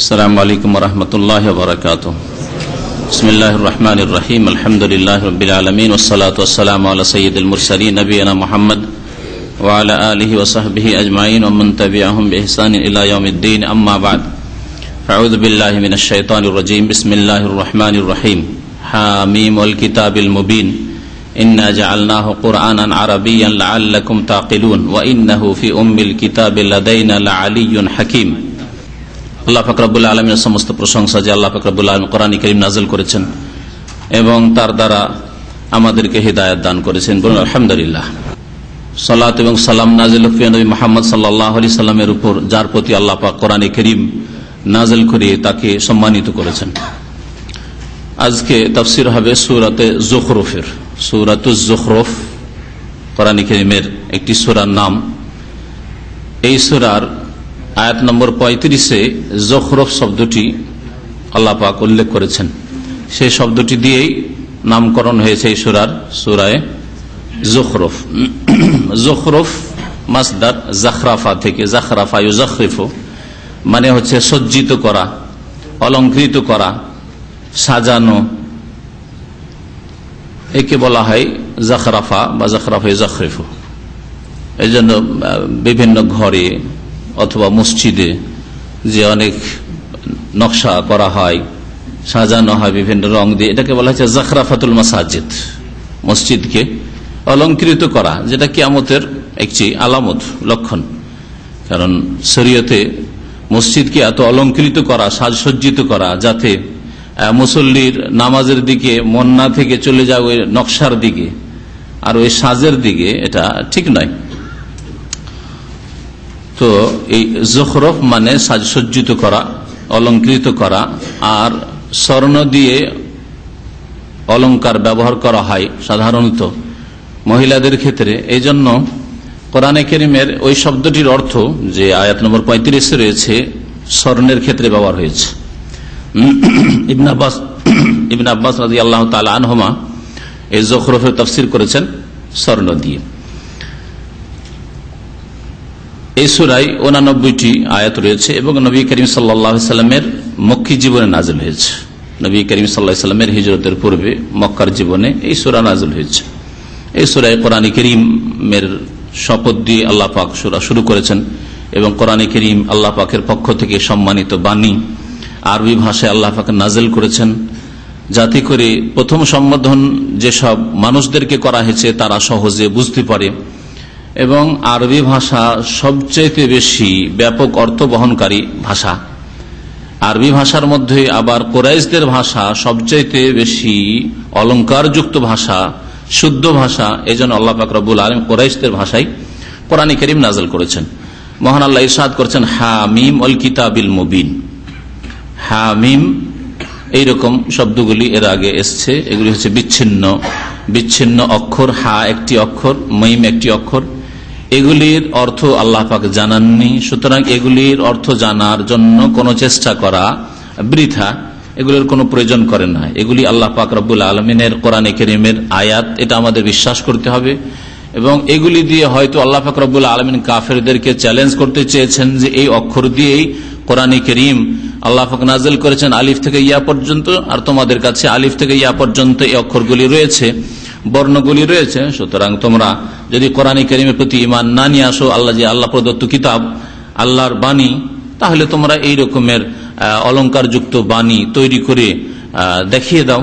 السلام علیکم ورحمۃ اللہ وبرکاتہ۔ بسم اللہ الرحمن الرحیم الحمد للہ رب العالمین، والصلاة والسلام علی سید المرسلین، نبینا محمد وعلى آلہ وصحبہ اجمعین، ومن تبعہم بإحسان الى یوم الدین، اما بعد فعوذ باللہ من الشیطان الرجیم، بسم اللہ الرحمن الرحیم، حامیم والکتاب المبین، انا جعلناه قرآنا عربیا لعلکم تاقلون، وانہو فی ام الكتاب لدینا لعلی حکیم۔ আল্লাহ ফাকরাবুল আলমের সমস্ত প্রশংসা যে আল্লাহ ফাকরাবুল আলম কোরআন করিম নাজিল করেছেন এবং তার দ্বারা আমাদেরকে হৃদায়ত দান করেছেন। বলুন, আলহামদুলিল্লাহ। সালাত এবং সালাম নাজিল নবী মোহাম্মদ সাল্লাহ আলি সাল্লামের উপর, যার প্রতি আল্লাহ পাক কোরআন করিম নাজেল করে তাকে সম্মানিত করেছেন। আজকে তফসির হবে সুরাতে জোখরফের। সুরাতুজ জোখরফ কোরআন করিমের একটি সুরার নাম। এই সুরার আয়াত নম্বর পঁয়ত্রিশে জখরফ শব্দটি আল্লাহ পাক উল্লেখ করেছেন। সেই শব্দটি দিয়েই নামকরণ হয়েছে এই সুরার, সুরায় জখরফ। জখরফ মাসদার জাখরাফা থেকে, জাখরাফা ইউ ইউজাখরিফ মানে হচ্ছে সজ্জিত করা, অলঙ্কৃত করা, সাজানো, একে বলা হয় জাখরাফা বা জাখরাফা ইউ ইউজাখরিফ। এই জন্য বিভিন্ন ঘরে অথবা মসজিদে যে অনেক নকশা করা হয়, সাজানো হয় বিভিন্ন রং দিয়ে, এটাকে বলা হচ্ছে জাখরাফাতুল মাসাজিদ, মসজিদকে অলঙ্কৃত করা, যেটা কিয়ামতের একটি আলামত, লক্ষণ। কারণ শরীয়তে মসজিদকে এত অলঙ্কৃত করা, সাজসজ্জিত করা, যাতে মুসল্লির নামাজের দিকে, মন্না থেকে চলে যাও ওই নকশার দিকে, আর ওই সাজের দিকে এটা ঠিক নয়। তো এই জখরফ মানে সাজসজ্জিত করা, অলঙ্কৃত করা, আর স্বর্ণ দিয়ে অলঙ্কার ব্যবহার করা হয় সাধারণত মহিলাদের ক্ষেত্রে। এই জন্য কোরআনে কেরিমের ওই শব্দটির অর্থ যে আয়াত নম্বর পঁয়ত্রিশে রয়েছে, স্বর্ণের ক্ষেত্রে ব্যবহার হয়েছে। ইবন আব্বাস ইবন আব্বাস রাজি আল্লাহ তালা আনহমা এই জখরফের তফসির করেছেন স্বর্ণ দিয়ে। এই সুরাই ওনানব্বইটি আয়াত রয়েছে এবং নবী করিম সাল্লামের মক্কি জীবনে নাজল হয়েছে। নবী করিম সাল্লাহামের হিজরতের পূর্বে মক্কার জীবনে এই সুরা নাজল হয়েছে। এই সুরাই কোরআন করিমের শপথ দিয়ে আল্লাহ পাক সুরা শুরু করেছেন এবং কোরআন করিম আল্লাহ পাকের পক্ষ থেকে সম্মানিত বাণী আরবি ভাষায় আল্লাহ পাক নাজেল করেছেন। যাতে করে প্রথম সম্বোধন যেসব মানুষদেরকে করা হয়েছে তারা সহজে বুঝতে পারে। এবং আরবি ভাষা সবচেয়ে বেশি ব্যাপক অর্থ বহনকারী ভাষা। আরবি ভাষার মধ্যে আবার কোরাইশদের ভাষা সবচাইতে বেশি অলঙ্কারযুক্ত ভাষা, শুদ্ধ ভাষা এই জন্য আল্লাহ ফাকরাবুল আলম কোরাইশদের ভাষায় কোরআন করিম নাজল করেছেন। মহান আল্লাহ ইসাদ করেছেন, হামিম অল কিতাবিল মুবিন। হামিম এইরকম শব্দগুলি এর আগে এসছে, এগুলি হচ্ছে বিচ্ছিন্ন। বিচ্ছিন্ন অক্ষর, হা একটি অক্ষর মহিম একটি অক্ষর। এগুলির অর্থ আল্লাহ পাক জানাননি। সুতরাং এগুলির অর্থ জানার জন্য কোনো চেষ্টা করা বৃথা। এগুলির কোনো প্রয়োজন করে না। এগুলি আল্লাহ পাক রব্বুল আলমিনের কোরআনে কেরিমের আয়াত। এটা আমাদের বিশ্বাস করতে হবে। এবং এগুলি দিয়ে হয়তো আল্লাহ পাক রব্বুল আলমিন কাফেরদেরকে চ্যালেঞ্জ করতে চেয়েছেন যে এই অক্ষর দিয়েই কোরআনে করিম আল্লাহ পাক নাজেল করেছেন। আলিফ থেকে ইয়া পর্যন্ত। আর তোমাদের কাছে আলিফ থেকে ইয়া পর্যন্ত এই অক্ষরগুলি রয়েছে। বর্ণগুলি রয়েছে, সুতরাং তোমরা যদি কোরআনী করিমের প্রতি ইমান না নিয়ে আসো, আল্লাহ যে আল্লাহ প্রদত্ত কিতাব, আল্লাহর বাণী, তাহলে তোমরা এই রকমের অলঙ্কারযুক্ত বাণী তৈরি করে দেখিয়ে দাও।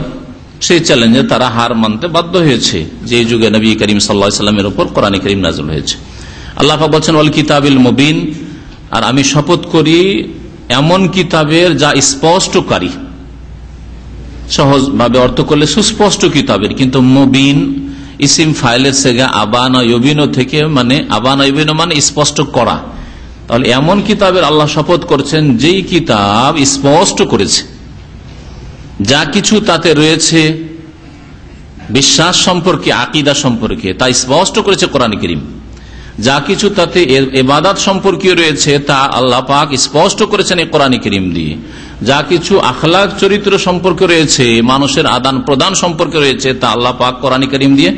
সেই চ্যালেঞ্জে তারা হার মানতে বাধ্য হয়েছে যে যুগে নবী করিম সাল্লা সাল্লামের উপর কোরআনী করিম নাজল হয়েছে। আল্লাহ বলছেন অল কিতাবিল মুবিন আর আমি শপথ করি, এমন কিতাবের যা স্পষ্টকারী। সহজভাবে অর্থ করলে সুস্পষ্ট কিতাবের, কিন্তু মুবিন ইসিম ফাইলের সেগে আবান থেকে মানে আবান মানে স্পষ্ট করা। তাহলে এমন কিতাবের আল্লাহ শপথ করছেন যেই কিতাব স্পষ্ট করেছে। যা কিছু তাতে রয়েছে বিশ্বাস সম্পর্কে, আকিদা সম্পর্কে, তা স্পষ্ট করেছে কোরআন করিম। যা কিছু তাতে এবাদাত সম্পর্কীয় রয়েছে, তা আল্লাহ পাক স্পষ্ট করেছেন এই কোরআন করিম দিয়ে। যা কিছু আখলাক চরিত্র সম্পর্কে রয়েছে, মানুষের আদান প্রদান সম্পর্কে রয়েছে, তা আল্লাহ পাক কোরআন করিম দিয়ে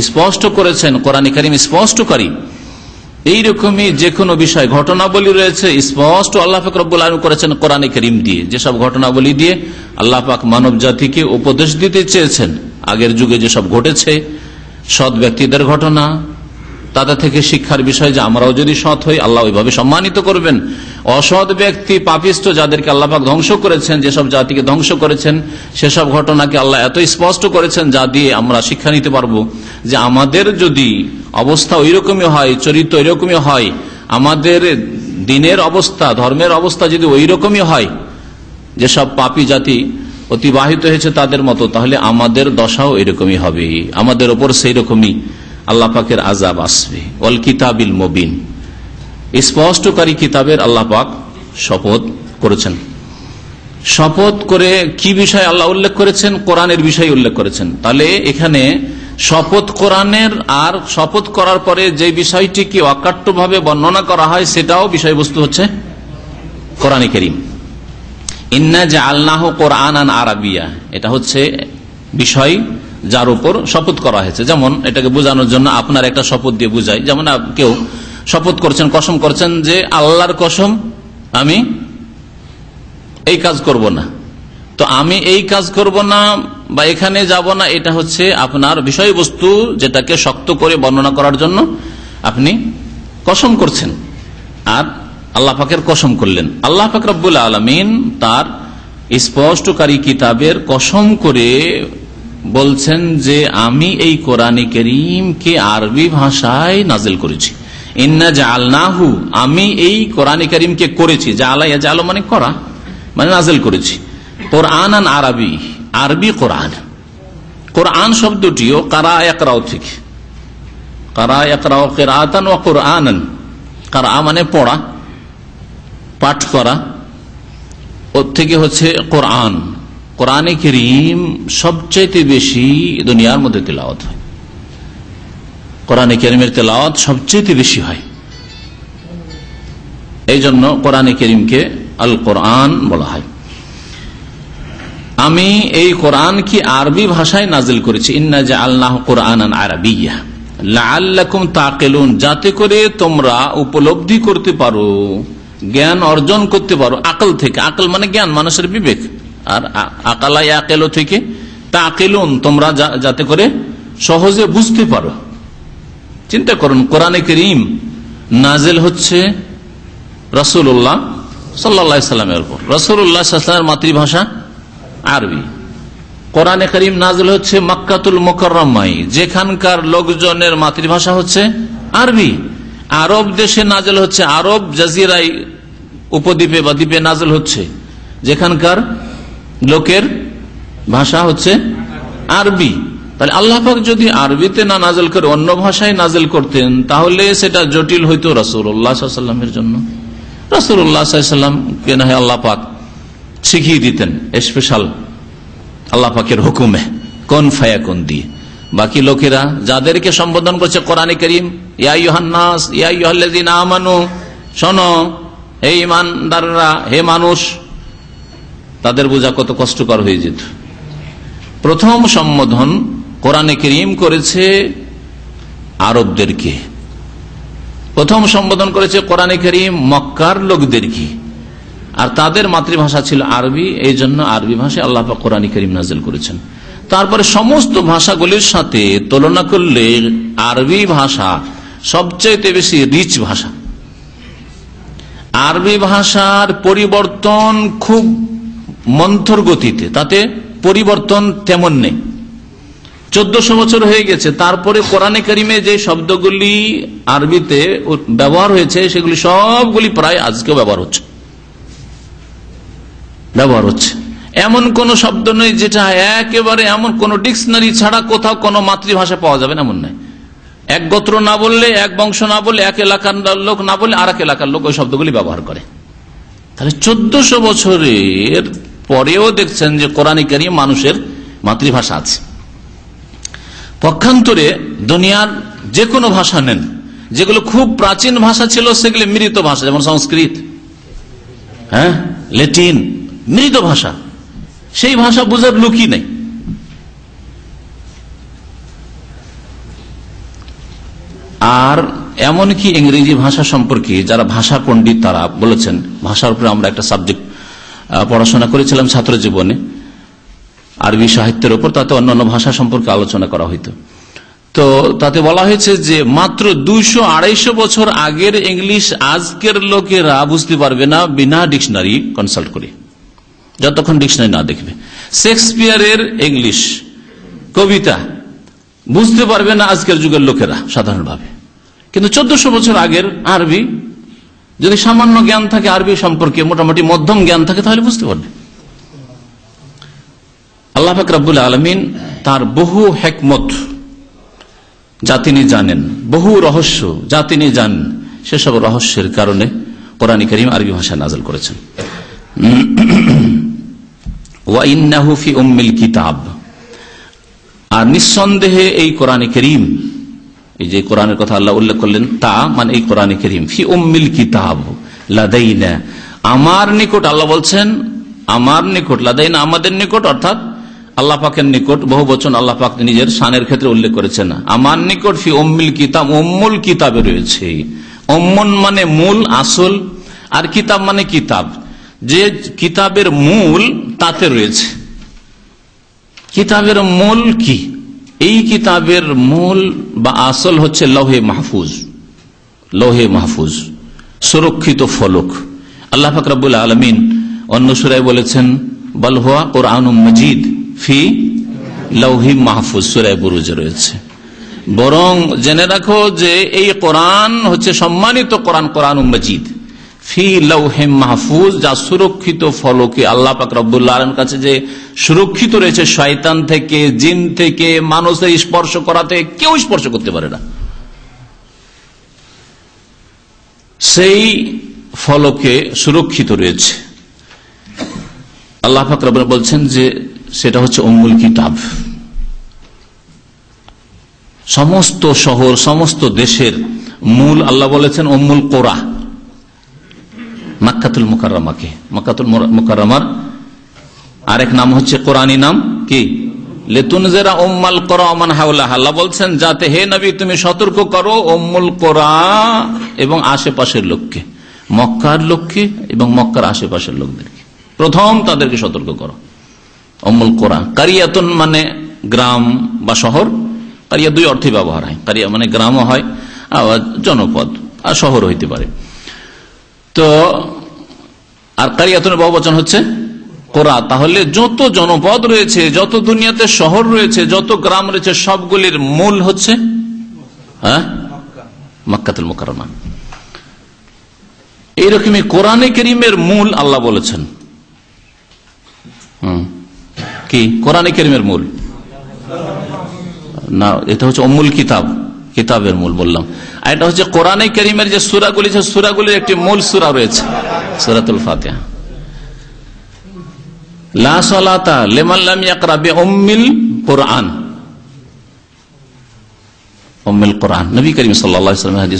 স্পষ্ট করেছেন। কোরআন করিম স্পষ্টকারী। এইরকমই যে কোনো বিষয়, ঘটনাবলী রয়েছে, স্পষ্ট আল্লাহ পাক আলম করেছেন কোরআনে করিম দিয়ে। যেসব ঘটনাবলী দিয়ে আল্লাহ পাক মানব জাতিকে উপদেশ দিতে চেয়েছেন, আগের যুগে যেসব ঘটেছে, সৎ ব্যক্তিদের ঘটনা তাদের থেকে শিক্ষার বিষয় যে আমরাও যদি সৎ হই, আল্লাহ ওইভাবে সম্মানিত করবেন। অসৎ ব্যক্তি, পাপিষ্ট যাদেরকে আল্লাহাক ধ্বংস করেছেন, যেসব জাতিকে ধ্বংস করেছেন, সেসব ঘটনাকে আল্লাহ এত স্পষ্ট করেছেন যা দিয়ে আমরা শিক্ষা নিতে পারব যে আমাদের যদি অবস্থা ওই রকমই হয়, চরিত্র ওই রকমই হয়, আমাদের দিনের অবস্থা, ধর্মের অবস্থা যদি ওই রকমই হয়, যেসব পাপি জাতি অতিবাহিত হয়েছে তাদের মতো, তাহলে আমাদের দশাও এরকমই হবে। আমাদের ওপর সেই রকমই আল্লাহ পাকের আজাব আসবে। অল কিতাবিল মবিন। স্পষ্টকারী কিতাবের আল্লাহ পাক শপথ করেছেন। শপথ করে কি বিষয় আল্লাহ উল্লেখ করেছেন? কোরআনের বিষয় উল্লেখ করেছেন। তাহলে এখানে শপথ কোরআনের আর শপথ করার পরে যে বিষয়টিকে অকাট্যভাবে বর্ণনা করা হয়, সেটাও বিষয়বস্তু হচ্ছে কোরআনে করিম। ইন্না যে আল্লাহ কোরআন আন আরবিয়া। এটা হচ্ছে বিষয় যার উপর শপথ করা হয়েছে। যেমন এটাকে বোঝানোর জন্য আপনার একটা শপথ দিয়ে বুঝাই। যেমন কেউ শপথ করছেন, কসম করছেন যে আল্লাহর কসম, আমি এই কাজ করব না। তো আমি এই কাজ করব না বা এখানে যাব না, এটা হচ্ছে আপনার বিষয়বস্তু যেটাকে শক্ত করে বর্ণনা করার জন্য আপনি কসম করছেন। আর আল্লাহ পাকের কসম করলেন। আল্লাহ পাক রব্বুল আলমিন তার স্পষ্টকারী কিতাবের কসম করে বলছেন যে আমি এই কোরআনে করিমকে আরবি ভাষায় নাজিল করেছি। ইন্না আমি এই কোরআনে করিমকে করেছি। জালাইয়া জালো মানে করা মানে নাজিল করেছি। কোরআন আন আরবি আরবি কোরআন। কোরআন শব্দটিও কারা একরাও থেকে। কারা একরাও কেরাতান ও কোরআন কারা মানে পড়া, পাঠ করা। ওর থেকে হচ্ছে কোরআন। কোরআনে করিম সবচাইতে বেশি দুনিয়ার মধ্যে তেলাওয়াত হয়। কোরআনে করিমের তেলাওয়াত সবচেয়ে বেশি হয়। এই জন্য কোরআনে করিমকে আল কোরআন বলা হয়। আমি এই কোরআন কি আরবি ভাষায় নাজিল করেছি। ইন্না আল্লাহ কোরআন তাকেলুন যাতে করে তোমরা উপলব্ধি করতে পারো, জ্ঞান অর্জন করতে পারো। আকল থেকে। আকল মানে জ্ঞান, মানুষের বিবেক। আর আকালাই আকেলো থেকে তা আকেলুন তোমরা যাতে করে সহজে বুঝতে পারো। চিন্তা করুন, কোরআনে করিম নাজেল হচ্ছে রসুল্লাহ সাল্লা সাল্লামের উপর। রসুল্লাহামের মাতৃভাষা আরবি। কোরআনে করিম নাজেল হচ্ছে মাক্কাতুল মোকরমাই যেখানকার লোকজনের মাতৃভাষা হচ্ছে আরবি। আরব দেশে নাজেল হচ্ছে আরব জাজিরাই উপদ্বীপে বা দ্বীপে নাজেল হচ্ছে, যেখানকার লোকের ভাষা হচ্ছে আরবি। তাহলে আল্লাহাক যদি আরবিতে না নাজেল করে অন্য ভাষায় নাজেল করতেন, তাহলে সেটা জটিল হইতো রসুল্লাহামের জন্য। রসুল্লাহামকে না হয় আল্লাহ পাক শিখিয়ে দিতেন স্পেশাল আল্লাহ পাকের হুকুমে, কোন ফায়া কোন দিয়ে। বাকি লোকেরা যাদেরকে সম্বোধন করছে কোরআনে করিম ইয়াহান্নাস ইয়াহ্লাদিন আমানু, শোনো, হে ইমানদাররা হে মানুষ তাদের বোঝা কত কষ্টকর হয়ে যেত। প্রথম সম্বোধন কোরআনে করিম করেছে আরবদেরকে। প্রথম সম্বোধন করেছে কোরআনে করিম মক্কার লোকদেরকে। আর তাদের মাতৃভাষা ছিল আরবি এই জন্য আরবি ভাষায় আল্লাহ কোরআন করিম নাজেল করেছেন। তারপরে সমস্ত ভাষাগুলির সাথে তুলনা করলে আরবি ভাষা সবচেয়ে বেশি রিচ ভাষা। আরবি ভাষার পরিবর্তন খুব মন্থর গতিতে তাতে পরিবর্তন তেমন নেই। চোদ্দশো বছর হয়ে গেছে, তারপরে কোরআনে করিমে যে শব্দগুলি আরবিতে ব্যবহার হয়েছে, সেগুলি সবগুলি প্রায় আজকেও ব্যবহার হচ্ছে। ব্যবহার হচ্ছে। এমন কোন শব্দ নেই যেটা একেবারে এমন কোন ডিকশনারি ছাড়া কোথাও কোনো মাতৃভাষা পাওয়া যাবে না, এমন নয়। এক গোত্র না বললে, এক বংশ না বললে, এক এলাকার লোক না বললে আর এক এলাকার লোক ওই শব্দগুলি ব্যবহার করে। তাহলে চোদ্দশো বছরের পরেও দেখছেন যে কোরআনিকারী মানুষের মাতৃভাষা আছে। পক্ষান্তরে দুনিয়ার যে কোনো ভাষা নেন, যেগুলো খুব প্রাচীন ভাষা ছিল, সেগুলি মৃত ভাষা, যেমন সংস্কৃত হ্যাঁ? লেটিন, মৃত ভাষা। সেই ভাষা বোঝার লোকই নেই। আর এমনকি ইংরেজি ভাষা সম্পর্কে যারা ভাষা পণ্ডিত তারা বলেছেন, ভাষার উপরে আমরা একটা সাবজেক্ট পড়াশোনা করেছিলাম ছাত্র জীবনে। আরবি সাহিত্যের উপর তাতে অন্যান্য ভাষা সম্পর্কে আলোচনা করা হইতো। তো তাতে বলা হয়েছে যে মাত্র দুইশো আড়াইশো বছর আগের ইংলিশ আজকের লোকেরা বুঝতে পারবে না, বিনা ডিকশনারি কনসাল্ট করে। যতক্ষণ ডিকশনারি না দেখবে। শেক্সপিয়ারের ইংলিশ কবিতা বুঝতে পারবে না আজকের যুগের লোকেরা, সাধারণভাবে। কিন্তু চোদ্দশো বছর আগের আরবি যদি সামান্য জ্ঞান থাকে আরবি সম্পর্কে, মোটামুটি মধ্যম জ্ঞান থাকে, তাহলে বুঝতে পারবে। আল্লাহ ফাকরাবুল আলমিন তার বহু হেকমত যা তিনি জানেন, বহু রহস্য যা তিনি জানেন, সেসব রহস্যের কারণে কোরআনী করিম আরবি ভাষায় নাজল করেছেন। ওয়াইনাহুফি উম্মিল কিতাব। আর নিঃসন্দেহে এই কোরআনে করিম এই যে কোরআনের কথা আল্লাহ উল্লেখ করলেন, তা মানে এই কোরআনে করিম। ফি উম্মিল কিতাব, লাদাইনা। আমার নিকট, আল্লাহ বলছেন, আমার নিকট, লাদাইনা আমাদের নিকট, অর্থাৎ আল্লাহ পাকের নিকট, বহু বচন আল্লাহ পাক নিজের শানের ক্ষেত্রে উল্লেখ করেছেন। আমার নিকট ফি অম্মিল কিতাব অম্মুল কিতাবে রয়েছে। অম্মন মানে মূল, আসল, আর কিতাব মানে কিতাব। যে কিতাবের মূল তাতে রয়েছে। কিতাবের মূল কি? এই কিতাবের মূল বা আসল হচ্ছে লৌহে মাহফুজ লৌহে মাহফুজ, সুরক্ষিত ফলক। আল্লাহ ফাকরাবুল আলমিন অন্য সুরাই বলেছেন বলহোয়া কোরআন মজিদ ফি লৌহি মাহফুজ, সুরায় বুরুজে রয়েছে। বরং জেনে রাখো যে এই কোরআন হচ্ছে সম্মানিত কোরআন কোরআন মজিদ। ফি লৌহে মাহফুজ, যা সুরক্ষিত ফলকে আল্লাহ পাক রব্বুল্লাহ কাছে যে সুরক্ষিত রয়েছে, শয়তান থেকে, জিন থেকে মানুষের স্পর্শ করাতে কেউ স্পর্শ করতে পারে না। সেই ফলকে সুরক্ষিত রয়েছে। আল্লাহ ফাকর বলছেন যে, সেটা হচ্ছে অমুল কিতাব। সমস্ত শহর, সমস্ত দেশের মূল, আল্লাহ বলেছেন অমুল কোরা মাক্কাতুল মুকাররমাকে। মাক্কাতুল মুকাররমার আরেক নাম হচ্ছে কোরআনী নাম কি? লেতুনজেরা ওম্মাল করা অমান হাউলা আল্লাহ বলছেন, যাতে হে নবী, তুমি সতর্ক করো ওম্মুল কোরা এবং আশেপাশের লোককে। মক্কার লোককে এবং মক্কার আশেপাশের লোকদেরকে। প্রথম তাদেরকে সতর্ক করো। অমুল কোরআন কারিয়াতন মানে গ্রাম বা শহর। কারিয়া দুই অর্থে ব্যবহার হয়। কারিয়া মানে গ্রামও হয়, আবার জনপদ আর শহর হইতে পারে। তো আর কারিয়াতনের বহুবচন হচ্ছে কোরআ তাহলে যত জনপদ রয়েছে, যত দুনিয়াতে শহর রয়েছে, যত গ্রাম রয়েছে, সবগুলির মূল হচ্ছে হ্যাঁ? মক্কাতুল মোকারমা এইরকমই কোরআনে করিমের মূল আল্লাহ বলেছেন। কি? কোরআনে করিমের মূল। না, এটা হচ্ছে অমূল কিতাব। কিতাবের মূল বললাম। আর এটা হচ্ছে কোরআনে করিমের যে সুরাগুলি সুরাগুলির একটি মূল সুরা রয়েছে, সুরাতুল ফাতেহা। কোরআন। কোরআন। নবী করিম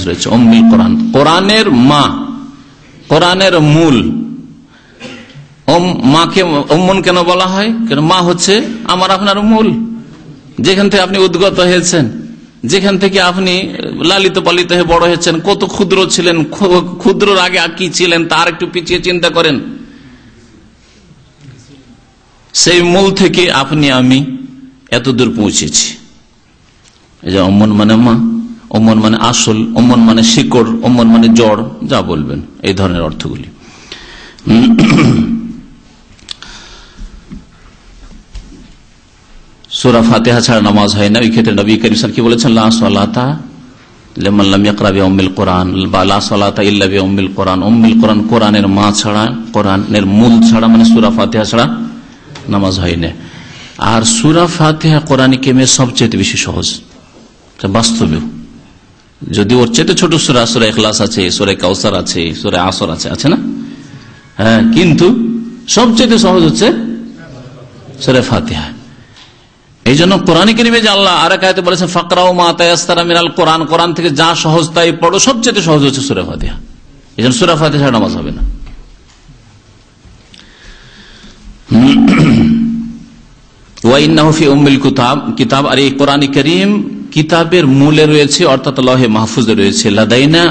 রয়েছে অম্মিল কোরআন। কোরআনের মা, কোরআনের মূল। মাকে অম্মন কেন বলা হয়? কেন মা হচ্ছে আমার আপনার মূল। যেখান থেকে আপনি উদ্গত হয়েছেন। যেখান থেকে আপনি লালিত পালিত হয়ে বড় হয়েছেন, কত ক্ষুদ্র ছিলেন ক্ষুদ্র আগে কি ছিলেন, তার একটু পিছিয়ে চিন্তা করেন। সেই মূল থেকে আপনি, আমি এত দূর পৌঁছেছি যে অম্মন মানে মা অম্মন মানে আসল, অমন মানে শিকড় অম্মন মানে জড় যা বলবেন, এই ধরনের অর্থগুলি। সুরা ফাতেহা ছাড়া নামাজ হয় না। ওই ক্ষেত্রে নবী করিম কি বলেছেন? কোরআনের মা ছাড়া মূল ছাড়া মানে ছাড়া নামাজ আর কোরআন কেমে সবচেয়ে বেশি সহজ। যদি ওর চেয়ে ছোট সুরা সুরা এখলাস আছে, সুরে কাউসার আছে, সুরে আসর আছে আছে না? হ্যাঁ কিন্তু সবচেয়ে সহজ হচ্ছে সুরে ফাতেহা। এই জন্য কোরআন কিনিমে যে আল্লাহ আর কায়তে বলেছেন ফাকরাও মাতায়াস্তারা মিনাল কোরআন কোরআন থেকে যা সহজ তাই পড়ো। সবচেয়ে সহজ হচ্ছে সুরা ফাতিহা। এই জন্য সুরা ফাতিহা নামাজ হবে না।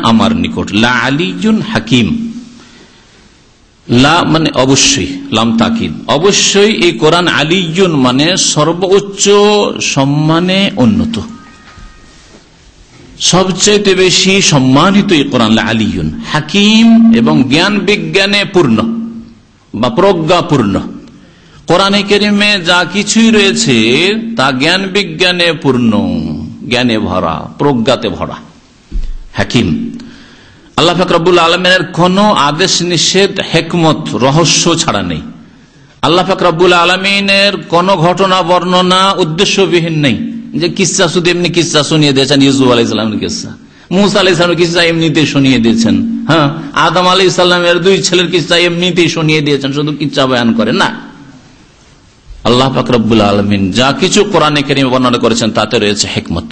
আমার নিকট, লা আলিজুন হাকিম। লা মানে অবশ্যই, লাম তাকিদ। অবশ্যই এই কোরআন আলিজুন মানে সর্বোচ্চ সম্মানে উন্নত। সবচেয়ে বেশি সম্মানিত এই কোরআন আলিউন হাকিম এবং জ্ঞান বিজ্ঞানে পূর্ণ বা প্রজ্ঞাপূর্ণ কোরআনে কেরিমে যা কিছুই রয়েছে তা জ্ঞান বিজ্ঞানে পূর্ণ, জ্ঞানে ভরা, প্রজ্ঞাতে ভরা। হাকিম। আল্লাহ ফাকরাবুল আলমের কোন আদেশ নিষেধ, হেকমত, রহস্য ছাড়া নেই। আল্লাহ ফাকরাবুল আলমিনের কোন ঘটনা, বর্ণনা, উদ্দেশ্যবিহীন নেই। যে কিসা শুধু এমনি কিসা শুনিয়ে দিয়েছেন, ইউসুফ আলাই ইসলামের কিসা। মুসা আলাই ইসলামের কিসা এমনিতে শুনিয়ে দিয়েছেন হ্যাঁ? আদম আলাই ইসলামের দুই ছেলের কিসা এমনিতেই শুনিয়ে দিয়েছেন, শুধু কিচ্ছা বয়ান করে, না। আল্লাহ ফাকরাবুল আলমিন যা কিছু কোরআনে কেরিমে বর্ণনা করেছেন, তাতে রয়েছে হেকমত।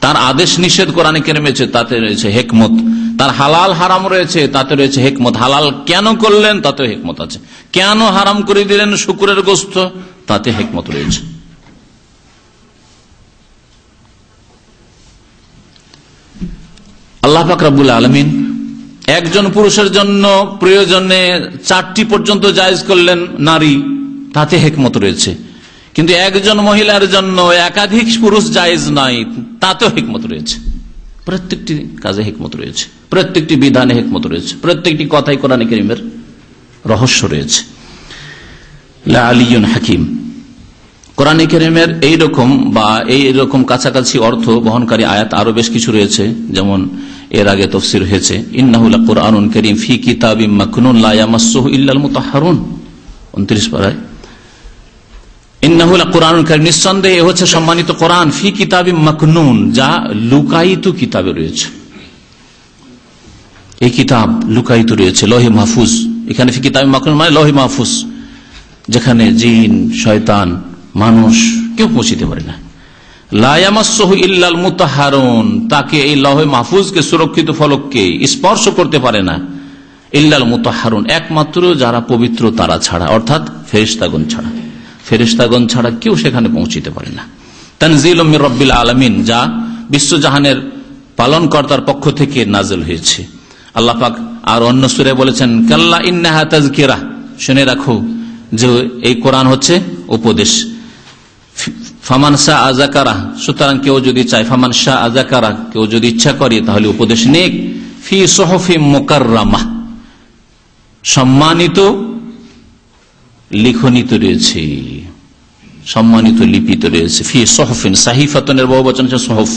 তার আদেশ নিষেধ কোরআনে কেনেমেছে তাতে রয়েছে হেকমত। তার হালাল হারাম রয়েছে, তাতে রয়েছে হেকমত। হালাল কেন করলেন তাতে হেকমত আছে। কেন হারাম করে দিলেন, শুকুরের গোস্ত, তাতে হেকমত রয়েছে। আল্লাহ ফাকরাবুল আলমিন একজন পুরুষের জন্য প্রয়োজনে চারটি পর্যন্ত জায়জ করলেন নারী, তাতে হেকমত রয়েছে। কিন্তু একজন মহিলার জন্য একাধিক পুরুষ জায়েজ নাই তাতেও হিকমত রয়েছে। প্রত্যেকটি কাজে হিকমত রয়েছে, প্রত্যেকটি বিধানে হিকমত রয়েছে, প্রত্যেকটি কথাই কোরআন করিমের রহস্য রয়েছে। হাকিম। কোরআন করিমের এইরকম বা এই রকম কাছাকাছি অর্থ বহনকারী আয়াত আরও বেশ কিছু রয়েছে, যেমন এর আগে তফসির হয়েছে ইন্নাহুল্লাহ কোরআন করিম ফি কিতাব লায়ামাসহ ইল্লাল মুতাহারুন। উনত্রিশ পাড়ায় সম্মানিত কোরআন। ফি কিতাবি মকনুন, যা লুকায়িত কিতাবে রয়েছে। এই কিতাব লুকায়িত রয়েছে মাহফুজ। এখানে ফি কিতাবি মকনুন মানে মাহফুজ, যেখানে জিন, শয়তান, মানুষ, কেউ পৌঁছিতে পারে না। তাকে এই লহে মাহফুজকে সুরক্ষিত ফলককে স্পর্শ করতে পারে না। ইল্লাল মুতাহারুন, একমাত্র যারা পবিত্র তারা ছাড়া, অর্থাৎ ফেরিস্তাগুন ছাড়া। ফেরিস্তাগণ ছাড়া কেউ সেখানে পৌঁছিতে পারে না। তানজিল রব্বিল আলমিন, যা বিশ্বজাহানের পালনকর্তার পক্ষ থেকে নাজল হয়েছে। আল্লাহ পাক আর অন্য সুরে বলেছেন, কাল্লা ইন্নাহা শুনে রাখো যে এই কোরআন হচ্ছে উপদেশ। ফামান শাহ আজাকারা সুতরাং কেউ যদি চায়, ফামান শাহ আজাকারা কেউ যদি ইচ্ছা করে, তাহলে উপদেশ নিক। ফি সোহফি মোকার সম্মানিত লিখনিত রয়েছে। সম্মানিত লিপিত রয়েছে। ফি সহফিন সাহিফাতনের বহু বচন সহফ।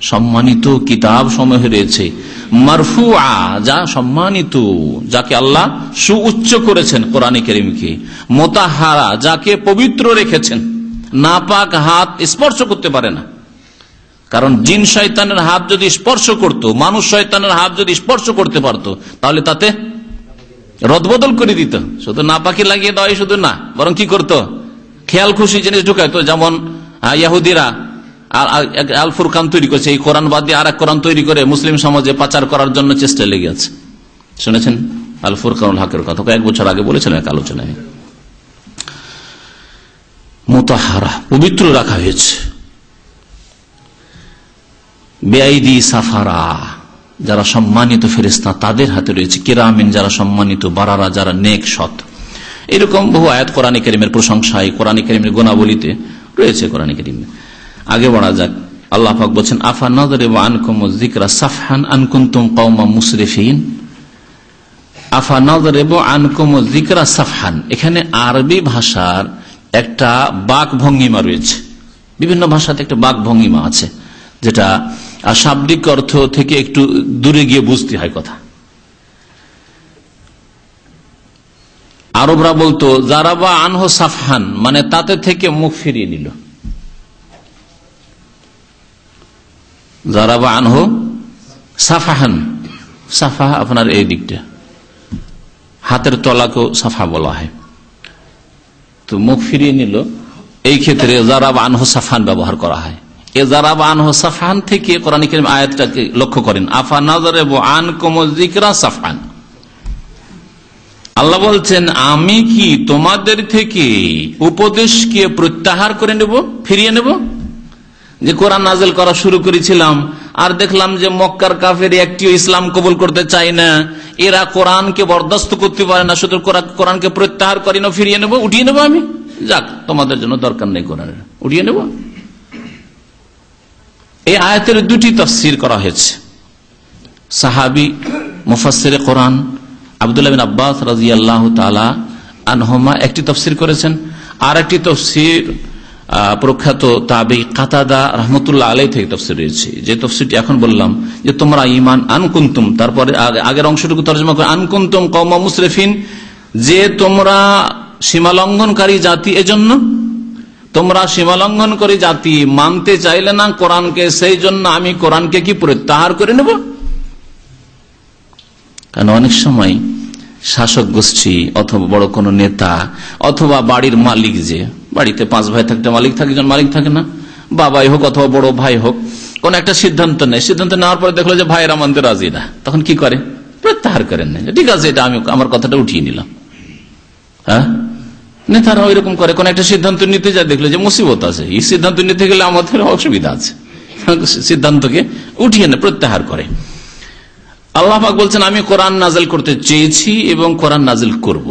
সম্মানিত কিতাব সমূহ রয়েছে। মারফু যা সম্মানিত, যাকে আল্লাহ সুউচ্চ করেছেন কোরআন করিমকে। মোতাহারা, যাকে পবিত্র রেখেছেন। নাপাক হাত স্পর্শ করতে পারে না। কারণ জিন শয়তানের হাত যদি স্পর্শ করত, মানুষ শয়তানের হাত যদি স্পর্শ করতে পারত, তাহলে তাতে রদবদল করে দিত। শুধু না পাখি লাগিয়ে দেওয়াই শুধু না, বরং কি করত? খেয়াল খুশি জিনিস ঢুকায় তো, যেমন ইয়াহুদিরা, আল ফুরকান তৈরি করছে, এই কোরআন বাদ দিয়ে আর এক কোরআন তৈরি করে মুসলিম সমাজে পাচার করার জন্য চেষ্টা লেগে আছে। শুনেছেন? আল ফুরকানুল হকের কথা। এক বছর আগে বলেছিলেন এক আলোচনায়। মোতাহারা, পবিত্র রাখা হয়েছে। বেআইদি সাফারা, যারা সম্মানিত ফেরিস্তা তাদের হাতে রয়েছে কেরামিন, যারা সম্মানিত বারারা, যারা নেক সৎ। এরকম বহু আয়াত কোরআন করিমের প্রশংসায় কোরআন করিমের গোনাবলিতে রয়েছে কোরআন করিমে। আগে বড়া যাক, আল্লাহ পাক বলছেন, আফা নজর আনকুম জিকরা সাফহান আনকুন্তুম কৌমা মুসরিফিন? আফা নজর আনকুম জিকরা সাফহান। এখানে আরবি ভাষার একটা বাক ভঙ্গিমা রয়েছে। বিভিন্ন ভাষাতে একটা বাক ভঙ্গিমা আছে, যেটা শাব্দিক অর্থ থেকে একটু দূরে গিয়ে বুঝতে হয় কথা। আরবরা বলতো, জারাবা আনহ সাফহান মানে তাতে থেকে মুখ ফিরিয়ে নিল। জারাবা আনহ সাফাহান সাফা আপনার এই দিকটা। হাতের তলাকেও সাফা বলা হয়। তো মুখ ফিরিয়ে নিল। এই ক্ষেত্রে জারাবা আনহ সাফান ব্যবহার করা হয়। এ জারাবা আনহ সাফান থেকে কোরআন আয়াতটাকে লক্ষ্য করেন। আফা নাজরে আন কোমজিকরা সাফান আল্লাহ বলছেন, আমি কি তোমাদের থেকে উপদেশকে প্রত্যাহার করে নেব, ফিরিয়ে নেব? যে কোরআন নাজেল করা শুরু করেছিলাম, আর দেখলাম যে মক্কার কাফের একটিও ইসলাম কবুল করতে চায় না। এরা কোরআনকে বরদাস্ত করতে পারে না শুধু কোরআনকে প্রত্যাহার করি না, ফিরিয়ে নেব, উঠিয়ে নেব আমি। যাক, তোমাদের জন্য দরকার নেই কোরআনের উঠিয়ে নেব। এই আয়াতের দুটি তফসির করা হয়েছে। সাহাবি মুফাসের কোরআন আবদুল্লাহ বিন আব্বাস রাজি আল্লাহ তালা আনহমা একটি তফসির করেছেন। আর একটি তফসির প্রখ্যাত তাবি কাতাদা রহমতুল্লাহ আলাই থেকে তফসির রয়েছে। যে তফসিরটি এখন বললাম যে, তোমরা ইমান আনকুন্তুম তারপরে আগের অংশটুকু তর্জমা করে, আনকুন্তুম কৌমা মুসরেফিন যে তোমরা সীমালঙ্ঘনকারী জাতি, এজন্য তোমরা সীমালঙ্ঘনকারী জাতি মানতে চাইলে না কোরআনকে সেই জন্য আমি কোরআনকে কি প্রত্যাহার করে নেব? কারণ অনেক সময় শাসক গোষ্ঠী অথবা বড় কোনো নেতা অথবা বাড়ির মালিক যে, বাড়িতে পাঁচ ভাই থাকতে মালিক থাকে, একজন মালিক থাকে না, বাবাই হোক অথবা বড় ভাই হোক, কোন একটা সিদ্ধান্ত নেই সিদ্ধান্ত নেওয়ার পরে দেখল যে ভাইয়েরা আমাদের রাজি না। তখন কি করে? প্রত্যাহার করেন না ঠিক আছে, এটা আমি আমার কথাটা উঠিয়ে নিলাম। হ্যাঁ? নেতারা ওইরকম করে। কোন একটা সিদ্ধান্ত নিতে যায়, দেখল যে মুসিবত আছে। এই সিদ্ধান্ত নিতে গেলে আমাদের অসুবিধা আছে। সিদ্ধান্তকে উঠিয়ে না প্রত্যাহার করে। আল্লাহ বলছেন, আমি কোরআন নাজেল করতে চেয়েছি এবং কোরআন নাজেল করব।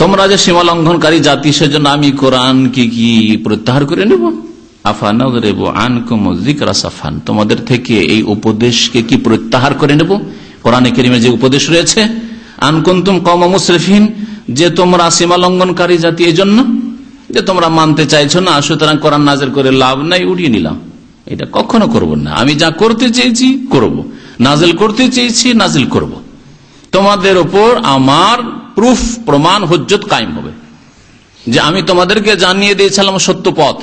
তোমরা যে সীমা লঙ্ঘনকারী জাতি, সেজন্য আমি কোরআন কি কি প্রত্যাহার করে নেব? আফান তোমাদের থেকে এই উপদেশকে কি প্রত্যাহার করে নেব? কোরআনে কেরিমের যে উপদেশ রয়েছে, আনকুন্তুম কম মুসরিফিন, যে তোমরা সীমা লঙ্ঘনকারী জাতি এই জন্য যে তোমরা মানতে চাইছো না, সুতরাং কোরআন নাজের করে লাভ নাই, উড়িয়ে নিলাম। এটা কখনো করব না। আমি যা করতে চেয়েছি, করব। নাজিল করতে চেয়েছি, নাজিল করব। তোমাদের ওপর আমার প্রুফ, প্রমাণ হজ্জত কায়েম হবে। যে আমি তোমাদেরকে জানিয়ে দিয়েছিলাম সত্য পথ,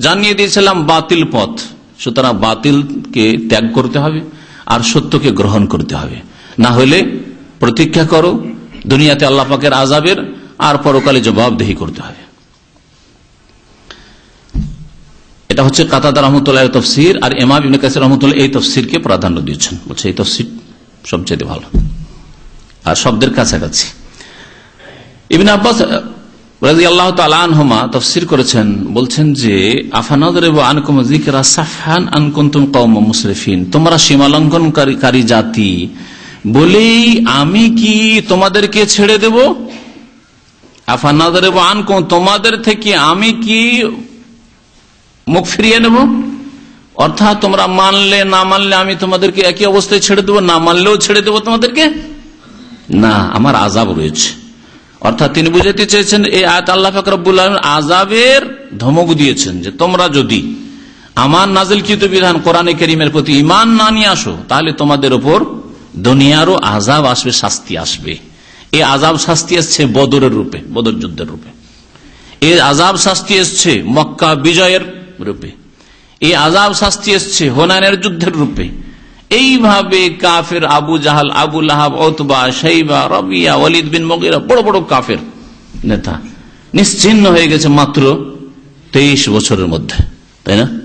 জানিয়ে দিয়েছিলাম বাতিল পথ। সুতরাং বাতিলকে ত্যাগ করতে হবে আর সত্যকে গ্রহণ করতে হবে। না হলে প্রতীক্ষা করো, দুনিয়াতে আল্লাহ পাকের আজাবের আর পরকালে জবাবদেহি করতে হবে। এটা হচ্ছে কাতাদা রহমতুল্লাহ তফসির আর এমা বিন কাসির রহমতুল্লাহ এই তফসিরকে প্রাধান্য দিয়েছেন। বলছে, এই তফসির সবচেয়ে ভালো। আর শব্দের কাছাকাছি। ইবিন আব্বাস তফসির কি ছেড়ে দেব? আফানাদার তোমাদের থেকে আমি কি মুখ ফিরিয়ে নেব। অর্থাৎ তোমরা মানলে, না মানলে আমি তোমাদেরকে একই অবস্থায় ছেড়ে দেবো, না মানলেও ছেড়ে দেবো তোমাদেরকে? না, আমার আজাব রয়েছে। অর্থাৎ তিনি বুঝাতে চেয়েছেন, এই আয়াত আল্লাহ ফাকরুল আজাবের ধমক দিয়েছেন যে, তোমরা যদি আমার নাজিলকৃত বিধান কোরআনে করিমের প্রতি ইমান না নিয়ে আসো, তাহলে তোমাদের ওপর দুনিয়ারও আজাব আসবে, শাস্তি আসবে। এই আজাব শাস্তি এসছে বদরের রূপে, বদর যুদ্ধের রূপে। এই আজাব শাস্তি এসছে মক্কা বিজয়ের রূপে। এই আজাব শাস্তি এসছে হোনানের যুদ্ধের রূপে। এইভাবে কাফের আবু জাহাল, আবু লাহাব অতবা সাইবা রবিয়া, ওয়ালিদ বিন মগিরা বড় বড় কাফের নেতা নিশ্চিন্ন হয়ে গেছে মাত্র তেইশ বছরের মধ্যে, তাই না?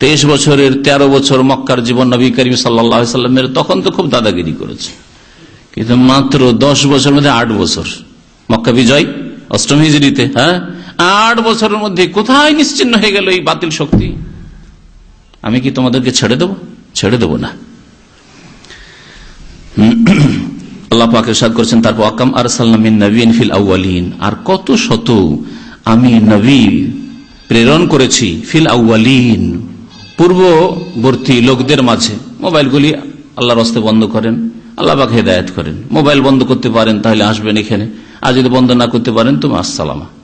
তেইশ বছরের ১৩ বছর মক্কার জীবন নবী করিম সাল্লামের তখন তো খুব দাদাগিরি করেছে। কিন্তু মাত্র দশ বছর মধ্যে আট বছর। মক্কা বিজয়, অষ্টম হিজড়িতে হ্যাঁ? আট বছরের মধ্যে কোথায় নিশ্চিন্ন হয়ে গেল এই বাতিল শক্তি? আমি কি তোমাদেরকে ছেড়ে দেব? ছেড়ে দেব না। আল্লাহ তারপর আর নবীন আর কত শত আমি নবী প্রেরণ করেছি ফিল পূর্ববর্তী লোকদের মাঝে। বন্ধ করেন হেদায়ত করেন। মোবাইল বন্ধ করতে পারেন, তাহলে আসবেন এখানে। আর যদি বন্ধ না করতে পারেন তুমি আসসালামা।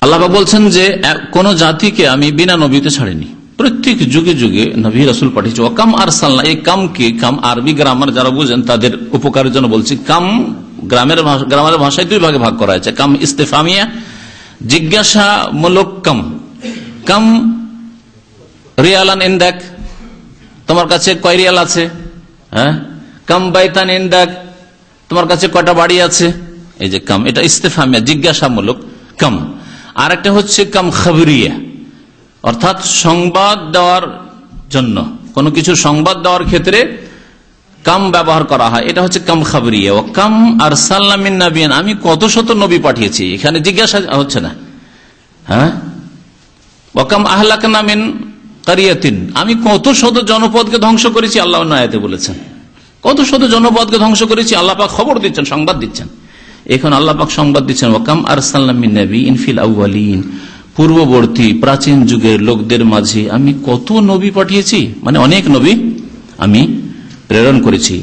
আল্লাহ বলছেন যে কোন জাতিকে আমি বিনা নবীতে ছাড়িনি। প্রত্যেক যুগে যুগে নবী রসুল পাঠিয়েছে। ওকাম আর সাল্লা এই কামকে কাম আরবি গ্রামার যারা বুঝেন, তাদের উপকারের জন্য বলছি, কাম গ্রামের গ্রামের ভাষায় দুই ভাগে ভাগ করা হয়েছে। কাম ইস্তেফামিয়া, জিজ্ঞাসামূলক কাম। কাম রিয়ালান ইন্দাক। তোমার কাছে কয় রিয়াল আছে? হ্যাঁ? কাম বাইতান ইন্দাক। তোমার কাছে কয়টা বাড়ি আছে? এই যে কাম, এটা ইস্তেফামিয়া, জিজ্ঞাসামূলক কাম। আর একটা হচ্ছে কাম খাবরিয়া। অর্থাৎ সংবাদ দেওয়ার জন্য, কোনো কিছু সংবাদ দেওয়ার ক্ষেত্রে কাম ব্যবহার করা হয়। এটা হচ্ছে কাম খাবরিয়া। ও কাম আর সাল্লামিন নাবিয়ান, আমি কত শত নবী পাঠিয়েছি, এখানে জিজ্ঞাসা হচ্ছে না। হ্যাঁ? ওকাম আহলাক নামিন কারিয়াতিন, আমি কত শত জনপদকে ধ্বংস করেছি, আল্লাহ নায়াতে বলেছেন। কত শত জনপদকে ধ্বংস করেছি, আল্লাহ খবর দিচ্ছেন, সংবাদ দিচ্ছেন। এখন আল্লাহ পাক সংবাদ দিচ্ছেন ওকাম আর নবী ইনফিল আউ্বালিন পূর্ববর্তী প্রাচীন যুগের লোকদের মাঝে আমি কত নবী পাঠিয়েছি? মানে অনেক নবী আমি প্রেরণ করেছি।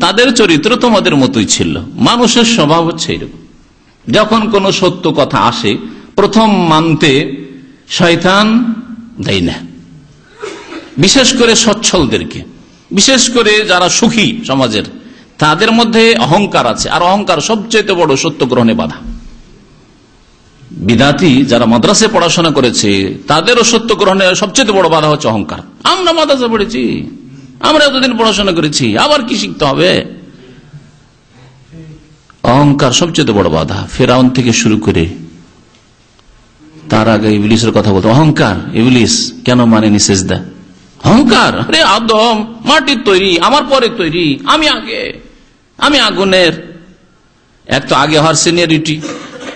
তাদের চরিত্র তোমাদের মতোই ছিল। মানুষের স্বভাব হচ্ছে এরকম। যখন কোন সত্য কথা আসে, প্রথম মানতে শয়তান দেয় না। বিশেষ করে সচ্ছলদেরকে। বিশেষ করে যারা সুখী সমাজের। তাদের মধ্যে অহংকার আছে। আর অহংকার সবচেয়ে বড় সত্য গ্রহণে বাধা। বিদাতি যারা মাদ্রাসে পড়াশোনা করেছে, তাদেরও সত্য গ্রহণের সবচেয়ে বড় বাধা হচ্ছে অহংকার। আমরা মাদ্রাসে পড়েছি। আমরা এতদিন পড়াশোনা করেছি। আবার কি শিখতে হবে? অহংকার সবচেয়ে বড় বাধা। ফেরাউন থেকে শুরু করে তার আগে ইবলিসের কথা বলতো, অহংকার, ইবলিস, কেন মানেনি সেজদা? অহংকার? আদম, মাটির তৈরি, আমার পরে তৈরি, আমি আগে। আমি আগুনের, এক তো আগে হওয়ার সিনিয়রিটি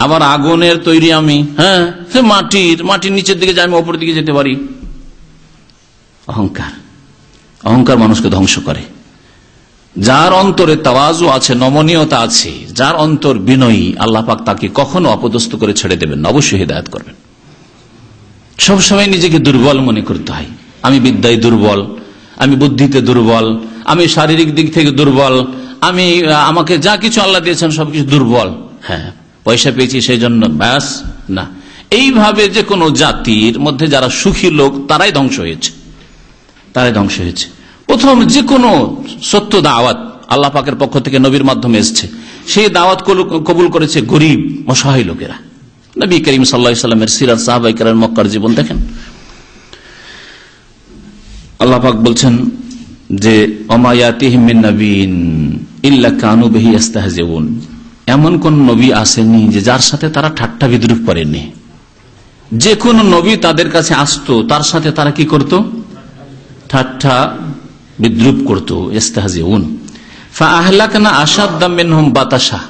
আবার আগুনের তৈরি আমি হ্যাঁ? সে মাটির মাটির নিচের দিকে যাই আমি ওপর দিকে যেতে পারি। অহংকার। অহংকার মানুষকে ধ্বংস করে। যার অন্তরে তাওয়াজু আছে, নমনীয়তা আছে, যার অন্তর বিনয়ী, আল্লাহ পাক তাকে কখনো অপদস্থ করে ছেড়ে দেবেন অবশ্যই হৃদায়ত করবেন। সবসময় নিজেকে দুর্বল মনে করতে হয়। আমি বিদ্যায় দুর্বল, আমি বুদ্ধিতে দুর্বল, আমি শারীরিক দিক থেকে দুর্বল আমি আমাকে যা কিছু আল্লাহ দিয়েছেন সবকিছু দুর্বল। হ্যাঁ পয়সা পেয়েছি সেই জন্য ব্যাস, না। এইভাবে যে কোনো জাতির মধ্যে যারা সুখী লোক, তারাই ধ্বংস হয়েছে। তারাই ধ্বংস হয়েছে। প্রথম যে কোনো সত্য দাওয়াত আল্লাহ পাকের পক্ষ থেকে নবীর মাধ্যমে এসছে। সেই দাওয়াত কবুল করেছে গরিব, অসহায় লোকেরা। নবী করিম সাল্লা সাল্লামের সিরাজ সাহাবাই কারের মক্কার জীবন দেখেন। আল্লাহ পাক বলছেন যে নবীন এমন কোন নবী আসেনি যে যার সাথে তারা ঠাট্টা বিদ্রুপ করেনি যে কোন নবী তাদের কাছে আসতো, তার সাথে তারা কি করত? ঠাট্টা বিদ্রুপ করত ইস্তাহজেউন ফাহলাকনা আসাদ্দাম বাতাসা।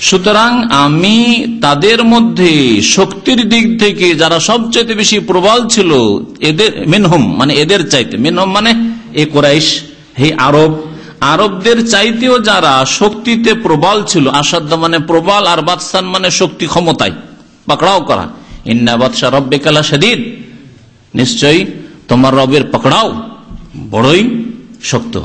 সুতরাং আমি তাদের মধ্যে শক্তির দিক থেকে যারা সবচেয়ে বেশি প্রবল ছিল, এদের মিনহম মানে এদের চাইতে, মিনহম মানে এ কোরাইশ, হে আরব আরবদের চাইতেও যারা শক্তিতে প্রবল ছিল আসাদ্দ মানে প্রবল আর বাদশান মানে শক্তি ক্ষমতায়। পাকড়াও করা। ইন্না বাদশাহ রব্বে কালা সেদিন নিশ্চয়ই তোমার রবের পাকড়াও বড়ই শক্ত।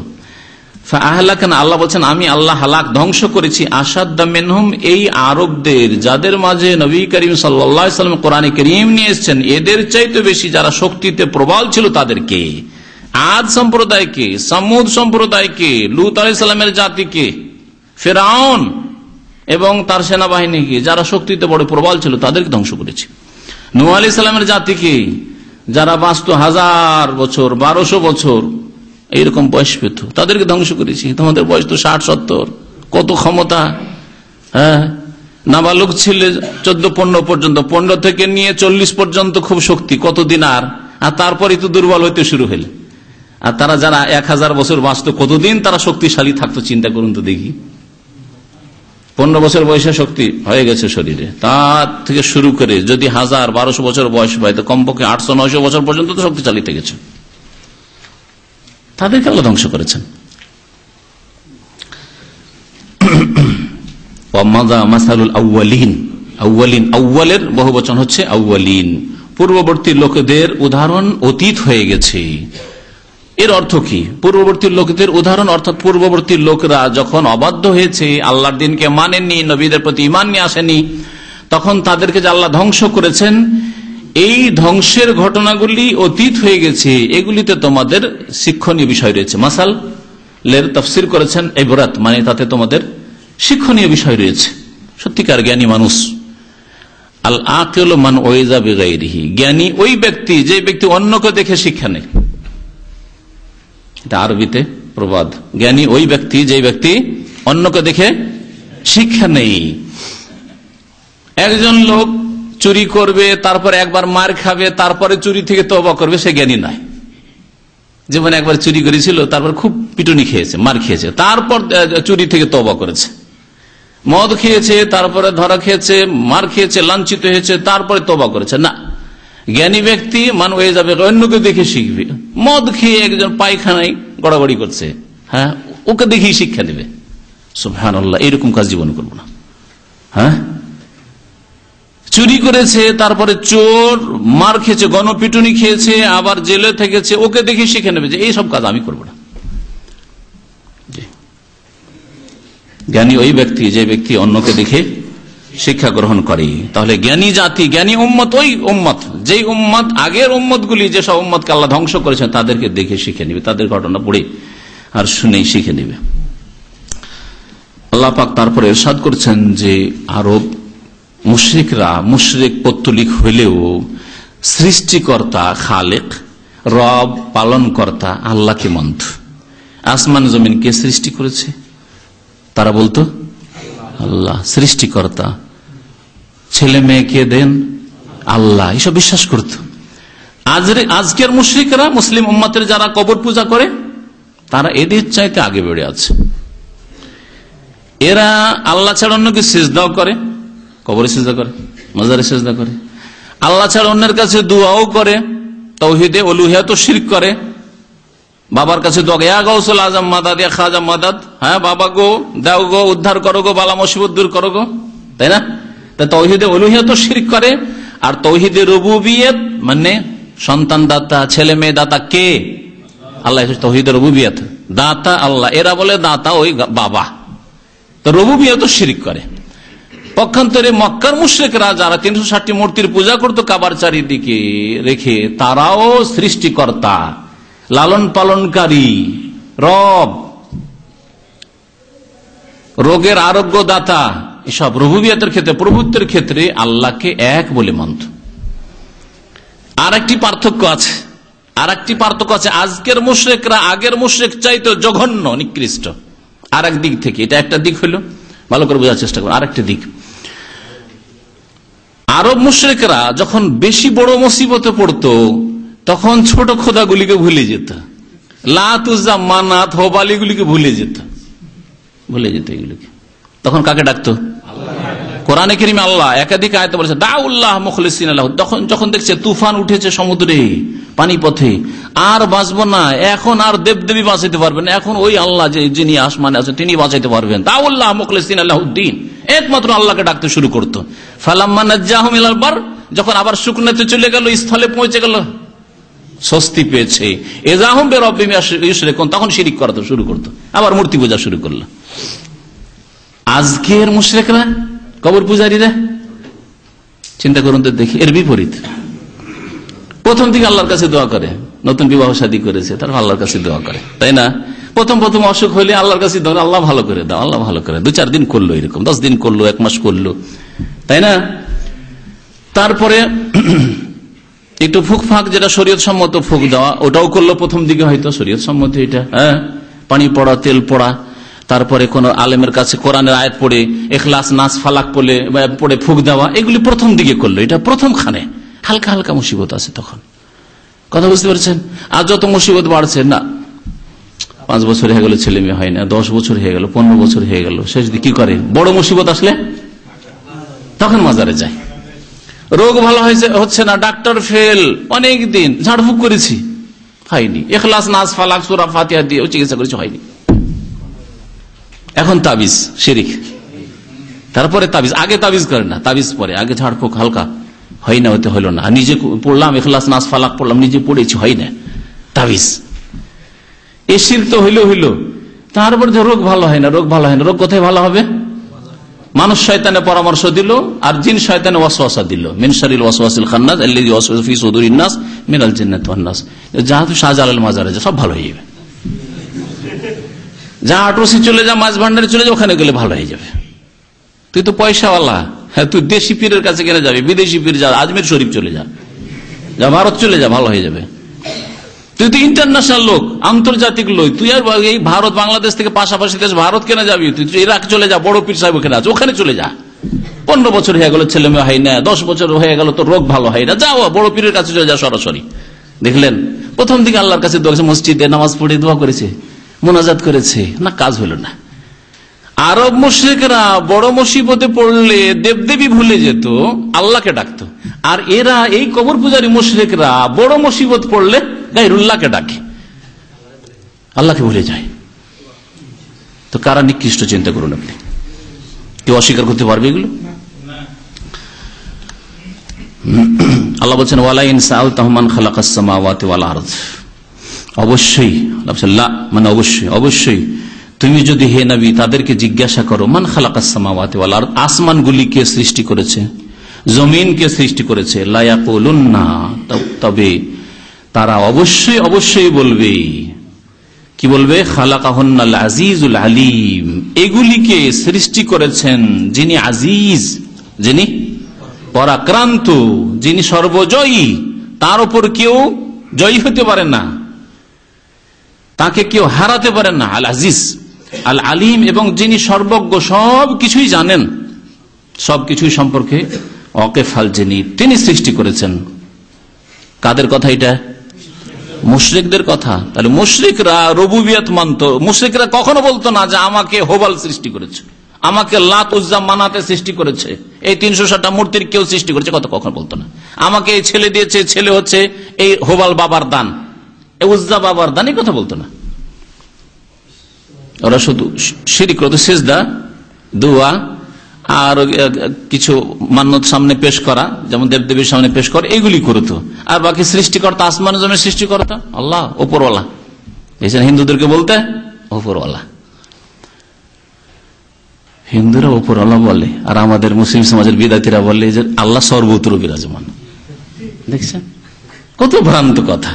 আল্লাহ বলছেন, আমি আল্লাহ হালাক ধ্বংস করেছি। আসাদ্দামেনহম এই আরবদের, যাদের মাঝে নবী করিম সাল্লাম কোরআন করিম নিয়ে এসছেন, এদের চাইতে বেশি যারা শক্তিতে প্রবল ছিল তাদেরকে আদ সম্প্রদায়কে সামুদ সম্প্রদায়কে লুত আলাইসাল্লামের জাতিকে ফেরাউন এবং তার সেনাবাহিনীকে যারা শক্তিতে বড় প্রবল ছিল, তাদেরকে ধ্বংস করেছে। নু আলি সাল্লামের জাতিকে যারা বাঁচত হাজার বছর, বারোশো বছর, এইরকম বয়স পেত, তাদেরকে ধ্বংস করেছি। তোমাদের বয়স তো ষাট, সত্তর। কত ক্ষমতা? হ্যাঁ? নাবালক ছেলে চোদ্দ, পনেরো পর্যন্ত, পনেরো থেকে নিয়ে চল্লিশ পর্যন্ত খুব শক্তি, কতদিন আর? আর তারপরে তো দুর্বল হইতে শুরু হইলে। আর তারা যারা এক হাজার বছর বাঁচত, কতদিন তারা শক্তিশালী থাকতো চিন্তা করুন তো দেখি। পনেরো বছর বয়সে শক্তি হয়ে গেছে শরীরে। তার থেকে শুরু করে যদি হাজার বারোশো বছর বয়স হয়, তো কমপক্ষে আটশো, নয়শো বছর পর্যন্ত তো শক্তিশালী থেকেছে তাদেরকে আল্লাহ ধ্বংস করেছেন। বহু বচন হচ্ছে আউ্বালিন পূর্ববর্তী লোকদের উদাহরণ অতীত হয়ে গেছে। এর অর্থ কি? পূর্ববর্তী লোকদের উদাহরণ, অর্থাৎ পূর্ববর্তী লোকরা যখন অবাধ্য হয়েছে, আল্লাহর দিনকে মানেননি, নবীদের প্রতি ইমান নিয়ে আসেনি তখন তাদেরকে যে আল্লাহ ধ্বংস করেছেন, এই ধ্বংসের ঘটনাগুলি অতীত হয়ে গেছে, এগুলিতে তোমাদের শিক্ষণীয় বিষয় রয়েছে। মাসাল লের তফসির করেছেন এবরাত মানে তাতে তোমাদের শিক্ষণীয় বিষয় রয়েছে। সত্যিকার জ্ঞানী মানুষ। আল আকেল মান ওয়েজা বেগাইরিহি। জ্ঞানী ওই ব্যক্তি, যে ব্যক্তি অন্যকে দেখে শিক্ষা নেই এটা আরবিতে প্রবাদ। জ্ঞানী ওই ব্যক্তি যে ব্যক্তি অন্যকে দেখে শিক্ষা নেই। একজন লোক চুরি করবে, তারপরে একবার মার খাবে, তারপরে চুরি থেকে তবা করবে, সে জ্ঞানী নয়। যেমন একবার চুরি করেছিল, তারপর খুব পিটুনি খেয়েছে, মার খেয়েছে, তারপর চুরি থেকে তবা করেছে। মদ খেয়েছে, তারপরে ধরা খেয়েছে, মার খেয়েছে, লাঞ্ছিত হয়েছে, তারপরে তবা করেছে। না জ্ঞানী ব্যক্তি মান হয়ে যাবে, অন্যকে দেখে শিখবে। মদ খেয়ে একজন পায়খানায় গড়াগড়ি করছে হ্যাঁ? ওকে দেখেই শিক্ষা দেবে। সুহান আল্লাহ এরকম কাজ জীবন করব না। হ্যাঁ? চুরি করেছে, তারপরে চোর, মার খেয়েছে, গণপিটুনি খেয়েছে, আবার জেলে থেকেছে, ওকে দেখে শিখে নেবে যে এইসব কাজ আমি করব না। জ্ঞানী ওই ব্যক্তি, যে ব্যক্তি অন্যকে দেখে শিক্ষা গ্রহণ করে। তাহলে জ্ঞানী জাতি, জ্ঞানী উম্মত, ওই উম্মত, যেই উম্মত, আগের উম্মত গুলি যেসব উম্মতকে আল্লাহ ধ্বংস করেছেন, তাদেরকে দেখে শিখে নিবে, তাদের ঘটনা পড়ে আর শুনেই শিখে নিবে। আল্লাহ পাক তারপরে এরশাদ করছেন যে, আরব মুশ্রিকরা মুশ্রিক পত্তলিক হইলেও সৃষ্টিকর্তা খালেক, রব পালনকর্তা আল্লাহকে মন্থ আসমান জমিন কে সৃষ্টি করেছে। তারা বলতো আল্লাহ, সৃষ্টিকর্তা। ছেলে মেয়েকে দেন আল্লাহ, এসব বিশ্বাস করত। আজকের মুশ্রিকরা, মুসলিম উম্মাতের যারা কবর পূজা করে, তারা এদের চাইতে আগে বেড়ে আছে। এরা আল্লাহ ছাড়া অন্যকে সেজদাও করে, কবরে সেজদা করে, মজারে সেজদা করে। আল্লাহ ছাড়া অন্যের কাছে দুয়াও করে, তৌহিদে অলুহিয়া তো শির করে। বাবার কাছে আজম, মাদাদ খাজা মাদাদ হ্যাঁ বাবা গো দাও গো উদ্ধার করো গো বালা মুসিবত দূর করো গো তাই না? তা তৌহিদে অলুহিয়া তো শির করে, আর তৌহিদে রবুবিয়ত মানে সন্তান দাতা, ছেলে মেয়ে দাতা কে? আল্লাহ তৌহিদে রবুবিয়ত। দাতা আল্লাহ। এরা বলে দাতা ওই বাবা। তো রবুবিয়ত শিরিক করে। পক্ষান্তরে মক্কার মুশ্রেকরা যারা তিনশো ষাটটি মূর্তির পূজা করতো, কাবার চারিদিকে রেখে, তারাও সৃষ্টিকর্তা। লালন পালনকারী রব, রোগের আরোগ্য দাতা এসব রঘুবিয়াতের ক্ষেত্রে, প্রভুত্বের ক্ষেত্রে আল্লাহকে এক বলে মানত। আর একটি পার্থক্য আছে আর একটি পার্থক্য আছে, আজকের মুশ্রেকরা আগের মুশ্রেক চাইতো জঘন্য, নিকৃষ্ট। আর এক দিক থেকে, এটা একটা দিক হলো, ভালো করে বোঝার চেষ্টা করুন আর একটা দিক। আরব মুশ্রেকরা যখন বেশি বড় মুসিবতে পড়তো তখন ছোট খোদাগুলিকে ভুলে যেত। লাতুজা মানাত হোবালিগুলিকে ভুলে যেত। ভুলে যেত এগুলিকে। তখন কাকে ডাকতো? কোরআনে করিম আল্লাহ একাধিক আয়তে বলেছে দাউল্লাহ মুখলিসিন আল্লাহ তখন যখন দেখছে তুফান উঠেছে সমুদ্রে পানি পথে আর বাঁচব না এখন আর দেবদেবী বাঁচাইতে পারবেন এখন ওই আল্লাহ যে যিনি আসমানে আছেন তিনি বাঁচাইতে পারবেন। দাউল্লাহ মুখলিসিন আল্লাহদ্দিন একমাত্র আল্লাহকে ডাকতে শুরু করতো। ফালাম্মা নাজ্জাহমিলার যখন আবার শুকনাতে চলে গেল স্থলে পৌঁছে গেল স্বস্তি পেয়েছে। এজাহম বেরবিম তখন শিরিক করাতে শুরু করতো। আবার মূর্তি পূজা শুরু করল। আজকের মুশ্রেকরা কবর পূজারীরা? চিন্তা করুন তো দেখি, এর বিপরীত। প্রথম দিকে আল্লাহর কাছে দোয়া করে, নতুন বিবাহ শাদী করেছে তার আল্লাহর কাছে দোয়া করে, তাই না? প্রথম প্রথম অসুখ হলে আল্লাহর কাছে দোয়া আল্লাহ ভালো করে দাও, আল্লাহ ভালো করে দু চার দিন করল এরকম, দশ দিন করল, এক মাস করল, তাই না? তারপরে একটু ফুক ফাঁক যেটা শরীয়ত সম্মত ফুক দেওয়া, ওটাও করল প্রথম দিকে হয়তো শরীয়ত সম্মত এটা হ্যাঁ? পানি পড়া, তেল পড়া, তারপরে কোন আলেমের কাছে কোরআনের আয়াত পড়ে, এখলাস, নাচ, ফালাক পড়ে পড়ে ফুক দেওয়া, এগুলি প্রথম দিকে করল, এটা প্রথম খানে। হালকা হালকা মুসিবত আছে তখন। কথা বুঝতে পারছেন? আর যত মুসিবত বাড়ছে, না, পাঁচ বছর হয়ে গেল ছেলে মেয়ে হয় না, দশ বছর হয়ে গেল, পনেরো বছর হয়ে গেল, শেষ দিকে কি করে? বড় মুসিবত আসলে তখন মাজারে যায়। রোগ ভালো হচ্ছে না, ডাক্তার ফেল অনেক দিন ঝাড়ফুক করেছি। হয়নি। এখলাস নাচ ফালাক, সুরা ফাতিয়া দিয়ে চিকিৎসা করেছি, হয়নি। এখন তাবিজ, শিরিক। তারপরে তাবিজ, আগে তাবিজ করে না, তাবিজ পরে, আগে ঝাড়ফুক হালকা। হয় না, হতে হলো না। নিজে পড়লাম এখলাস নাচ ফালাক পড়লাম, নিজে পড়েছি, হয় না। তাবিজ। এ শির তো হইল হইল। তারপরে রোগ ভালো হয় না, রোগ ভালো হয় না। রোগ কোথায় ভালো হবে? মানুষ শয়তানে পরামর্শ দিল আর জিন শয়তানে ওয়াসওয়াসা দিল। মিনসারিল ওয়াসওয়াসিল খান্নাস, আল্লাযী ওয়াসওয়াসা ফি সুদুরিন নাস, মিনাল জিন্নাতি ওয়ান নাস। শাহজালাল মাজারে সব ভালো হয়ে যাবে। যা আটরসি চলে যা, মাছ ভান্ডারে চলে যা, ওখানে গেলে ভালো হয়ে যাবে। তুই তো পয়সাওয়ালা। হ্যাঁ তুই দেশি পীরের কাছে কেন যাবি? বিদেশি পীর যা, আজমের শরীফ চলে যা। যা ভারত চলে যা, ভালো হয়ে যাবে। তুই তো ইন্টারন্যাশনাল লোক, আন্তর্জাতিক লোক। তুই আর এই ভারত, বাংলাদেশ থেকে পাশাপাশি দেশ ভারত কেনা যাবি? তুই তুই ইরাক চলে যা, বড় পীর সাহেব ওখানে আছে? ওখানে চলে যা। পনেরো বছর হয়ে গেল ছেলে মেয়ে হয় না, দশ বছর হয়ে গেল তো রোগ ভালো হয় না। যাও, বড় পীরের কাছে চলে যা সরাসরি। দেখলেন, প্রথম দিকে আল্লাহর কাছে দোয়া মসজিদে নামাজ পড়ে দোয়া করেছে, মোনাজাত করেছে। না, কাজ হলো না। আরব মুশ্রিকরা বড় মুসিবতে পড়লে দেবদেবী ভুলে যেত, আল্লাহকে ডাকতো। আর এরা, এই কবর পূজারী মুশ্রিকরা বড় মুসিবত পড়লে গাইরুল্লাহকে ডাকে। আল্লাহকে ভুলে যায়। তো কারা নিকৃষ্ট চিন্তা করুন আপনি? কেউ অস্বীকার করতে পারবে এগুলো? আল্লাহ বলছেন ওয়াল আরদ। অবশ্যই, আল্লাহ মানে অবশ্যই অবশ্যই। তুমি যদি হে নবী তাদেরকে জিজ্ঞাসা করো, মান খালাকাসমাওয়াতি ওয়াল আরদ? আসমানগুলিকে সৃষ্টি করেছে, জমিনকে সৃষ্টি করেছে। লায়াকুলুন্না তবে তারা অবশ্যই অবশ্যই বলবে। কি বলবে? খালাকাহন্নাল আজিজুল আলিম। এগুলিকে সৃষ্টি করেছেন যিনি আজিজ, যিনি পরাক্রান্ত, যিনি সর্বজয়ী, তার উপর কেউ জয়ী হতে পারে না। তাকে কেউ হারাতে পারেন না, আল আজিজ, আল আলিম এবং যিনি সর্বজ্ঞ, সব কিছুই জানেন। সব কিছুই সম্পর্কে অকেফাল যিনি তিনি সৃষ্টি করেছেন। কাদের কথা এটা? মুশরিকদের কথা। তাহলে মুশরিকরা রবুবিয়ত মানত। মুশরিকরা কখনো বলতো না যে আমাকে হোবাল সৃষ্টি করেছে। আমাকে লাত উজ্জা মানাতে সৃষ্টি করেছে। এই তিনশো ষাটটা মূর্তির কেউ সৃষ্টি করেছে কত কখনো বলতো না। আমাকে এই ছেলে দিয়েছে ছেলে হচ্ছে এই হোবাল বাবার দান। এই উজ্জা বাবার দান, এই কথা বলতো না। ওরা শুধু সিঁড়ি করতো, সেজদা, দোয়া আর কিছু মান্যত সামনে পেশ করা, যেমন দেবদেবীর সামনে পেশ করা এগুলি করতো। আর বাকি সৃষ্টিকর্তা আসমান জমের সৃষ্টিকর্তা আল্লাহ, ওপরওয়ালা। এসেন হিন্দুদেরকে বলতে, ওপরওয়ালা। হিন্দুরা ওপরওয়ালা বলে, আর আমাদের মুসলিম সমাজের বিদাতিরা বলে যে আল্লাহ সর্বত্র বিরাজমান। দেখছেন? কত ভ্রান্ত কথা।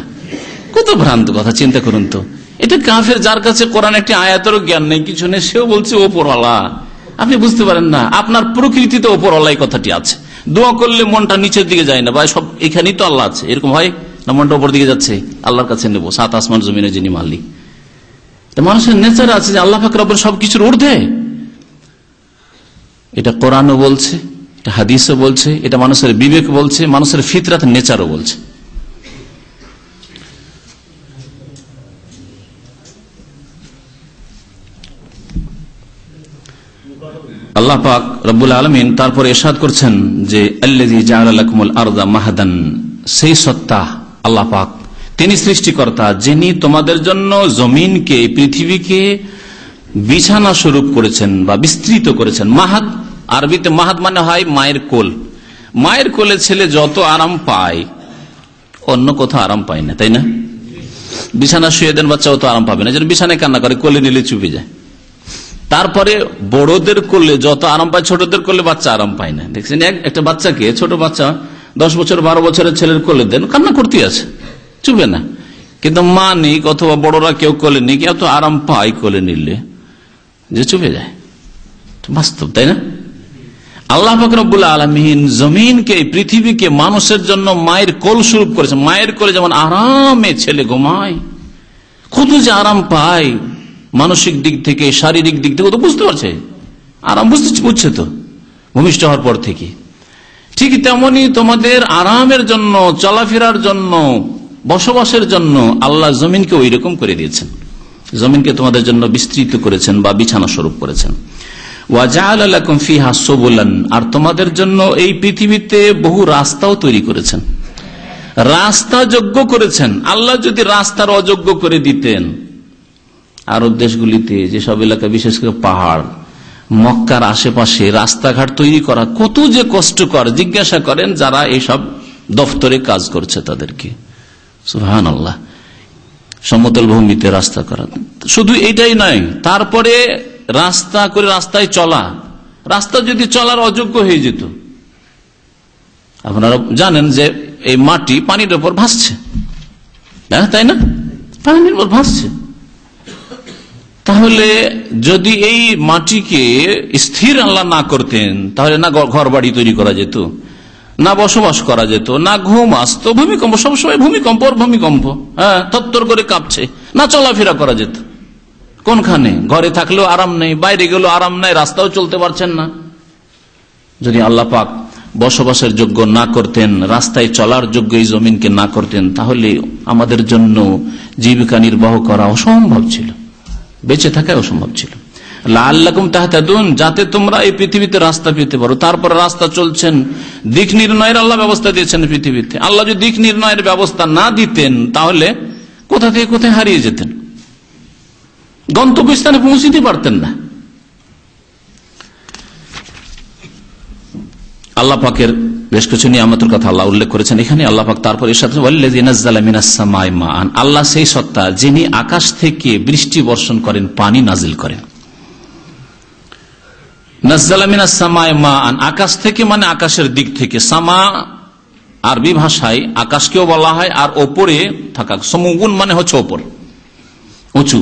কত ভ্রান্ত কথা, চিন্তা করুন তো। এটা কাফের, যার কাছে কোরআন একটি আয়াতেরও জ্ঞান নেই, কিছু নেই, সেও বলছে ওপরওয়ালা। আপনি বুঝতে পারেন না, আপনার প্রকৃতিতে ওপরওয়ালাই কথাটি আছে। দোয়া করলে মনটা নিচের দিকে যায় না বা সব এখানেই তো আল্লাহ আছে। এরকম হয় না, মনটা ওপর দিকে যাচ্ছে? আল্লাহর কাছে নেব, সাত আসমান জমিনে যিনি মালিক। মানুষের নেচার আছে যে আল্লাহ ফাকর সবকিছুর ঊর্ধ্বে। এটা কোরআনও বলছে, এটা হাদিসও বলছে, এটা মানুষের বিবেক বলছে, মানুষের ফিতরাত নেচারও বলছে। আল্লাহ পাক রব্বুল আলমিন তারপর এরশাদ করছেন যে আরদা মাহাদান সেই সত্তা আল্লাহ পাক তিনি সৃষ্টিকর্তা, যিনি তোমাদের জন্য জমিনকে, পৃথিবীকে বিছানা স্বরূপ করেছেন বা বিস্তৃত করেছেন। মাহাদ, আরবিতে মাহাদ মানে হয় মায়ের কোল। মায়ের কোলে ছেলে যত আরাম পায়, অন্য কোথাও আরাম পায় না, তাই না? বিছানা শুয়ে দেন বাচ্চা, অত আরাম পাবে না। যেন বিছানায় কান্না করে, কোলে নিলে চুপে যায়। তারপরে বড়দের করলে, যত আরাম পায়, ছোটদের করলে বাচ্চা আরাম পায় না। দেখছেন একটা বাচ্চাকে ছোট বাচ্চা, দশ বছর, বারো বছরের ছেলের কোলে দেন, কান্না করতে আছে চুবে না। কিন্তু মা নেই অথবা বড়রা কেউ কোলে নেই কেউ তো আরাম পায় কোলে নিলে যে চুপে যায়। বাস্তব, তাই না? আল্লাহ ফকরবুল আলমিন জমিনকে পৃথিবীকে মানুষের জন্য মায়ের কোল স্বরূপ করেছে মায়ের কোলে যেমন আরামে ছেলে ঘুমায় কত যে আরাম পায় মানসিক দিক থেকে, শারীরিক দিক থেকে তো বুঝতে পারছে। আরাম বুঝতে বুঝছে তো, ভূমিষ্ঠ হওয়ার পর থেকে। ঠিক তেমনি তোমাদের আরামের জন্য, চলাফেরার জন্য, বসবাসের জন্য আল্লাহ জমিনকে ওই রকম করে দিয়েছেন। জমিনকে তোমাদের জন্য বিস্তৃত করেছেন বা বিছানা স্বরূপ করেছেন। আর তোমাদের জন্য এই পৃথিবীতে বহু রাস্তাও তৈরি করেছেন। রাস্তা যোগ্য করেছেন। আল্লাহ যদি রাস্তার অযোগ্য করে দিতেন আরব দেশগুলিতে যেসব এলাকা বিশেষ করে পাহাড়, মক্কার আশেপাশে রাস্তাঘাট তৈরি করা কত যে কষ্টকর। জিজ্ঞাসা করেন যারা এইসব দফতরে কাজ করছে তাদেরকে। সুহান সমতল ভূমিতে রাস্তা করা। শুধু এটাই নয়, তারপরে রাস্তা করে রাস্তায় চলা। রাস্তা যদি চলার অযোগ্য হয়ে যেত। আপনারা জানেন যে এই মাটি পানির ওপর ভাসছে। হ্যাঁ তাই না? পানির উপর ভাসছে। তাহলে যদি এই মাটিকে স্থির আল্লাহ না করতেন, তাহলে না ঘর বাড়ি তৈরি করা যেত, না বসবাস করা যেত, না ঘুম আসতো, ভূমিকম্প, সবসময় ভূমিকম্প, ওর ভূমিকম্প হ্যাঁ তত্তর করে কাঁপছে, না চলাফেরা করা যেত। কোনখানে? ঘরে থাকলেও আরাম নেই, বাইরে গেলেও আরাম নেই, রাস্তাও চলতে পারছেন না। যদি আল্লাহ পাক বসবাসের যোগ্য না করতেন, রাস্তায় চলার যোগ্য এই জমিনকে না করতেন, তাহলে আমাদের জন্য জীবিকা নির্বাহ করা অসম্ভব ছিল। বেঁচে থাকা অসম্ভব ছিল। লাল্লাকুম তাহতাদুন, যাতে তোমরা এই পৃথিবীতে রাস্তা পেতে পারো। তারপর রাস্তা চলছেন, দিক নির্ণয়ের আল্লাহ ব্যবস্থা দিয়েছেন পৃথিবীতে। আল্লাহ যদি দিক নির্ণয়ের ব্যবস্থা না দিতেন, তাহলে কোথা থেকে কোথায় হারিয়ে যেতেন? গন্তব্যস্থানে পৌঁছিতে পারতেন না। আল্লাহ পাকের বেশ কিছু নিয়ামতের কথা আল্লাহ উল্লেখ করেছেন। এখানে আল্লাহ তারপর আল্লাহ সেই সত্তা, যিনি আকাশ থেকে বৃষ্টি বর্ষণ করেন, পানি নাজিল করেন। আকাশ থেকে মানে আকাশের দিক থেকে। সামা আরবি ভাষায় আকাশকেও বলা হয়, আর ওপরে থাকা সমগুণ মানে হচ্ছে ওপর, উঁচু।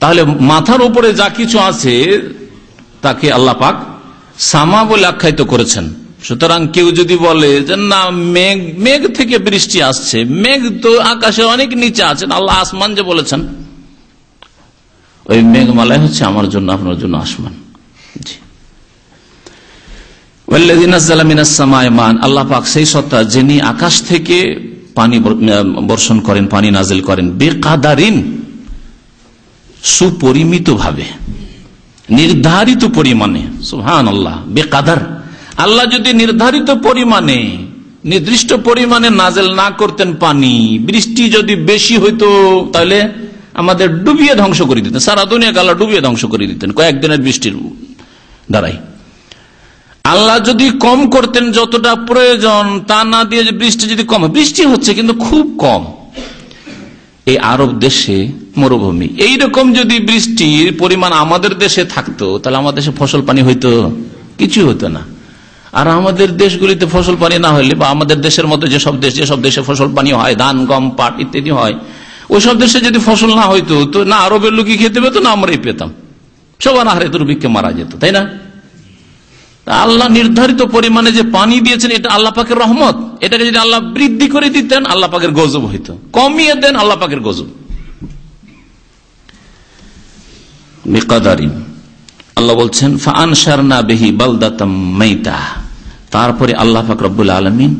তাহলে মাথার উপরে যা কিছু আছে, তাকে আল্লাহ পাক সামা বলে আখ্যায়িত করেছেন। সুতরাং কেউ যদি বলে যে, না, মেঘ মেঘ থেকে বৃষ্টি আসছে, মেঘ তো আকাশে অনেক নিচে আছেন আল্লাহ আসমান যে বলেছেন, ওই মেঘমালায় হচ্ছে আমার জন্য, আপনার জন্য আসমান। আল্লাহ পাক সেই সত্তা যিনি আকাশ থেকে পানি বর্ষণ করেন, পানি নাজিল করেন, বেকাদারিন সুপরিমিত ভাবে নির্ধারিত পরিমাণে সুহান আল্লাহ বেকাদার। আল্লাহ যদি নির্ধারিত পরিমাণে, নির্দিষ্ট পরিমাণে নাজেল না করতেন পানি, বৃষ্টি যদি বেশি হইতো, তাহলে আমাদের ডুবিয়ে ধ্বংস করে দিতেন। সারা দুনিয়াকে আল্লাহ ডুবিয়ে ধ্বংস করে দিতেন, কয়েকদিনের বৃষ্টির দ্বারাই। আল্লাহ যদি কম করতেন যতটা প্রয়োজন, তা না দিয়ে বৃষ্টি যদি কম বৃষ্টি হচ্ছে কিন্তু খুব কম। এই আরব দেশে মরুভূমি, এইরকম যদি বৃষ্টির পরিমাণ আমাদের দেশে থাকতো, তাহলে আমাদের দেশে ফসল পানি হইতো, কিছু হতো না। আর আমাদের দেশগুলিতে ফসল পানি না হলে বা আমাদের দেশের মতো যেসব দেশ, যেসব দেশে ফসল পানি হয়, ধান, গম, পাট ইত্যাদি হয়, ওইসব দেশে যদি ফসল না হইতো, তো না আরবের লোকই খেতে পেতো, না আমরাই পেতাম। সবার আহারে দুর্ভিক্ষে মারা যেত, তাই না? আল্লাহ নির্ধারিত পরিমাণে যে পানি দিয়েছেন, এটা আল্লাহ পাকের রহমত। এটাকে যদি আল্লাহ বৃদ্ধি করে দিতেন, আল্লাহ পাকের গজব হইত। কমিয়ে দেন, আল্লাহ পাকের গজব। আল্লাহ বলছেন ফান সারনা বেহি বালদাতাম তারপরে আল্লাহ পাক রব্বুল আলমিন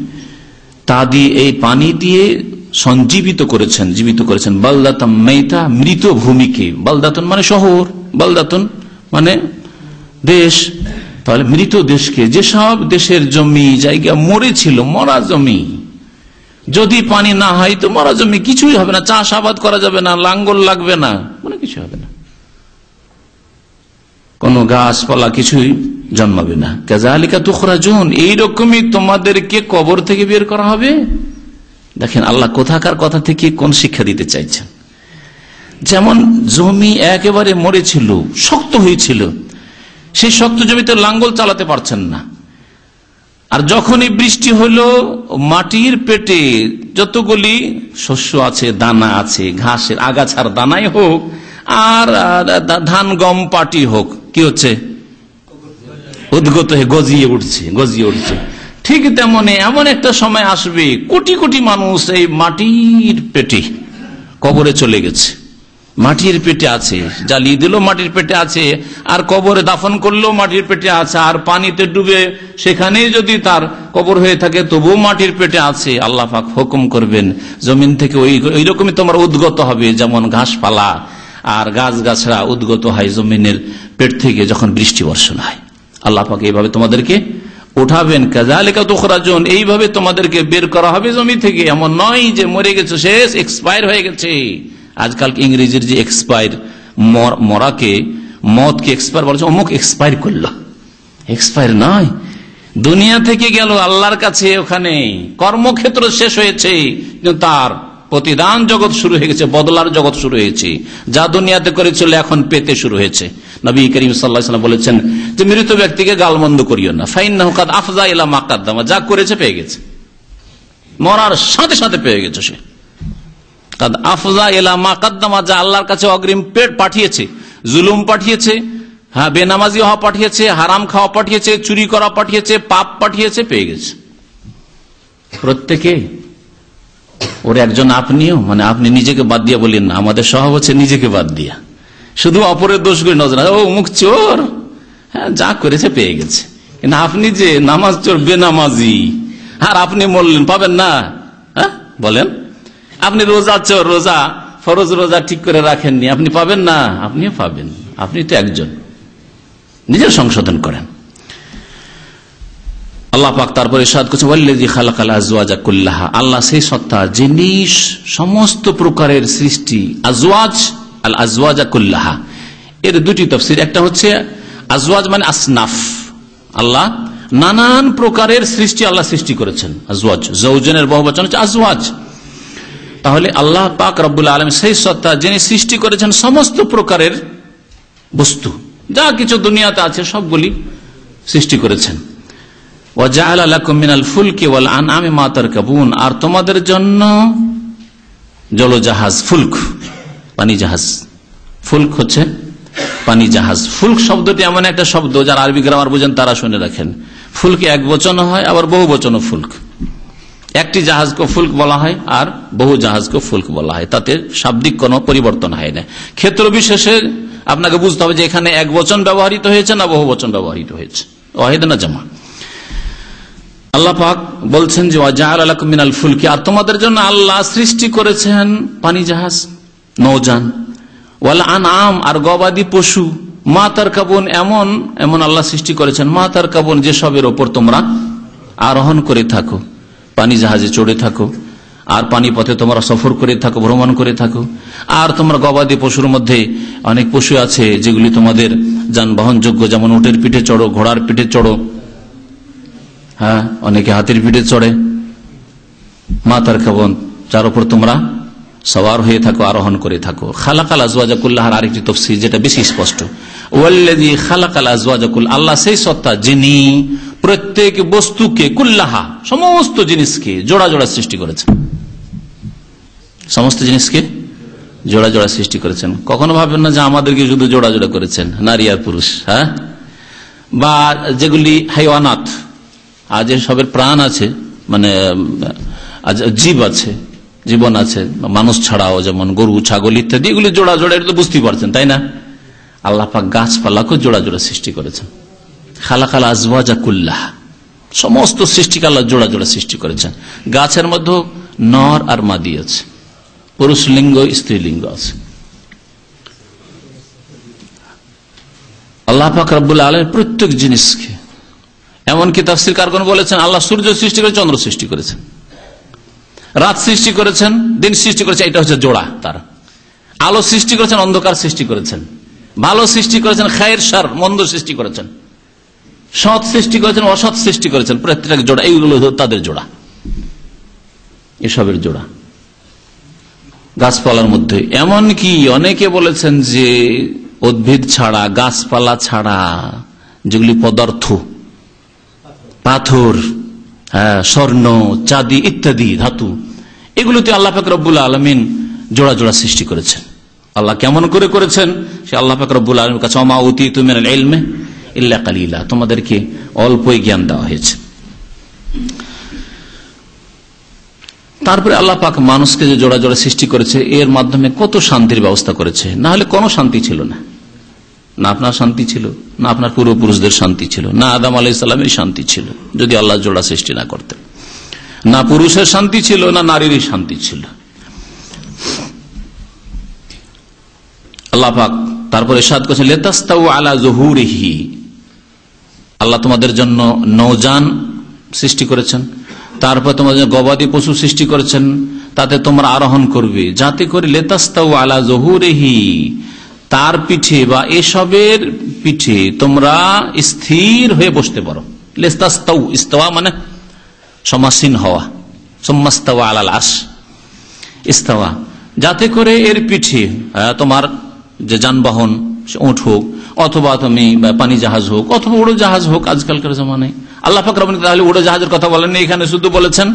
তা দিয়ে এই পানি দিয়ে সঞ্জীবিত করেছেন, জীবিত করেছেন। বালদাতাম মেইতা, মৃত ভূমিকে। বালদাতন মানে শহর, বালদাতন মানে দেশ। তাহলে মৃত দেশকে যেসব দেশের জমি, জায়গা মরেছিল, মরা জমি। যদি পানি না হয় তো মরা জমি কিছুই হবে না চাষ আবাদ করা যাবে না, লাঙ্গল লাগবে না মানে কিছু হবে না। কোন গাছপালা কিছুই জন্মাবে না। কেজালিকা তুখরা জুন এইরকমই তোমাদেরকে কবর থেকে বের করা হবে। দেখেন আল্লাহ কোথাকার কথা থেকে কোন শিক্ষা দিতে চাইছেন। যেমন জমি একেবারে মরেছিল, শক্ত হয়েছিল, সেই শক্ত জমিতে লাঙ্গল চালাতে পারছেন না। আর যখনই বৃষ্টি হলো, মাটির পেটে যতগুলি শস্য আছে, দানা আছে, ঘাসের আগাছার দানাই হোক, আর ধান, গম পাটি হোক কি হচ্ছে? উদ্গত হয়ে গজিয়ে উঠছে গজিয়ে উঠছে। ঠিক তেমনি এমন একটা সময় আসবে, কোটি কোটি মানুষ এই মাটির পেটে কবরে চলে গেছে। মাটির পেটে আছে, জ্বালিয়ে দিল, মাটির পেটে আছে, আর কবরে দাফন করলেও মাটির পেটে আছে, আর পানিতে ডুবে সেখানে যদি তার কবর হয়ে থাকে, তবুও মাটির পেটে আছে। আল্লাহ পাক হুকুম করবেন, জমিন থেকে ওই ওই রকমই তোমার উদ্গত হবে, যেমন ঘাসপালা, আর গাছ গাছরা উদ্গত হয় জমিনের পেট থেকে যখন বৃষ্টি বর্ষণ হয়, আল্লাহ পাক এইভাবে তোমাদেরকে উঠাবেন কাজালিকা তোখরাজন, এইভাবে তোমাদেরকে বের করা হবে জমি থেকে। এমন নয় যে মরে গেছে, শেষ এক্সপায়ার হয়ে গেছে। আজকাল ইংরেজির যে এক্সপায়ার মরাকে, মতকে এক্সপায়ার বলছে, অমুক এক্সপায়ার করল। এক্সপায়ার নয়। দুনিয়া থেকে গেল আল্লাহর কাছে ওখানে। কর্মক্ষেত্র শেষ হয়েছে, কিন্তু তার প্রতিদান জগৎ শুরু হয়ে গেছে, বদলার জগৎ শুরু হয়েছে। যা দুনিয়াতে করেছিল, এখন পেতে শুরু হয়েছে। নবী করিম সাল্লাহ বলেছেন যে মৃত ব্যক্তিকে গালমন্দ করিও না। ফাইন আফজা ইলা মাকাদ্দামা যা করেছে পেয়ে গেছে। মরার সাথে সাথে পেয়ে গেছে সে। কাদ আফজা এলা মাকাদ্দামা যা আল্লাহর কাছে অগ্রিম পেট পাঠিয়েছে, জুলুম পাঠিয়েছে হ্যাঁ বেনামাজি হওয়া পাঠিয়েছে, হারাম খাওয়া পাঠিয়েছে, চুরি করা পাঠিয়েছে, পাপ পাঠিয়েছে, পেয়ে গেছে। প্রত্যেকে ওর একজন আপনিও মানে আপনি নিজেকে বাদ দিয়া বলেন না, আমাদের স্বভাব হচ্ছে নিজেকে বাদ দিয়া। শুধু অপরের দোষ করে নজর ও, মুখ চোর। হ্যাঁ যা করেছে পেয়ে গেছে। কিন্তু আপনি যে নামাজ চোর, বেনামাজি। আর আপনি বললেন পাবেন না। হ্যাঁ বলেন। আপনি রোজা চোর, রোজা, ফরজ রোজা ঠিক করে রাখেননি, আপনি পাবেন না। আপনিও পাবেন। আপনি তো একজন। নিজের সংশোধন করেন। আল্লাহ পাক তারপরে সাদ করছে, ওয়াল্লাযী খালাকাল আজওয়াজা কুল্লাহা। আল্লাহ সেই সত্তা যিনি সমস্ত প্রকারের সৃষ্টি, আজওয়াজ আল আজওয়াজা কুল্লাহা। এর দুটি তফসির, একটা হচ্ছে আজওয়াজ মানে আসনাফ। আল্লাহ নানান প্রকারের সৃষ্টি আল্লাহ সৃষ্টি করেছেন, আজওয়াজ। জৌজনের বহু বচন হচ্ছে আজওয়াজ। তাহলে আল্লাহ পাক রব্বুল আলম সেই সত্তা যিনি সৃষ্টি করেছেন সমস্ত প্রকারের বস্তু, যা কিছু দুনিয়াতে আছে সবগুলি সৃষ্টি করেছেন। আর তোমাদের জন্য জলজাহাজ, ফুলক। পানি জাহাজ। ফুলক হচ্ছে পানি জাহাজ। ফুলক শব্দটি এমন একটা শব্দ যারা আরবি গ্রামার বোঝেন তারা শুনে রাখেন। ফুলকে এক বচন হয়, আবার বহু বচন ফুলক। একটি জাহাজকে ফুলক বলা হয় আর বহু জাহাজকে ফুলক বলা হয়। তাতে শাব্দিক কোনো পরিবর্তন হয় না। ক্ষেত্র বিশেষে আপনাকে বুঝতে হবে যে এখানে এক বচন ব্যবহৃত হয়েছে না বহু বচন ব্যবহৃত হয়েছে। ওয়াহিদ না জামা। আল্লাহ পাক বলছেন যে মিনাল ফুলকি আর তোমাদের জন্য আল্লাহ সৃষ্টি করেছেন পানি জাহাজ। নৌজান ওয়াল আন আম আর গবাদি পশু, মা তার কাবন এমন এমন আল্লাহ সৃষ্টি করেছেন, মা তার কাবন যেসবের ওপর তোমরা আরোহণ করে থাকো, পানি জাহাজে চড়ে থাকো, আর পানি পথে তোমরা সফর করে থাকো, ভ্রমণ করে থাকো, আর তোমরা গবাদি পশুর মধ্যে অনেক পশু আছে যেগুলি তোমাদের যানবাহন যোগ্য যেমন উটের পিঠে চড়ো, ঘোড়ার পিঠে চড়ো হ্যাঁ অনেকে হাতির পিঠে চড়ে। মা তার কাবন, যার উপর তোমরা সবার হয়ে থাকো, আরোহণ করে থাকো। খালাকাল আজওয়াজাকুল্লাহর আরেকটি তফসি যেটা বেশি স্পষ্ট। ওয়াল্লাদি খালাকাল আজওয়াজাকুল, আল্লাহ সেই সত্তা যিনি প্রত্যেক বস্তুকে, কুল্লাহা, সমস্ত জিনিসকে জোড়া জোড়া সৃষ্টি করেছেন। সমস্ত জিনিসকে জোড়া জোড়া সৃষ্টি করেছেন। কখনো ভাবেন না যে আমাদেরকে শুধু জোড়া জোড়া করেছেন, নারী আর পুরুষ হ্যাঁ? বা যেগুলি হাইওয়ানাথ আজ সবের প্রাণ আছে মানে জীব আছে জীবন আছে, মানুষ ছাড়াও যেমন গরু, ছাগল ইত্যাদি, এগুলি জোড়া জোড়া এটা তো বুঝতেই পারছেন, তাই না? আল্লাহ পাক গাছপালাকেও জোড়া জোড়া সৃষ্টি করেছেন। খালাকাল আজওয়াজা কুল্লাহ, সমস্ত সৃষ্টিকে আল্লাহ জোড়া জোড়া সৃষ্টি করেছেন। গাছের মধ্যে নর আর মাদি আছে, পুরুষ লিঙ্গ স্ত্রীলিঙ্গ আছে। আল্লাহ পাক রব্বুল আলম প্রত্যেক জিনিসকে, এমনকি তাফসির কারগন বলেছেন? আল্লাহ সূর্য সৃষ্টি করে, চন্দ্র সৃষ্টি করেছেন। রাত সৃষ্টি করেছেন, দিন সৃষ্টি করেছেন, এটা হচ্ছে জোড়া তার। আলো সৃষ্টি করেছেন, অন্ধকার সৃষ্টি করেছেন। ভালো সৃষ্টি করেছেন, খায়ের সার, মন্দ সৃষ্টি করেছেন। সৎ সৃষ্টি করেছেন, অসৎ সৃষ্টি করেছেন প্রত্যেক জোড়া, এইগুলো তাদের জোড়া। এসবের জোড়া। গাছপালার মধ্যে। এমন কি অনেকে বলেছেন যে উদ্ভিদ ছাড়া, গাছপালা ছাড়া যেগুলি পদার্থ, পাথর হ্যাঁ স্বর্ণ, চাঁদি ইত্যাদি, ধাতু এগুলোতে আল্লাহ ফাকরবুল আলমিন জোড়া জোড়া সৃষ্টি করেছেন। আল্লাহ কেমন করে করেছেন? সে আল্লাহ ফাকরবুল আলমের কাছে অমা অতি তুমি এলমে ইল্লা কালিলা। তোমাদেরকে অল্পই জ্ঞান দেওয়া হয়েছে। তারপরে আল্লাহ পাক মানুষকে যে জোড়া জোড়া সৃষ্টি করেছে, এর মাধ্যমে কত শান্তির ব্যবস্থা করেছে। না হলে কোনো শান্তি ছিল না। না আপনার শান্তি ছিল, না আপনার পূর্বপুরুষদের শান্তি ছিল, না আদাম আলাই ইসলামের শান্তি ছিল, যদি আল্লাহ জোড়া সৃষ্টি না করতেন। না পুরুষের শান্তি ছিল, না নারীরই শান্তি ছিল। আল্লাহ পাক তারপরে সাদ করছেন, লেতাস্তাউ আলা জহুরিহি। আল্লাহ তোমাদের জন্য নৌজান সৃষ্টি করেছেন। তারপর তোমাদের গবাদি পশু সৃষ্টি করেছেন। তাতে তোমরা আরোহণ করবে। যাতে করে লেতাস্তাউ আলা জহুরেহি, তার পিঠে বা এসবের পিঠে তোমরা স্থির হয়ে বসতে পারো। লেস্তাস্তাউ ইস্তওয়া মানে সমাসীন হওয়া। সম্মাস্তাওয়া আলাল আস ইস্তাওয়া। যাতে করে এর পিঠে তোমার যে যানবাহন, উঠ হোক, অথবা তুমি পানি জাহাজ হোক, অথবা উড়ো জাহাজ হোক আজকালকার জমানায়। আল্লাহ তাহলে উড়ো জাহাজের কথা বলেননি, এখানে শুধু বলেছেন,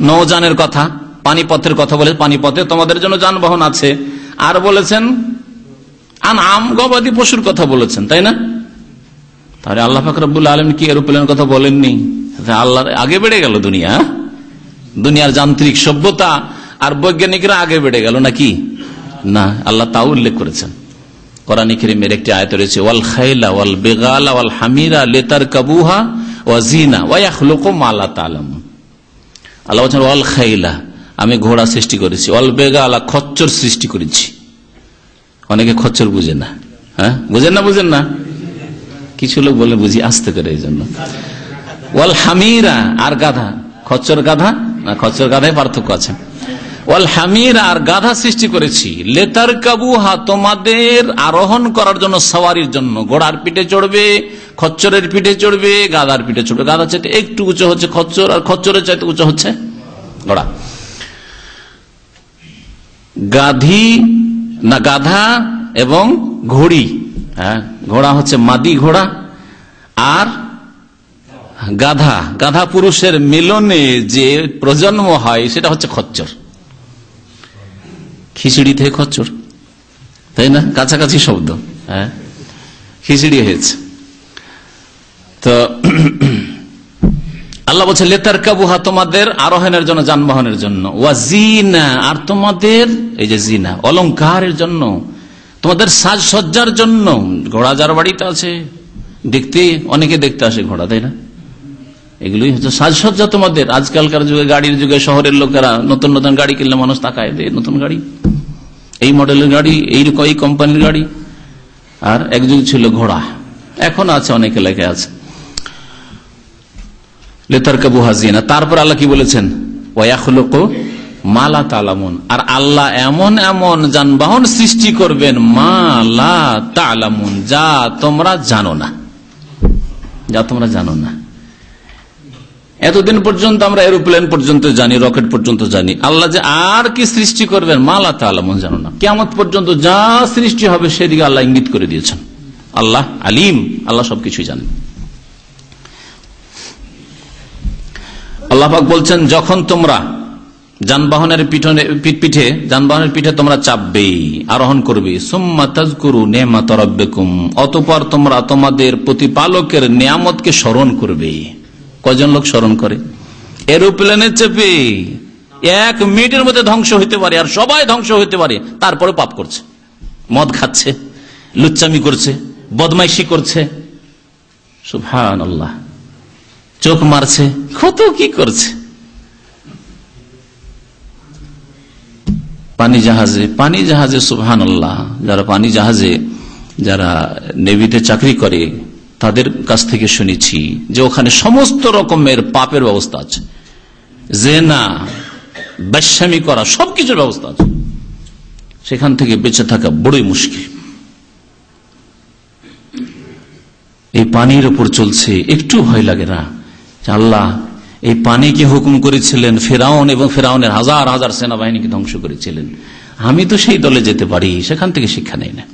নৌযানের কথা, পানিপথের কথা বলে পানিপথে তোমাদের জন্য যানবাহন আছে। আর বলেছেন আন আম গবাদি পশুর কথা বলেছেন, তাই না? তাহলে আল্লাহ ফাকরাবুল আলম কি এরোপ্লেনের কথা বলেননি? আল্লাহ আগে বেড়ে গেল দুনিয়া দুনিয়ার যান্ত্রিক সভ্যতা আর বৈজ্ঞানিকরা আগে বেড়ে গেল নাকি? না, আল্লাহ তাও উল্লেখ করেছেন। একটি আয়ত রয়েছে বেগালা হামিরা লেতার কাবুহা মালা আল্লাহ বলছেন আমি ঘোড়া সৃষ্টি করেছি। অল বেগা আলা খচ্চর সৃষ্টি করেছি। অনেকে খচ্চর বুঝে না হ্যাঁ? বুঝেন না বুঝেন না? কিছু লোক বলে বুঝি আসতে করে এই জন্য। ওয়াল হামিরা, আর গাধা? খচ্চর গাধা? না, খচ্চর গাধায় পার্থক্য আছে। ওয়াল হামিরা, আর গাধা সৃষ্টি করেছি। লেতার কাবুহা, তোমাদের আরোহণ করার জন্য সওয়ারির জন্য। ঘোড়ার পিঠে চড়বে, খচ্চরের পিঠে চড়বে, গাধার পিঠে চড়বে। গাধা চাইতে একটু উঁচু হচ্ছে খচ্চর, আর খচ্চরের চাইতে উঁচু হচ্ছে ঘোড়া। গাধি, না গাধা এবং ঘোড়ি হ্যাঁ? ঘোড়া হচ্ছে মাদি ঘোড়া আর গাধা। গাধা পুরুষের মিলনে যে প্রজন্ম হয়, সেটা হচ্ছে খচ্চর। খিচুড়ি থেকে খচ্চর। তাই না? কাছাকাছি শব্দ হ্যাঁ? খিচুড়ি হয়েছে। তো আল্লাহ বলছে লেতার কাবুহা তোমাদের আরোহণের জন্য, যানবাহনের জন্য। ওয়া জিনা, আর তোমাদের, এই যে জিনা অলংকারের জন্য। তোমাদের সাজসজ্জার জন্য ঘোড়া যার বাড়িতে আছে। দেখতে অনেকে দেখতে আসে ঘোড়া, তাই না? এগুলোই হচ্ছে সাজসজ্জা তোমাদের। আজকালকার যুগে, গাড়ির যুগে, শহরের লোকেরা নতুন নতুন গাড়ি কিনলে মানুষ তাকায় দেয় নতুন গাড়ি। এই মডেলের গাড়ি এইরকম এই কোম্পানির গাড়ি। আর এক যুগ ছিল ঘোড়া। এখন আছে, অনেক এলাকায় আছে। লেতারকাবু হাজিনা। তারপর আল্লাহ কি বলেছেন? ওয়াখলোক মালা তালামুন। আর আল্লাহ এমন এমন যানবাহন সৃষ্টি করবেন, মালা তালামুন, যা তোমরা জানো না। যা তোমরা জানো না। এতদিন পর্যন্ত আমরা এরোপ্লেন পর্যন্ত জানি, রকেট পর্যন্ত জানি। আল্লাহ যে আর কি সৃষ্টি করবেন, মালা তালামুন জানো না। কেমন পর্যন্ত যা সৃষ্টি হবে, সেদিকে আল্লাহ ইঙ্গিত করে দিয়েছেন। আল্লাহ আলিম, আল্লাহ সবকিছুই জানেন। আল্লাহাক বলছেন, যখন তোমরা যানবাহনের পিঠনে পিঠে যানবাহনের পিঠে তোমরা চাপবে আরোহণ করবে। সোম্মা তাজকুরু নেমা তরব্বেকুম অতপর তোমরা তোমাদের প্রতিপালকের নিয়ামতকে স্মরণ করবে। কজন লোক স্মরণ করে? এরোপ্লেনে চেপে এক মিনিটের মধ্যে ধ্বংস হইতে পারে, আর সবাই ধ্বংস হইতে পারে তারপরে পাপ করছে। মদ খাচ্ছে, লুচ্চামি করছে, বদমাইশি করছে। আল্লাহ চোখ মারছে কত কি করছে? পানি জাহাজে পানি জাহাজে সুবহান যারা পানি জাহাজে, যারা নেভিতে চাকরি করে, তাদের কাছ থেকে শুনেছি যে ওখানে সমস্ত রকমের পাপের ব্যবস্থা আছে। জেনা, বেশ্যামি করা সবকিছুর ব্যবস্থা আছে। সেখান থেকে বেঁচে থাকা বড়ই মুশকিল। এই পানির উপর চলছে, একটু ভয় লাগে না। আল্লাহ এই পানিকে হুকুম করেছিলেন? ফেরাউন এবং ফেরাউনের হাজার হাজার সেনাবাহিনীকে ধ্বংস করেছিলেন? আমি তো সেই দলে যেতে পারি, সেখান থেকে শিক্ষা নেই না।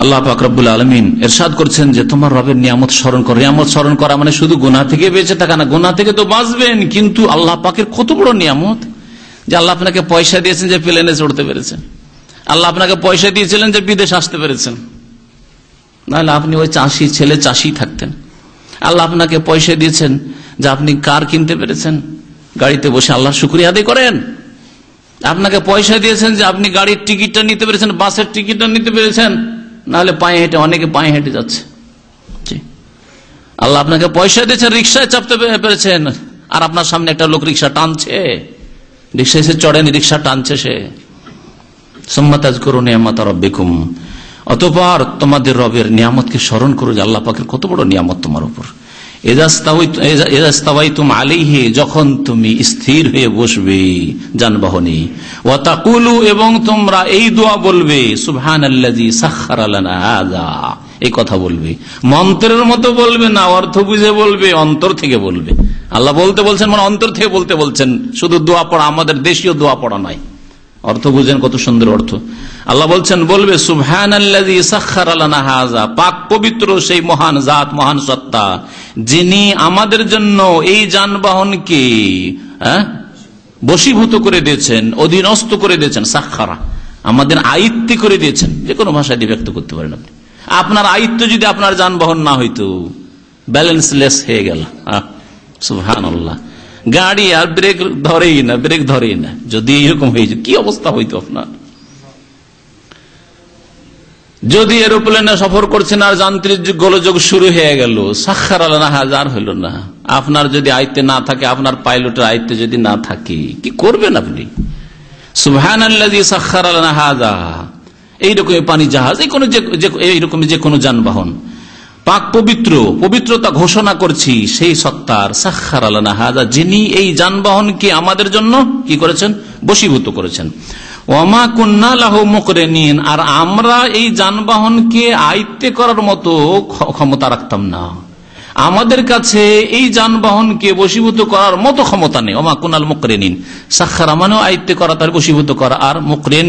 আল্লাহ ফাকরাবুল আলমিন এরশাদ করছেন যে, তোমার রবের নিয়ামত স্মরণ করো। নিয়ামত স্মরণ করা মানে শুধু গুনা থেকে বেঁচে থাকা না গুনা থেকে তো বাঁচবেন, কিন্তু আল্লাহ পাকের কত বড় নিয়ামত? যে আল্লাহ আপনাকে পয়সা দিয়েছেন যে প্লেনে চড়তে পেরেছেন। আল্লাহ আপনাকে পয়সা দিয়েছিলেন যে বিদেশ আসতে পেরেছেন। নাহলে আপনি ওই চাষি ছেলে চাষি থাকতেন। আল্লাহ আপনাকে পয়সা দিয়েছেন যে আপনি কার কিনতে পেরেছেন? গাড়িতে বসে আল্লাহ শুক্রিয়া আদায় করেন। আপনাকে পয়সা দিয়েছেন যে আপনি গাড়ির টিকিটটা নিতে পেরেছেন, বাসের টিকিটটা নিতে পেরেছেন। নাহলে পায়ে হেঁটে, অনেকে পায়ে হেঁটে যাচ্ছে। আল্লাহ আপনাকে পয়সা দিয়েছেন, রিক্সায় চাপতে পেরেছেন। আর আপনার সামনে একটা লোক রিক্সা টানছে। রিক্সা এসে চড়েনি, রিক্সা টানছে সে। সম্মাতাজ করুন নিয়ামত রব্বিকুম। অতপর তোমাদের রবের নিয়ামতকে স্মরণ করো যে আল্লাহ পাকের কত বড় নিয়ামত তোমার উপর। আলিহে যখন তুমি স্থির হয়ে বসবে যানবাহনে। এবং তোমরা এই দোয়া বলবে এই কথা বলবে। মন্ত্রের মতো বলবে না, অর্থ বুঝে বলবে, অন্তর থেকে বলবে। আল্লাহ বলতে বলছেন মানে অন্তর থেকে বলতে বলছেন। শুধু দোয়া পড়া, আমাদের দেশীয় দোয়া পড়া নয়। অর্থ বুঝেন কত সুন্দর অর্থ। আল্লাহ বলছেন, বলবে সুবহান পাক পবিত্র সেই মহান জাত, মহান সত্তা, যিনি আমাদের জন্য এই যানবাহনকে বশীভূত করে দিয়েছেন, অধীনস্থ করে দিয়েছেন সাক্ষারা আমাদের আয়ত্তে করে দিয়েছেন। যে কোনো ভাষায় ব্যক্ত করতে পারেন আপনি। আপনার আয়ত্ত যদি আপনার যানবাহন না হইতো ব্যালেন্সলেস হয়ে গেল। সুহান আল্লাহ গাড়ি আর ব্রেক ধরেই না, ব্রেক ধরেই না। যদি এরকম হয়েছে কি অবস্থা হইতো আপনার? যদি এরোপ্লেনে সফর করছেন আর যান্ত্রিক গোলযোগ শুরু হয়ে গেল সাক্ষার আলানা হাজার হইল না। আপনার যদি আয়ত্তে না থাকে, আপনার পাইলটের আয়ত্তে যদি না থাকে, কি করবেন আপনি? সুহান সাক্ষার হাজা। এইরকম পানি জাহাজ, এই কোনো এইরকম যে কোনো যানবাহন। পাক পবিত্র, পবিত্রতা ঘোষণা করছি, সেই সত্তার, সাক্ষার আলানা হাজা যিনি এই যানবাহনকে আমাদের জন্য কি করেছেন? বশীভূত করেছেন। ওমা কন্যা লাহ মকরে নিন আর আমরা এই যানবাহনকে আয়ত্তে করার মতো ক্ষমতা রাখতাম না। আমাদের কাছে এই যানবাহনকে বশীভূত করার মতো ক্ষমতা নেই। ওমা কুনাল মকরে নিন সাক্ষারা মানেও আয়ত্তে করা, তার বশীভূত করা, আর মকরেন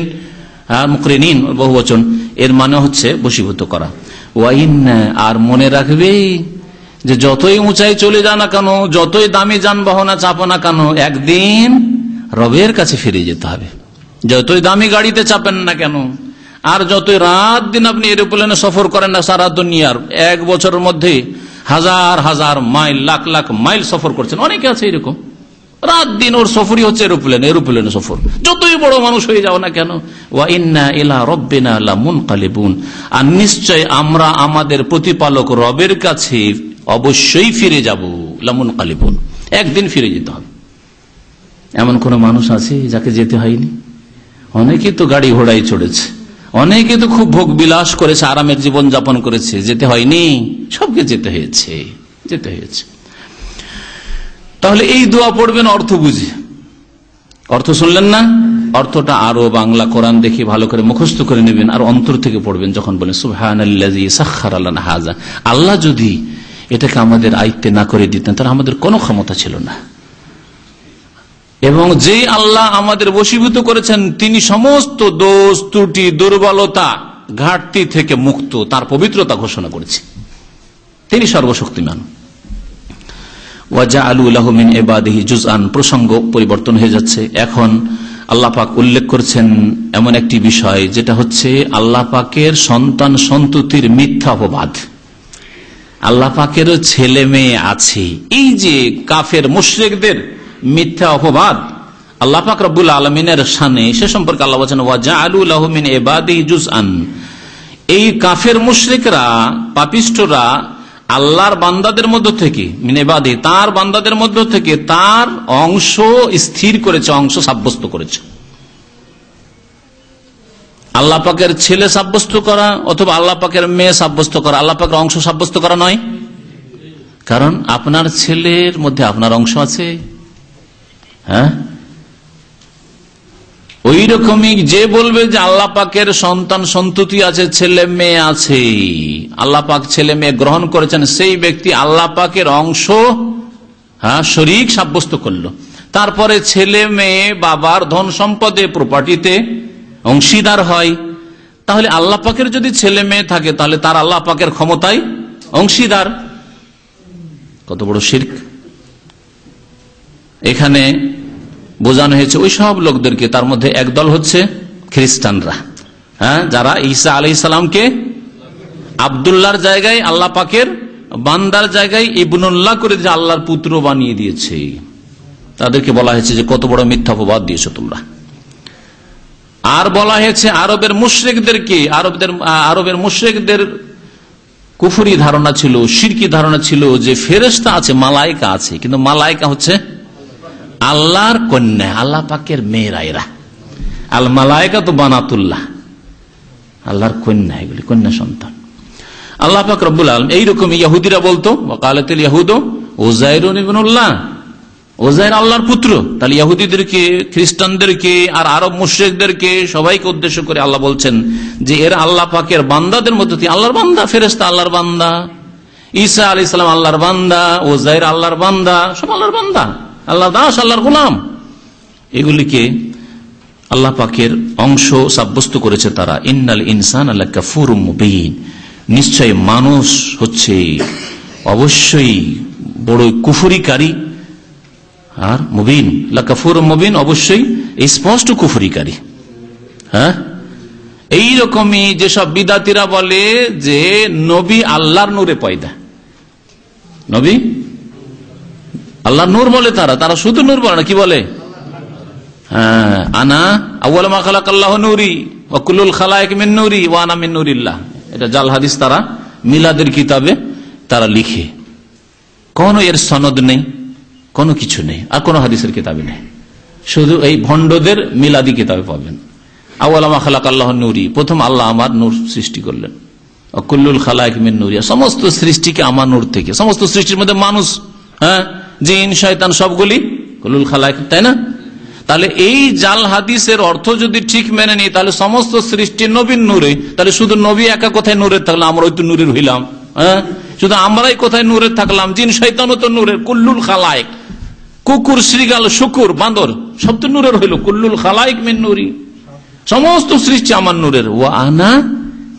মুকরে নিন বহু বচন এর মানে হচ্ছে বশীভূত করা। আর মনে রাখবে যে যতই উঁচাই চলে যা না কেন, যতই দামি যানবাহনা চাপো না কেন, একদিন রবের কাছে ফিরে যেতে হবে। যতই দামি গাড়িতে চাপেন না কেন, আর যতই রাত দিন আপনি এরোপ্লেনে সফর করেন না, সারা দুনিয়ার এক বছরের মধ্যে হাজার হাজার মাইল, লাখ লাখ মাইল সফর করছেন। অনেকে আছে এরকম। রাত দিন ওর সফরই হচ্ছে এরোপ্লেন এরোপ্লেনে সফর। যতই বড় মানুষ হয়ে যাও না কেন, ওয়া ইন্না ইলা রব্বিনা লামুন কালিবুন আর নিশ্চয় আমরা আমাদের প্রতিপালক রবের কাছে অবশ্যই ফিরে যাব লামুন কালিবুন একদিন ফিরে যেতে হবে। এমন কোন মানুষ আছে যাকে যেতে হয়নি? অনেকে তো গাড়ি ঘোড়ায় চড়েছে। অনেকে তো খুব ভোগ বিলাস করেছে, আরামের জীবন যাপন করেছে। যেতে হয়নি, সবকে যেতে হয়েছে যেতে হয়েছে। তাহলে এই দোয়া পড়বেন অর্থ বুঝে। অর্থ শুনলেন না? অর্থটা আরও বাংলা কোরআন দেখে ভালো করে মুখস্থ করে নেবেন আর অন্তর থেকে পড়বেন যখন বলেন সুহান হাজা আল্লাহ যদি এটাকে আমাদের আয়ত্তে না করে দিতেন, তাহলে আমাদের কোনো ক্ষমতা ছিল না। এবং যে আল্লাহ আমাদের বশীভূত করেছেন, তিনি সমস্ত দোষ, ত্রুটি, দুর্বলতা, ঘাটতি থেকে মুক্ত, তার পবিত্রতা ঘোষণা করেছে। তিনি সর্বশক্তিমান। ওয়াজা আলু আলহমিন এবাদিহি জুজআন প্রসঙ্গ পরিবর্তন হয়ে যাচ্ছে। এখন আল্লাহ পাক উল্লেখ করছেন এমন একটি বিষয়, যেটা হচ্ছে আল্লাহ পাকের সন্তান সন্ততির মিথ্যা অপবাদ। আল্লাহ ছেলে মেয়ে আছে। এই যে কাফের মুশ্রেকদের মিথ্যা অপবাদ, আল্লাহ পাক রব্বুল আলমিনের সানে সে সম্পর্কে আল্লাহ বলছেন ওয়াজা আলু আলহমিন এবাদিহি জুজআন এই কাফের মুশ্রিকরা পাপিষ্টরা আল্লাহর বান্দাদের মধ্য থেকে মিনেবাদী তার বান্দাদের মধ্য থেকে তার অংশ স্থির করেছে, অংশ সাব্যস্ত করেছে। আল্লাহ পাকের ছেলে সাব্যস্ত করা অথবা আল্লাহ পাকের মেয়ে সাব্যস্ত করা, আল্লাহ পাকের অংশ সাব্যস্ত করা নয়। কারণ আপনার ছেলের মধ্যে আপনার অংশ আছে। হ্যাঁ? ওই রকমই যে বলবে যে আল্লাহ পাকের সন্তান সন্ততি আছে, ছেলে মেয়ে আছে। আল্লাহ পাক ছেলে মেয়ে গ্রহণ করেছেন, সেই ব্যক্তি আল্লাহ পাকের অংশ হ্যাঁ শরিক সাব্যস্ত করল। তারপরে ছেলে মেয়ে, বাবার ধন সম্পদে প্রপার্টিতে অংশীদার হয়। তাহলে আল্লাহ পাকের যদি ছেলে মেয়ে থাকে, তাহলে তার আল্লাহ পাকের ক্ষমতায় অংশীদার। কত বড় শির্ক। এখানে বোঝানো হয়েছে, ওই সব লোকদেরকে, তার মধ্যে একদল হচ্ছে খ্রিস্টানরা। হ্যাঁ যারা ঈসা আলি সালামকে আবদুল্লাহর জায়গায়, আল্লাহ পাকের বান্দার জায়গায় ইবনুল্লাহ করে যে আল্লাহর পুত্র বানিয়ে দিয়েছে। তাদেরকে বলা হয়েছে যে, কত বড় মিথ্যা অপবাদ দিয়েছ তোমরা। আর বলা হয়েছে, আরবের মুশ্রেকদেরকে, আরবদের, আরবের মুশ্রেকদের কুফুরি ধারণা ছিল সিরকি ধারণা ছিল যে ফেরেস্তা আছে মালাইকা আছে, কিন্তু মালাইকা হচ্ছে আল্লাহর কন্যা, আল্লাহ পাকের মেয়েরা এরা। আল মালায়কা তো বানাতুল্লাহ। আল্লাহর কন্যা, এগুলি কন্যা সন্তান। আল্লাহ পাক রব্বুল আলম এইরকম ইয়াহুদিরা বলতো কালাতিল ইয়াহুদ ওজাইরুল্লাহ ওজাইর আল্লাহর পুত্র। তাহলে ইয়াহুদিদেরকে, খ্রিস্টানদেরকে, আর আরব মুশ্রেকদেরকে সবাইকে উদ্দেশ্য করে আল্লাহ বলছেন যে, এর আল্লাহ পাকের বান্দাদের মধ্যে আল্লাহর বান্দা ফেরেস্তা আল্লাহর বান্দা। ঈসা আলি সালাম আল্লাহর বান্দা ওজাইর আল্লাহর বান্দা, সব আল্লাহর বান্দা। আল্লাহ দাস, আল্লাহর গোলাম। এগুলিকে আল্লাহ পাকের অংশ সাব্যস্ত করেছে তারা। ইন্নাল ইনসান আল্লাহ কাফুর মুবিন। নিশ্চয় মানুষ হচ্ছে অবশ্যই বড় কুফুরিকারী আর মুবিন। কাফুর মুবিন অবশ্যই স্পষ্ট কুফুরিকারী। হ্যাঁ? এইরকমই যেসব বিদাতিরা বলে যে, নবী আল্লাহর নূরে পয়দা। নবী? আল্লাহ নূর বলে তারা তারা শুধু নূর বলে না কি বলে? হ্যাঁ, আনা এটা জাল হাদিস তারা মিলাদের কিতাবে তারা লিখে। কোন এর সনদ নেই কোনো কিছু নেই আর কোন হাদিসের কিতাবে নেই। শুধু এই ভণ্ডদের মিলাদি কিতাবে পাবেন। আউ্লামা খালাক আল্লাহ নুরি প্রথম আল্লাহ আমার নূর সৃষ্টি করলেন। অকুল্লুল খালাক মিন নুরিয়া সমস্ত সৃষ্টিকে আমার নূর থেকে সমস্ত সৃষ্টির মধ্যে মানুষ হ্যাঁ জিন, শয়তান সবগুলি কুল্লুল খালাক তাই না? তাহলে এই জাল হাদিসের অর্থ যদি ঠিক মেনে নিই, তাহলে সমস্ত সৃষ্টি নবীন নূরে, তাহলে শুধু নবী একা কোথায় নূরের থাকলাম? আমরা তো নূরের হইলাম হ্যাঁ? শুধু আমরাই কোথায় নূরের থাকলাম? জিন শৈতানও তো নূরের কুল্লুল খালায়ক কুকুর শ্রীগাল শুকুর, বাঁদর, সব তো নূরের হইল কুল্লুল খালায়ক মিন নুরি। সমস্ত সৃষ্টি আমার নূরের। ও আনা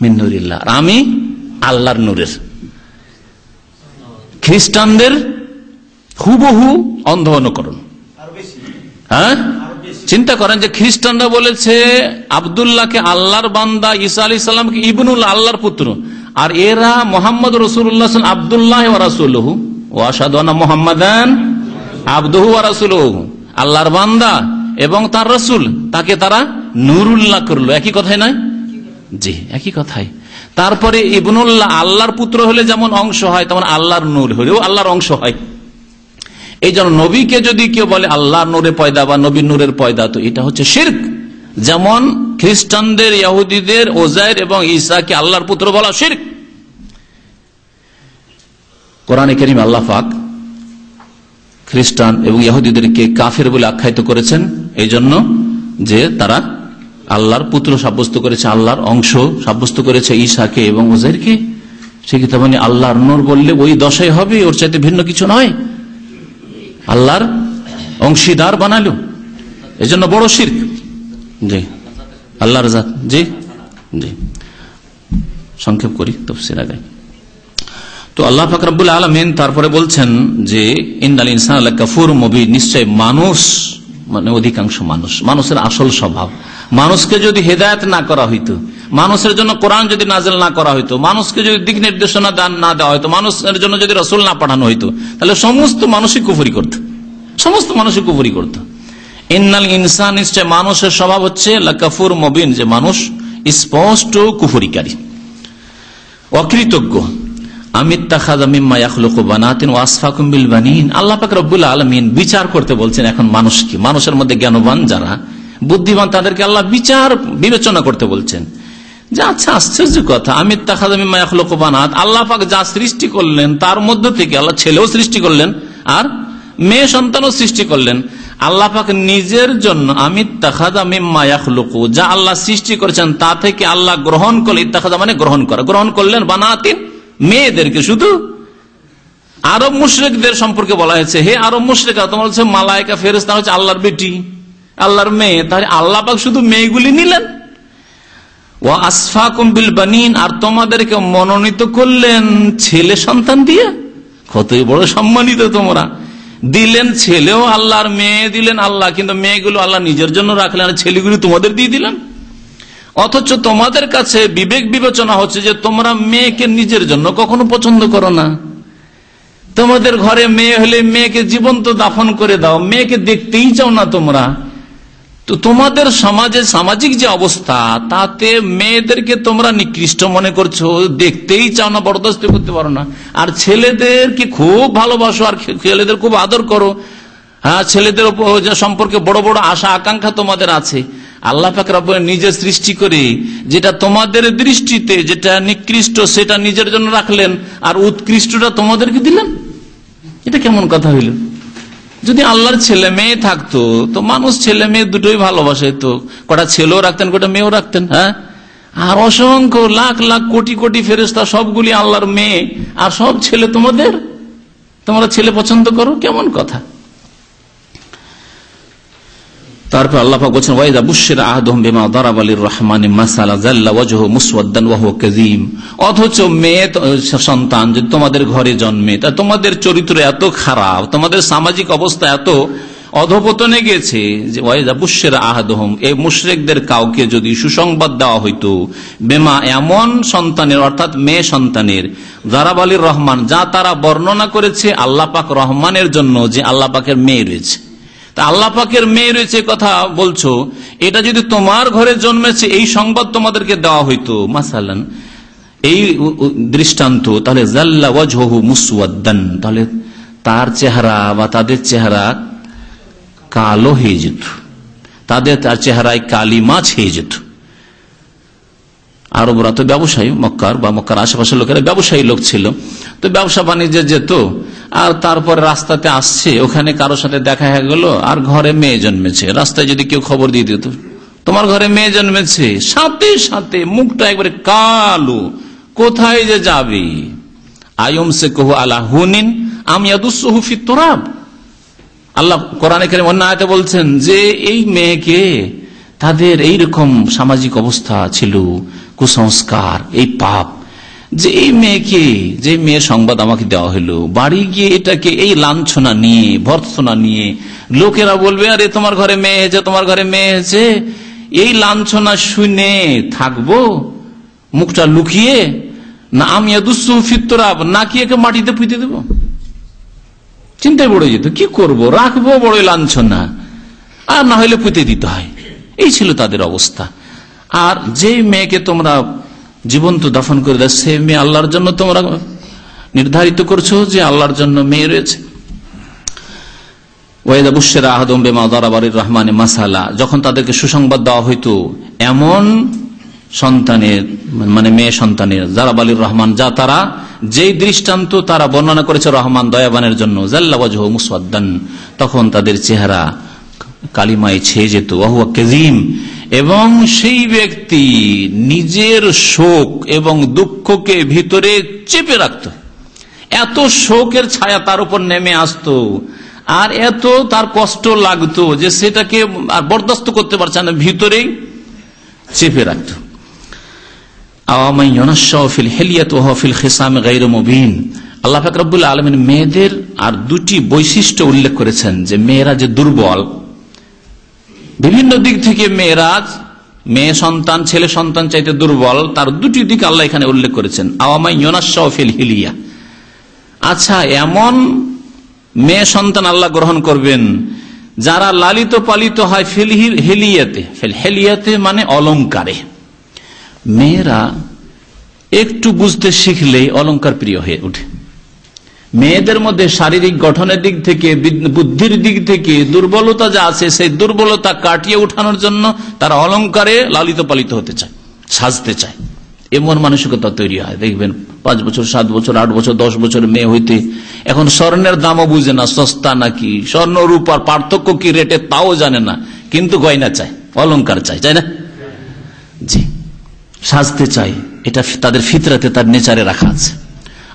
মিন নুরিল্লাহ। আমি আল্লাহর নূরের। খ্রিস্টানদের হুবহু অন্ধ অনুকরণ হ্যাঁ? চিন্তা করেন যে খ্রিস্টানরা বলেছে, আবদুল্লাহকে আল্লাহর বান্দা ঈসা আলী সাল্লামকে ইবনুল আল্লাহর পুত্র। আর এরা মোহাম্মদ রসুল্লাহ আবদুল্লাহ রাসুল্লাহ ও আসাদানা মোহাম্মদান আব্দুহু রাসুলহু। আল্লাহর বান্দা এবং তার রসুল, তাকে তারা নুরুল্লাহ করল। একই কথাই নয়? জি, একই কথাই। তারপরে ইবনুল্লাহ আল্লাহর পুত্র হলে যেমন অংশ হয়, তেমন আল্লাহর নূর হলেও আল্লাহর অংশ হয়। এই জন্য নবীকে যদি কেউ বলে আল্লাহ নূরে পয়দা বা নবী নূরের পয়দা, তো এটা হচ্ছে শির্ক। যেমন খ্রিস্টানদের ইহুদিদের ওজাইর এবং ঈসাকে আল্লাহর পুত্র বলা শির্ক। কোরআনে করিম আল্লাহ পাক খ্রিস্টান এবং ইহুদিদেরকে কাফের বলে আখ্যায়িত করেছেন। এই জন্য যে তারা আল্লাহর পুত্র সাব্যস্ত করেছে, আল্লাহর অংশ সাব্যস্ত করেছে ঈশাকে এবং ওজাইরকে। সে কি মানে আল্লাহর নূর বললে ওই দশাই হবে, ওর চাইতে ভিন্ন কিছু নয়? আল্লাহর অংশীদার বানালো এই জন্য বড় শির জি। আল্লাহর জি। জি। সংক্ষেপ করি তফসির আগে। তো আল্লাহ ফাকরাবুল আলমিন তারপরে বলছেন যে ইন্দাল ইনসান আল্লাহ কাফুর মবি নিশ্চয় মানুষ মানে অধিকাংশ মানুষ মানুষের আসল স্বভাব। মানুষকে যদি হেদায়ত না করা হইতো মানুষের জন্য কোরআন যদি নাজেল না করা হইতো, মানুষকে যদি দিক নির্দেশনা দান না দেওয়া হইতো, মানুষের জন্য যদি রসুল না পাঠানো হইতো, তাহলে সমস্ত মানুষই কুফুরি করত। সমস্ত মানুষই কুফুরি করত। ইন্নাল ইনসান নিশ্চয় মানুষের স্বভাব হচ্ছে কাফুর মবিন, যে মানুষ স্পষ্ট কুফুরিকারী। অকৃতজ্ঞ। বিচার করতে বলছেন এখন মানুষকে মানুষের মধ্যে জ্ঞানবান যারা, বুদ্ধিমান তাদেরকে আল্লাহ বিচার বিবেচনা করতে বলছেন। যে আচ্ছা আশ্চর্য কথা। আমির তাখাদামিমায়াখলোকবানাত আল্লাহ যা সৃষ্টি করলেন, তার মধ্য থেকে আল্লাহ ছেলেও সৃষ্টি করলেন আর মেয়ে সন্তানও সৃষ্টি করলেন। নিজের জন্য যা আল্লাহ সৃষ্টি করেছেন, তা থেকে আল্লাহ গ্রহণ করলে ইত্তাখাদা মানে গ্রহণ করা। গ্রহণ করলেন বানাতিন মেয়েদেরকে শুধু। আরব মুশ্রেকদের সম্পর্কে বলা হয়েছে, হে আরব মুশ্রেকা তোমার হচ্ছে মালায়কা ফেরেস্তা হচ্ছে আল্লাহর বেটি, আল্লাহর মেয়ে। তাহলে আল্লাহ পাক শুধু মেয়েগুলি নিলেন। ও আসফা কুম্বিল বানিন, আর তোমাদেরকে মনোনীত করলেন ছেলে সন্তান দিয়ে? কতই বড় সম্মানিত তোমরা। দিলেন ছেলেও আল্লাহর মেয়ে দিলেন আল্লাহ, কিন্তু মেয়েগুলো আল্লাহ নিজের জন্য রাখলেন, আর ছেলেগুলি তোমাদের দিয়ে দিলেন। অথচ তোমাদের কাছে বিবেক বিবেচনা হচ্ছে যে তোমরা মেয়েকে নিজের জন্য কখনো পছন্দ করো না। তোমাদের ঘরে মেয়ে হলে মেয়েকে জীবন্ত দাফন করে দাও, মেয়েকে দেখতেই চাও না তোমরা। তো তোমাদের সমাজে সামাজিক যে অবস্থা, তাতে মেয়েদেরকে তোমরা নিকৃষ্ট মনে করছ, দেখতেই চাও না, বরদাস্ত করতে পারো না। আর ছেলেদের কি খুব ভালোবাসো, আর ছেলেদের খুব আদর করো। হ্যাঁ ছেলেদের সম্পর্কে বড় বড় আশা, আকাঙ্ক্ষা তোমাদের আছে। আল্লাহ পাক নিজে সৃষ্টি করে, যেটা তোমাদের দৃষ্টিতে যেটা নিকৃষ্ট, সেটা নিজের জন্য রাখলেন, আর উৎকৃষ্টটা তোমাদেরকে দিলেন। এটা কেমন কথা হইল? যদি আল্লাহর ছেলে মেয়ে থাকতো, তো মানুষ ছেলে মেয়ে দুটোই ভালোবাসে তো। কটা ছেলেও রাখতেন, কটা মেয়েও রাখতেন হ্যাঁ? আর অসংখ্য লাখ লাখ, কোটি কোটি ফেরেস্তা সবগুলি আল্লাহর মেয়ে। আর সব ছেলে তোমাদের? তোমরা ছেলে পছন্দ করো? কেমন কথা? তারপর আল্লাহ বলছেন, ওয়াইদা বুশের আহদম বিমা দারাব আলীর রহমান মাসালা, জাল্লা অথচ মেয়ে সন্তান যদি তোমাদের ঘরে জন্মে, তা তোমাদের চরিত্র এত খারাপ, তোমাদের সামাজিক অবস্থা এত অধপতনে গেছে যে, ওয়াইদা বুশের আহাদহম এই মুশরেকদের কাউকে যদি সুসংবাদ দেওয়া হইতো, বেমা এমন সন্তানের, অর্থাৎ মেয়ে সন্তানের জারাব আলীর রহমান যা তারা বর্ণনা করেছে আল্লাহ পাক রহমানের জন্য যে আল্লাহ পাকের মেয়ে রয়েছে। তা আল্লাহ পাকের মেয়ে রয়েছে কথা বলছো। এটা যদি তোমার ঘরে জন্মেছে, এই সংবাদ তোমাদেরকে দেওয়া হইতো। মাসালান, এই দৃষ্টান্ত, তাহলে জাল্লা ওয়াজহু তাহলে তার চেহারা বা তাদের চেহারা কালো হয়ে যেত। তাদের, তার চেহারায় কালি মাছ হয়ে যেত। আরবরা তো ব্যবসায়ী, মক্কার বা মক্কার আশেপাশের লোকেরা ব্যবসায়ী লোক ছিল। তো ব্যবসা বাণিজ্যে যেত, আর তারপরে রাস্তাতে আসছে, ওখানে কারোর সাথে দেখা হয়ে গেল, আর ঘরে মেয়ে জন্মেছে। রাস্তায় যদি কেউ খবর দিয়ে দিত, তোমার ঘরে মেয়ে জন্মেছে? সাথে সাথে, মুখটা একবারে কালো, কোথায় যে যাবি? আয়ম সে কহু আল্লাহ হুনিন আমি তোরাব। আল্লাহ কোরআন অন্য আয়তে বলছেন যে, এই মেয়েকে তাদের এই রকম সামাজিক অবস্থা ছিল কুসংস্কার, এই পাপ। যে এই মেয়েকে যে মেয়ে সংবাদ আমাকে দেওয়া হলো, বাড়ি গিয়ে এটাকে এই লাঞ্ছনা নিয়ে ভর্সনা নিয়ে লোকেরা বলবে, আরে, তোমার ঘরে মেয়ে হয়েছে তোমার ঘরে মেয়ে হয়েছে এই লাঞ্ছনা শুনে থাকব, মুখটা লুকিয়ে, না, আমি ফিতরাব নাকি একে মাটিতে পুঁতে দেব? চিন্তায় পড়ে যেত, কি করব? রাখব বড় লাঞ্ছনা। আর না হলে পুঁতে দিতে হয়। এই ছিল তাদের অবস্থা। আর যে মেয়েকে তোমরা জীবন্ত দফন করে দেয় সে মেয়ে আল্লাহর জন্য তোমরা নির্ধারিত করছ যে আল্লাহর জন্য মেয়ে রয়েছে। রহমানে মাসালা, যখন তাদেরকে সুসংবাদ দেওয়া হইতো, এমন সন্তানের মানে মেয়ে সন্তানের, জারাবালির রহমান, যা তারা যেই দৃষ্টান্ত তারা বর্ণনা করেছে রহমান দয়াবানের জন্য জাল্লাবাজ মুসাদ্দান তখন তাদের চেহারা কালিমায় ছেয়ে যেত ওহুয়া কেজিম এবং সেই ব্যক্তি নিজের শোক এবং দুঃখকে ভিতরে চেপে রাখত। এত শোকের ছায়া তার উপর নেমে আসত, আর এত তার কষ্ট লাগতো যে সেটাকে আর বরদাস্ত করতে পারছে না, ভিতরেই চেপে রাখত। আল্লাহ ফাকরাবুল আলমিন মেয়েদের আর দুটি বৈশিষ্ট্য উল্লেখ করেছেন যে মেয়েরা যে দুর্বল বিভিন্ন দিক থেকে মেয়েরাজ, মেয়ে সন্তান, ছেলে সন্তান চাইতে দুর্বল, তার দুটি দিক আল্লাহ এখানে উল্লেখ করেছেন। আওয়ামাই ইয়োনাশাফিল হিলিয়া। আচ্ছা এমন মেয়ে সন্তান আল্লাহ গ্রহণ করবেন, যারা লালিত পালিত হয় ফিল হেলিয়াতে। হেলিয়াতে মানে অলঙ্কারে। মেয়েরা একটু বুঝতে শিখলেই অলঙ্কার প্রিয় হয়ে ওঠে মেয়েদের মধ্যে শারীরিক গঠনের দিক থেকে বুদ্ধির দিক থেকে দুর্বলতা যা আছে, সেই দুর্বলতা কাটিয়ে উঠানোর জন্য তারা অলঙ্কারে লালিত পালিত হতে চায়, সাজতে চায়। এমন মানসিকতা তৈরি হয়। দেখবেন পাঁচ বছর, সাত বছর, আট বছর, দশ বছর মেয়ে হইতে এখন স্বর্ণের দামও বুঝে না, সস্তা নাকি? স্বর্ণ রূপার পার্থক্য কি রেটে তাও জানে না, কিন্তু গয়না চায়, অলঙ্কার চায় তাই না? জি। সাজতে চাই এটা তাদের ফিতরাতে তার নেচারে রাখা আছে।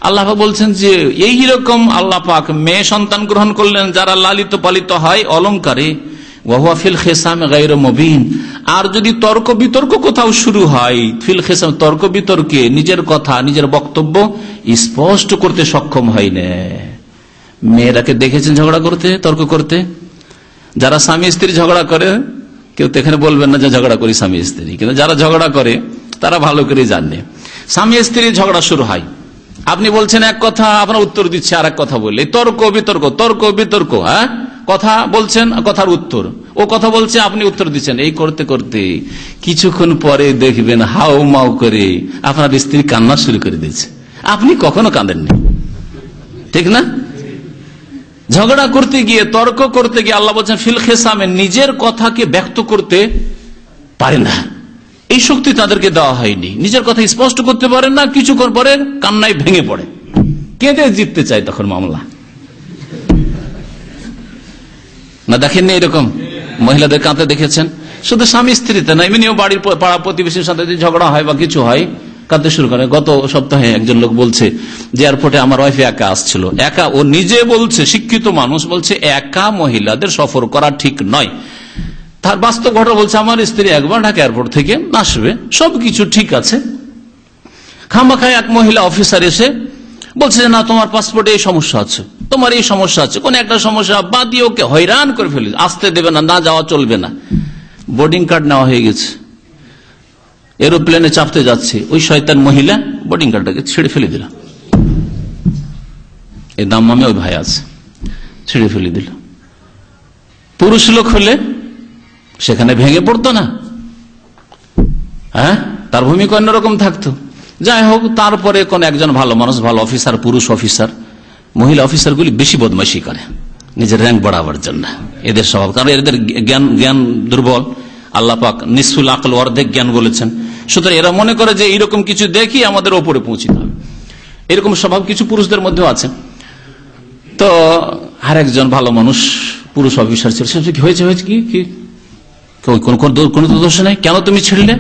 আল্লাহ বলছেন যে, এই রকম আল্লাহ পাক মেয়ে সন্তান গ্রহণ করলেন যারা লালিত পালিত হয় অলঙ্কারে মবিন। আর যদি তর্ক বিতর্ক কোথাও শুরু হয়, ফিল খেসাম, তর্ক বিতর্কে নিজের কথা, নিজের বক্তব্য স্পষ্ট করতে সক্ষম হয় না। মেয়েরাকে দেখেছেন ঝগড়া করতে, তর্ক করতে? যারা স্বামী স্ত্রী ঝগড়া করে, কেউ তো এখানে বলবেন না যে ঝগড়া করি স্বামী স্ত্রী, কিন্তু যারা ঝগড়া করে, তারা ভালো করে জানে। স্বামী স্ত্রী ঝগড়া শুরু হয়। আপনি বলছেন এক কথা, আপনার উত্তর দিচ্ছে আর এক কথা বললে। তর্ক, বিতর্ক তর্ক, বিতর্ক হ্যাঁ? কথা বলছেন, কথার উত্তর। ও কথা বলছে, আপনি উত্তর দিচ্ছেন। এই করতে করতে কিছুক্ষণ পরে দেখবেন হাও মাও করে আপনার স্ত্রী কান্না শুরু করে দিয়েছে। আপনি কখনো কাঁদেননি? ঠিক না? ঝগড়া করতে গিয়ে, তর্ক করতে গিয়ে আল্লাহ বলছেন, ফিল খেসামে, নিজের কথাকে ব্যক্ত করতে পারে না। এই শক্তি তাদেরকে দেওয়া হয়নি। নিজের কথা স্পষ্ট করতে পারেন না কিছুক্ষণ পরে কান্নায় ভেঙে পড়ে। কেঁদে জিততে চায় তখন মামলা। না, দেখেননি এরকম? মহিলাদের কাঁদতে দেখেছেন? শুধু স্বামী স্ত্রীতে না, এমনিও বাড়ির পাড়া প্রতিবেশীর সাথে যদি ঝগড়া হয় বা কিছু হয়, কাঁদতে শুরু করে। গত সপ্তাহে একজন লোক বলছে যে, এয়ারপোর্টে আমার ওয়াইফে একা আসছিল। একা ও নিজে বলছে, শিক্ষিত মানুষ বলছে, একা মহিলাদের সফর করা ঠিক নয়। তার বাস্তব ঘটনা বলছে, আমার স্ত্রী একবার ঢাকা এয়ারপোর্ট থেকে আসবে, সবকিছু ঠিক আছে। খামাখায় এক মহিলা অফিসার এসে বলছে যে, না, তোমার পাসপোর্টে এই সমস্যা আছে, তোমার এই সমস্যা আছে, কোন একটা সমস্যা, বাদ দিয়ে ওকে হয়রান করে ফেলি, আসতে দেবে না না যাওয়া চলবে না। বোর্ডিং কার্ড নেওয়া হয়ে গেছে। এরোপ্লেনে চাপতে যাচ্ছে, ওই শয়তান মহিলা বোর্ডিং কার্ডটাকে ছেড়ে ফেলে দিল। এই দাম মামে ওই ভাই আছে, ছেড়ে ফেলে দিল। পুরুষ লোক হলে সেখানে ভেঙে পড়তো না। হ্যাঁ? তার ভূমিকা অন্যরকম থাকতো। যাই হোক, তারপরে কোন একজন ভালো মানুষ, ভালো অফিসার, পুরুষ অফিসার, মহিলা অফিসারগুলি বেশি বদমাইশি করে, নিজের র্যাঙ্ক বাড়াবার জন্য। এদের স্বভাব, কারণ এদের জ্ঞান জ্ঞান দুর্বল। আল্লাহ পাক নিসুল আকল অর্ধেক জ্ঞান বলেছেন। সুতরাং এরা মনে করে যে এইরকম কিছু দেখি আমাদের ওপরে পৌঁছিতে হবে। এরকম স্বভাব কিছু পুরুষদের মধ্যেও আছে। তো আর একজন ভালো মানুষ, পুরুষ অফিসার ছিল। সে হয়েছে? হয়েছে কি? কোন দোষ নেই। কেন তুমি ছিড়লে?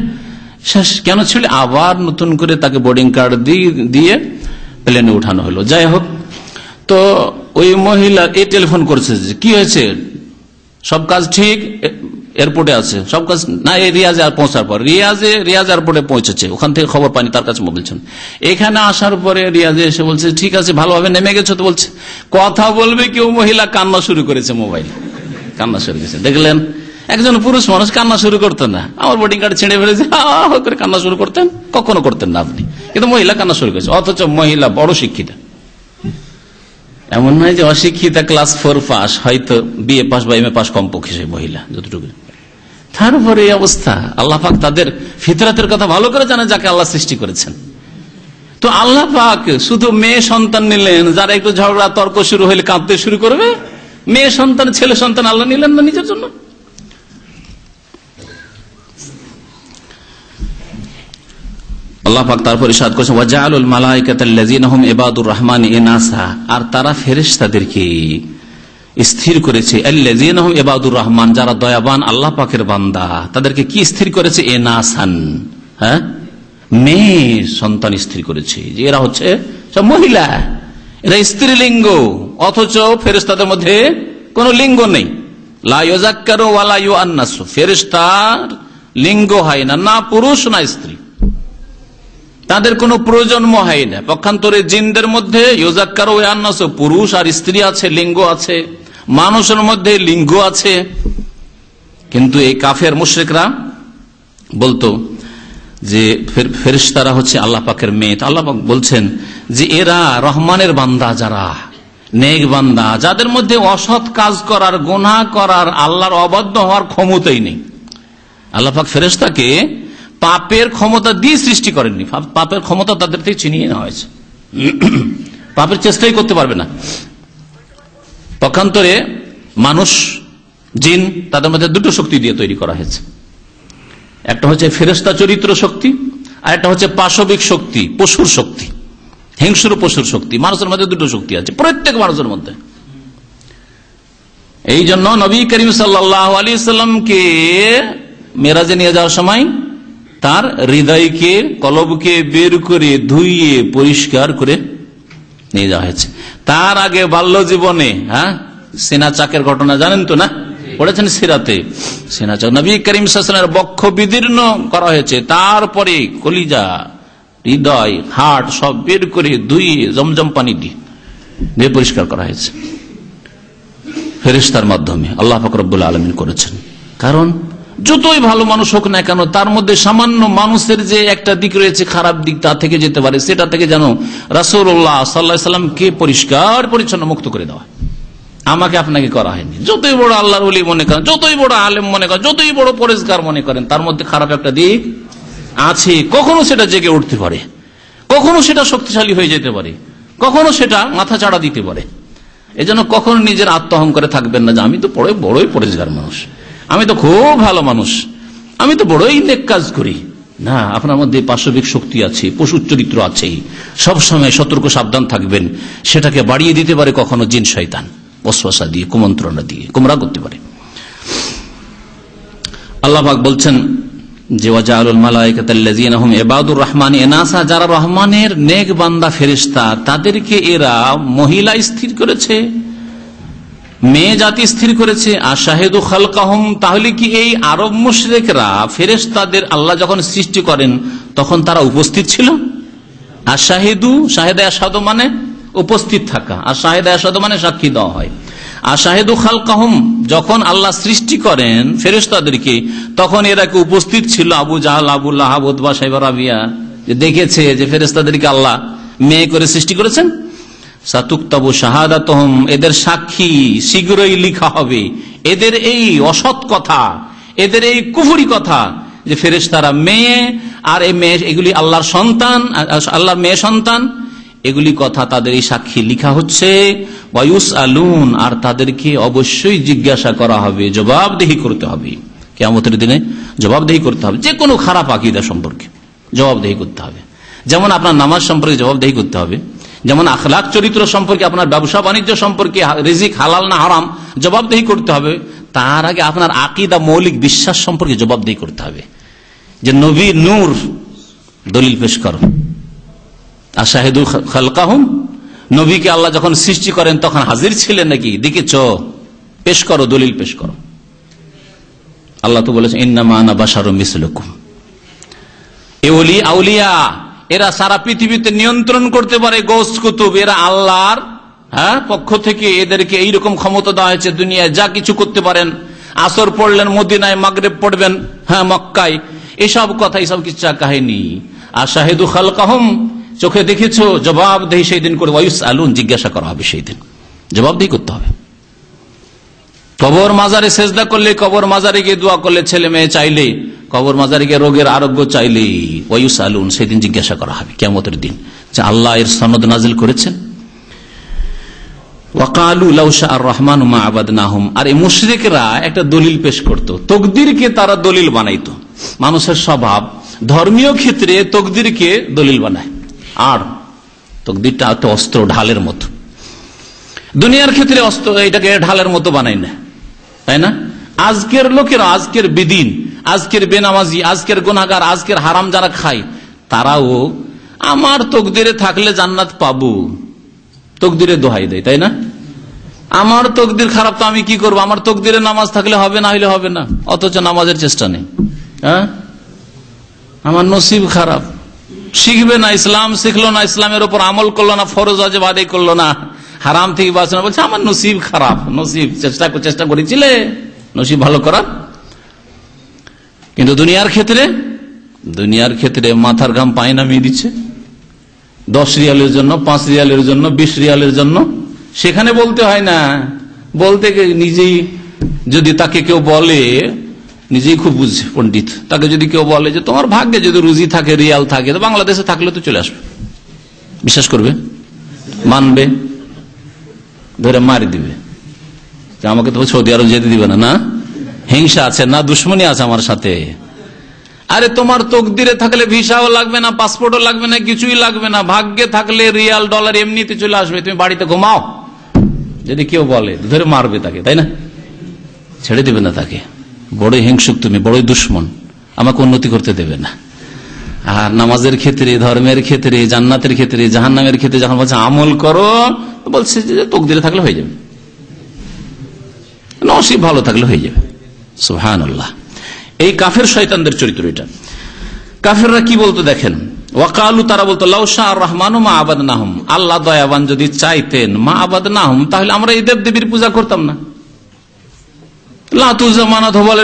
শেষ। কেন ছিল আবার নতুন করে তাকে বোর্ডিং কার্ড দিয়ে প্লেনে উঠানো হলো। যাই হোক, তো ওই মহিলা এই টেলিফোন করছে কি হয়েছে? সব কাজ ঠিক? এয়ারপোর্টে আছে। সব কাজ না, এই রিয়াজে আর পৌঁছার পর। রিয়াজে, রিয়াজ এয়ারপোর্টে পৌঁছেছে। ওখান থেকে খবর পানি তার কাছে বলছেন এখানে আসার পরে রিয়াজে এসে বলছে, ঠিক আছে, ভালোভাবে নেমে গেছো তো, বলছে। কথা বলবে কেউ মহিলা, কান্না শুরু করেছে মোবাইল। কান্না শুরু করেছে। দেখলেন একজন পুরুষ মানুষ কান্না শুরু করতেন না। আমার বোর্ডিং কার্ড ছেড়ে ফেলেছে। করে কান্না শুরু করতেন। কখনো করতেন না আপনি। কিন্তু মহিলা কান্না শুরু করেছে। অথচ মহিলা বড় শিক্ষিতা। এমন নয় যে অশিক্ষিতা ক্লাস ফোর পাস হয়তো বিএ পাস বা এম এ পাস কমপক্ষে সেই মহিলা, যতটুকু তারপরে এই অবস্থা। আল্লাহ পাক তাদের ফিতরাতের কথা ভালো করে জানে যাকে আল্লাহ সৃষ্টি করেছেন। তো আল্লাহ পাক শুধু মেয়ে সন্তান নিলেন। যারা একটু ঝগড়া, তর্ক শুরু হলে কাঁদতে শুরু করবে। মেয়ে সন্তান, ছেলে সন্তান আল্লাহ নিলেন না নিজের জন্য? আল্লাহ পাক তারপর ইসাদ করেছেন ওয়াজাউল মালাইকাতাল্লাযিনাহুম ইবাদুর রহমান ইনাসা আর তারা ফেরেশতাদেরকে স্থির করেছে আল্লাযিনাহুম ইবাদুর রহমান যারা দয়াবান আল্লাহ পাকের বান্দা, তাদেরকে কি স্থির করেছে? এনাসান হ্যাঁ? মেয়ে সন্তান স্থির করেছে, যে এরা হচ্ছে সব মহিলা, এরা স্ত্রীলিঙ্গ, অথচ ফেরেশতাদের মধ্যে কোন লিঙ্গ নেই। লা লাইজাক্কারু ওয়ালা ইউআন্নাসু, ফেরেশতার লিঙ্গ হয় না না পুরুষ, না স্ত্রী। তাদের কোনো প্রজন্ম হয় না। পক্ষান্তরে জিনদের মধ্যে ইউজাক্কার পুরুষ আর স্ত্রী আছে, লিঙ্গ আছে, মানুষের মধ্যে লিঙ্গ আছে। কিন্তু এই কাফের মুশ্রিকরা বলতো যে ফেরিস্তারা হচ্ছে আল্লাহ পাকের মেয়ে। আল্লাহ পাক বলছেন যে এরা রহমানের বান্দা যারা, নেক বান্দা, যাদের মধ্যে অসৎ কাজ করার গোনা করার, আল্লাহর অবাধ্য হওয়ার ক্ষমতাই নেই। আল্লাহ পাক ফেরেস্তাকে পাপের ক্ষমতা দিয়ে সৃষ্টি করেননি। পাপের ক্ষমতা তাদের থেকে চিনিয়ে নেওয়া হয়েছে। পাপের চেষ্টাই করতে পারবে না। পক্ষান্তরে মানুষ, জিন, তাদের মধ্যে দুটো শক্তি দিয়ে তৈরি করা হয়েছে। একটা হচ্ছে ফেরেস্তা চরিত্র শক্তি, আর একটা হচ্ছে পাশবিক শক্তি, পশুর শক্তি। হিংসুর পশুর শক্তি। মানুষের মধ্যে দুটো শক্তি আছে, প্রত্যেক মানুষের মধ্যে। এই জন্য নবী করিম সাল্লাহ আলী সাল্লামকে মেরাজে নিয়ে যাওয়ার সময় তার হৃদয়কে, কলবকে বের করে ধুইয়ে পরিষ্কার করে নিয়ে যাওয়া হয়েছে। তার আগে বাল্য জীবনে হ্যাঁ? সেনা চাকের ঘটনা জানেন তো না? পড়েছেন সিরাতে। সেনা চাক নবী করিম সাসনের বক্ষ বিদীর্ণ করা হয়েছে। তারপরে কলিজা, হৃদয় হাট সব বের করে ধুইয়ে জমজম পানি দিয়ে দিয়ে পরিষ্কার করা হয়েছে। ফেরিস্তার মাধ্যমে। আল্লাহ ফকরবুল আলমিন করেছেন। কারণ যতই ভালো মানুষ হোক না কেন, তার মধ্যে সামান্য মানুষের যে একটা দিক রয়েছে, খারাপ দিক, তা থেকে যেতে পারে। সেটা থেকে যেন রাসৌল্লাহ সাল্লা সাল্লামকে পরিষ্কার, পরিচ্ছন্ন, মুক্ত করে দেওয়া আমাকে আপনাকে করা হয়নি। যতই বড় আল্লাহর মনে করেন, যতই বড় আলেম মনে করেন, যতই বড় পরিষ্কার মনে করেন, তার মধ্যে খারাপ একটা দিক আছে। কখনো সেটা জেগে উঠতে পারে। কখনো সেটা শক্তিশালী হয়ে যেতে পারে। কখনো সেটা মাথা চাড়া দিতে পারে। এজন্য কখনো নিজের আত্মহংকারে থাকবেন না যে, আমি তো বড়ই পরিষ্কার মানুষ। আমি তো খুব ভালো মানুষ। আমি তো বড়ই নেক কাজ করি। না, আপনার মধ্যে পাশবিক শক্তি আছে, পশুর চরিত্র আছে সবসময় সতর্ক, সাবধান থাকবেন। সেটাকে বাড়িয়ে দিতে পারে কখনো জিন শয়তান। অশ্বাসা দিয়ে, কুমন্ত্রণা দিয়ে, কুমরা করতে পারে। আল্লাহবাক বলছেন যে এবাদুর রহমান এনাসা, যারা রহমানের নেক বান্দা ফেরিস্তা তাদেরকে এরা মহিলা স্থির করেছে। মেয়ে জাতি স্থির করেছে, আর শাহেদু খালকাহম, তাহলে কি এই আরব মুশরেকরা ফেরেস্তাদের আল্লাহ যখন সৃষ্টি করেন, তখন তারা উপস্থিত ছিল? আর শাহেদু, শাহেদ আসাদ মানে উপস্থিত থাকা, আর শাহেদ আসাদ মানে সাক্ষী দেওয়া হয়। আর শাহেদু খালকাহম যখন আল্লাহ সৃষ্টি করেন ফেরেস্তাদেরকে তখন এরা কি উপস্থিত ছিল? আবু জাহাল আবুল্লাহ আবুদবা সাহেব রাবিয়া দেখেছে যে ফেরেস্তাদেরকে আল্লাহ মেয়ে করে সৃষ্টি করেছেন? সাতুক্তাবু শাহাদাতহম, এদের সাক্ষী শীঘ্রই লিখা হবে। এদের এই অসৎ কথা, এদের এই কুফুরি কথা যে ফেরেস তারা মেয়ে আর এই মেয়ে, এগুলি আল্লাহর সন্তান, আল্লাহর মেয়ে সন্তান, এগুলি কথা তাদের এই সাক্ষী লিখা হচ্ছে। ওয়ুস আলুন আর তাদেরকে অবশ্যই জিজ্ঞাসা করা হবে, জবাবদেহি করতে হবে। কেমতের দিনে জবাবদেহি করতে হবে যে কোনো খারাপ আকিদা সম্পর্কে জবাবদেহি করতে হবে। যেমন আপনার নামাজ সম্পর্কে জবাবদেহি করতে হবে। যেমন আখলাখ চরিত্র সম্পর্কে, আপনার ব্যবসা বাণিজ্য সম্পর্কে রিজিক হালাল না হারাম, জবাবদেহি করতে হবে। তার আগে আপনার আকিদা, মৌলিক বিশ্বাস সম্পর্কে জবাবদেহি করতে হবে। যে নবী নূর দলিল পেশ করো। আর শাহেদু খালকাহুম। নবীকে আল্লাহ যখন সৃষ্টি করেন, তখন হাজির ছিলেন নাকি? চ পেশ করো, দলিল পেশ করো। আল্লাহ তো বলেছেন, ইন্নামা আনা বাসার মিসলুকুম। এওলি আউলিয়া এরা সারা পৃথিবীতে নিয়ন্ত্রণ করতে পারে গোস কুতুব। এরা আল্লাহর হ্যাঁ পক্ষ থেকে এদেরকে এইরকম ক্ষমতা দেওয়া হয়েছে দুনিয়ায়। যা কিছু করতে পারেন। আসর পড়লেন, মদিনায় মাগরেব পড়বেন হ্যাঁ মক্কায়। এসব কথা, এসব কিচ্ছা কাহিনী। আর শাহেদু খালকাহম, চোখে দেখেছ? জবাব দেহি সেই দিন করে আলুন, জিজ্ঞাসা করা হবে সেই দিন জবাব দিয়ে করতে হবে। কবর মাজারে সেজদা করলে কবর মাজারে গিয়ে দোয়া করলে ছেলে মেয়ে চাইলে কবর মাজারে গিয়ে রোগের আরোগ্য চাইলে ওয়ুস আলুন সেদিন জিজ্ঞাসা করা হবে কেমতের দিন। যে আল্লাহ এর সনদ নাজিল করেছেন। রহমান আর এই মুশ্রিকরা একটা দলিল পেশ তারা দলিল বানাইতো। মানুষের স্বভাব, ধর্মীয় ক্ষেত্রে দলিল বানায়। আর তকদিরটা অস্ত্র, ঢালের মতো। দুনিয়ার ক্ষেত্রে অস্ত্র, এটাকে ঢালের মতো বানাই না। তাই না? আজকের লোকেরা আজকের বিদিন, আজকের বেনামাজি, আজকের গোনাগার আজকের হারাম যারা খায়, তারাও আমার তকদিরে থাকলে জান্নাত পাবো। তকদিরে দোহাই দেয়, তাই না? আমার তকদির খারাপ তো আমি কি করব? আমার তকদিরে নামাজ থাকলে হবে না, হইলে হবে না। অথচ নামাজের চেষ্টা নেই। হ্যাঁ? আমার নসিব খারাপ। শিখবে না, ইসলাম শিখলো না, ইসলামের উপর আমল করল না, ফরজ আজে আদায় করল না। হারাম থেকে বাঁচানো বলছে, আমার নসিব খারাপ, নসিব, চেষ্টা চেষ্টা করেছিলে, নসিব ভালো করার কিন্তু দুনিয়ার ক্ষেত্রে দুনিয়ার ক্ষেত্রে মাথার ঘাম পায় নামিয়ে দিচ্ছে। দশ রিয়ালের জন্য, পাঁচ রিয়ালের জন্য, বিশ রিয়ালের জন্য, সেখানে বলতে হয় না। বলতে নিজেই যদি তাকে কেউ বলে, নিজেই খুব বুঝছে পন্ডিত তাকে যদি কেউ বলে যে, তোমার ভাগ্যে যদি রুজি থাকে, রিয়াল থাকে, তো বাংলাদেশে থাকলে তো চলে আসবে। বিশ্বাস করবে? মানবে? ধরে মারি দিবে। আমাকে তো সৌদি আরব যেতে দিবে না না? হিংসা আছে, না দুশ্মনী আছে আমার সাথে? আরে তোমার তকদিরে থাকলে ভিসাও লাগবে না, পাসপোর্টও লাগবে না, কিছুই লাগবে না। ভাগ্যে থাকলে রিয়াল ডলার এমনিতে চলে আসবে, তুমি বাড়িতে ঘুমাও। যদি কেউ বলে, ধরে মারবে তাকে, তাই না? ছেড়ে দিবে না তাকে। বড়ই হিংসুক তুমি, বড়ই দুশ্মন, আমাকে উন্নতি করতে দেবে না। আর নামাজের ক্ষেত্রে, ধর্মের ক্ষেত্রে, জান্নাতের ক্ষেত্রে, জাহান্নামের ক্ষেত্রে যখন বলছে, আমল করো বলছে যে তকদিরে থাকলে হয়ে যাবে। নসিব ভালো থাকলে হয়ে যাবে। সুহান আল্লাহ এই কাফের শয়তানদের চরিত্র এটা। কাফেররা কি বলতো দেখেন? ওয়াকালু, তারা বলতো লাউসা রহমান মা আবাদ নাহম আল্লাহ দয়াবান যদি চাইতেন, মা আবাদ নাহম তাহলে আমরা এই দেব দেবীর পূজা করতাম না।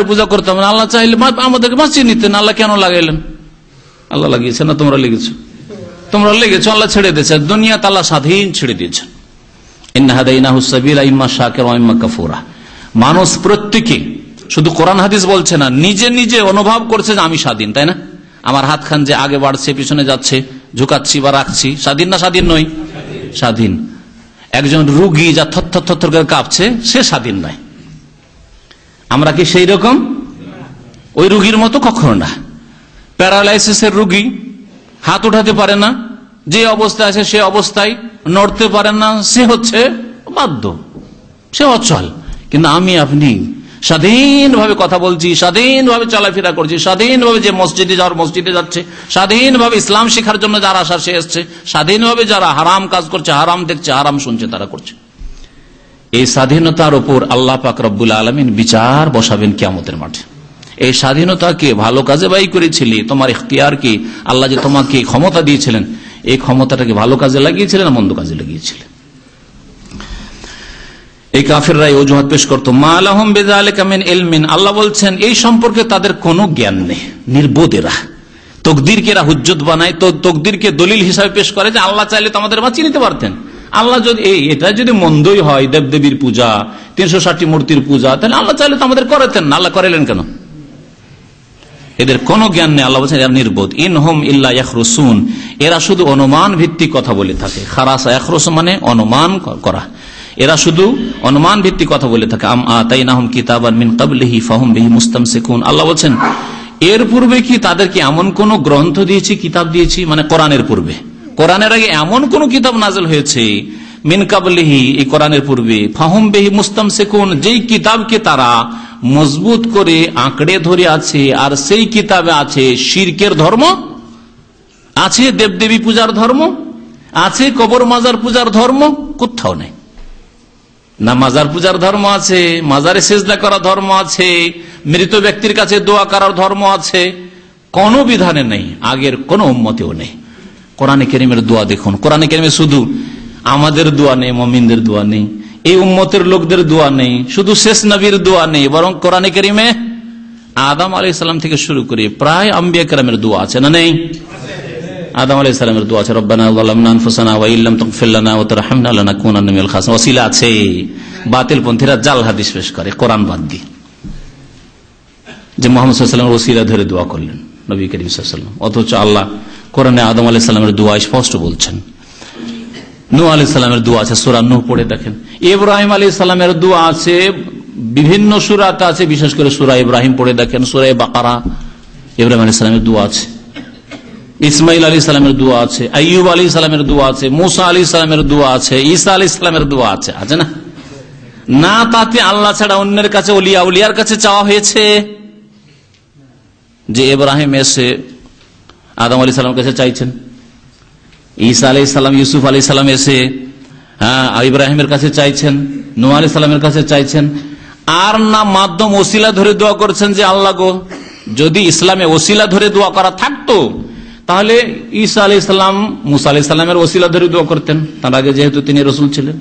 পূজা করতাম আল্লাহ চাইলে আল্লাহ কেন লাগাইলেন? আল্লাহ লাগিয়েছে না? তোমরা তোমরা আল্লাহ ছেড়ে দিয়েছে। দুনিয়া তাল্লাহ স্বাধীন ছেড়ে দিয়েছেন মানুষ প্রত্যেকে শুধু কোরআন হাদিস বলছে না, নিজে নিজে অনুভব করছে যে আমি স্বাধীন, তাই না? আমার হাত খান যে আগে বাড়ছে, পিছনে যাচ্ছে, ঝুঁকাচ্ছি বা রাখছি, স্বাধীন না স্বাধীন নই স্বাধীন। একজন রুগী যা থর থর করে কাঁপছে, সে স্বাধীন নয়। আমরা কি সেই রকম? ওই রুগীর মতো কখনো না। প্যারালাইসিসের রুগী, হাত উঠাতে পারে না যে অবস্থায় আছে সে অবস্থায় নড়তে পারে না, সে হচ্ছে বাধ্য, সে অচল। কিন্তু আমি, আপনি স্বাধীনভাবে কথা বলছি, স্বাধীনভাবে চলাফেরা করছি, স্বাধীনভাবে যে মসজিদে যাওয়ার মসজিদে যাচ্ছে, স্বাধীনভাবে ইসলাম শেখার জন্য যারা আসার সে এসছে, স্বাধীনভাবে যারা হারাম কাজ করছে, হারাম দেখছে, হারাম শুনছে, তারা করছে। এই স্বাধীনতার উপর আল্লাহ পাক রব্বুল আলমিন বিচার বসাবেন কিয়ামতের মাঠে। এই স্বাধীনতাকে ভালো কাজে বাই করেছিলি, তোমার ইখতিয়ার কি আল্লাহ যে তোমাকে ক্ষমতা দিয়েছিলেন এই ক্ষমতাটাকে ভালো কাজে লাগিয়েছিলেন না মন্দ কাজে লাগিয়েছিলেন? এই কাফেররাই অজুহাত পেশ করতো, মা আলহম বেজা এলমিন আল্লাহ বলছেন, এই সম্পর্কে তাদের কোনো জ্ঞান নেই, নির্বোধেরা। তকদিরকে এরা হুজ্জত বানায়, তো তকদিরকে দলিল হিসাবে পেশ করে যে আল্লাহ চাইলে তো আমাদের বাঁচিয়ে নিতে পারতেন। আল্লাহ যদি, এই, এটা যদি মন্দই হয়, দেবদেবীর পূজা, তিনশো ষাটটি মূর্তির পূজা, তাহলে আল্লাহ চাইলে তো আমাদের করাতেন না। আল্লাহ করালেন কেন? এদের কোনো জ্ঞান নেই, আল্লাহ বলছেন, এরা নির্বোধ। ইন হোম ইয়াখরুসুন। এরা শুধু অনুমান ভিত্তিক কথা বলে থাকে। খারাস, ইয়াখরুস মানে অনুমান করা। এরা শুধু অনুমান ভিত্তিক কথা বলে থাকে। আম নাহম কিতাব মিন কাবলিহি ফাহুম বিহি আল্লাহ বলছেন, এর পূর্বে কি তাদেরকে এমন কোন গ্রন্থ দিয়েছি, কিতাব দিয়েছি? মানে কোরআনের পূর্বে। কোরআনের আগে এমন কোন কিতাব নাজল হয়েছে মিন কাবলিহি, এই কোরআনের পূর্বে। ফাহুম বেহি মুস্তাম সেকুন যেই কিতাবকে তারা মজবুত করে আঁকড়ে ধরে আছে, আর সেই কিতাবে আছে শিরকের ধর্ম, আছে দেবদেবী পূজার ধর্ম, আছে কবর মাজার পূজার ধর্ম, কোথাও নেই। না মাজার পূজার ধর্ম আছে, মাজারে সেজদা করা ধর্ম আছে, মৃত ব্যক্তির কাছে দোয়া করার ধর্ম আছে, কোন বিধানে নেই, আগের কোন উন্মতেও নেই। কোরআনে কেরিমের দোয়া দেখুন। কোরআনে কেরিমে শুধু আমাদের দোয়া নেই, মমিনদের দোয়া নেই, এই উম্মতের লোকদের দোয়া নেই, শুধু শেষ নবীর দোয়া নেই, বরং কোরআনে কেরিমে আদাম আলি সাল্লাম থেকে শুরু করে প্রায় আম্বিয়া কেরামের দোয়া আছে না নেই? আদম আলাইহিস সালামের দোয়া আছে, রব্বানা যালামনা আনফুসানা ওয়া ইল্লাম তাগফির লানা ওয়া তারহামনা লানাকুনান্না মিনাল খাসিরিন। ওসিলা আছে। বাতিল পন্থীরা জাল হাদিস পেশ করে, কোরআন বাদ দিয়ে। যে মোহাম্মদ সাল্লামের ওসিলা ধরে দোয়া করলেন নবী করিম সাল্লাম অথচ আল্লাহ কোরআনে আদম আলাইহিস সালামের দোয়া স্পষ্ট বলছেন। নূহ আলাইহিস সালামের দোয়া আছে, সুরা নু পড়ে দেখেন। ইব্রাহিম আলাইহিস সালামের দোয়া আছে, বিভিন্ন সুরাতে আছে, বিশেষ করে সুরা ইব্রাহিম পড়ে দেখেন, সুরা বাকারা, ইব্রাহিম আলাইহিস সালামের দোয়া আছে। ইসমাইল আলী সালামের দোয়া আছে, আইয়ুব আলী সালামের দোয়া আছে, মুসা আলী সালামের দোয়া আছে, ঈসা আলী সালামের দোয়া আছে আছে না? না, তাতে আল্লাহ ছাড়া অন্যের কাছে অলিয়া উলিয়ার কাছে চাওয়া হয়েছে। যে ইব্রাহিম এসে আদম আলী সালাম কাছে চাইছেন। ঈসা আলী সালাম, ইউসুফ আলী সালাম এসে হ্যাঁ ইব্রাহিমের কাছে চাইছেন নো আলী সালামের কাছে চাইছেন, আর না মাধ্যম ওসিলা ধরে দোয়া করছেন যে, আল্লাহ গো, যদি ইসলামে ওসিলা ধরে দোয়া করা থাকতো, তাহলে ঈসা আলি ইসলাম মুসা আলি ইসলামের ওসিলা ধরে দোয়া করতেন। তার আগে যেহেতু তিনি রসুল ছিলেন।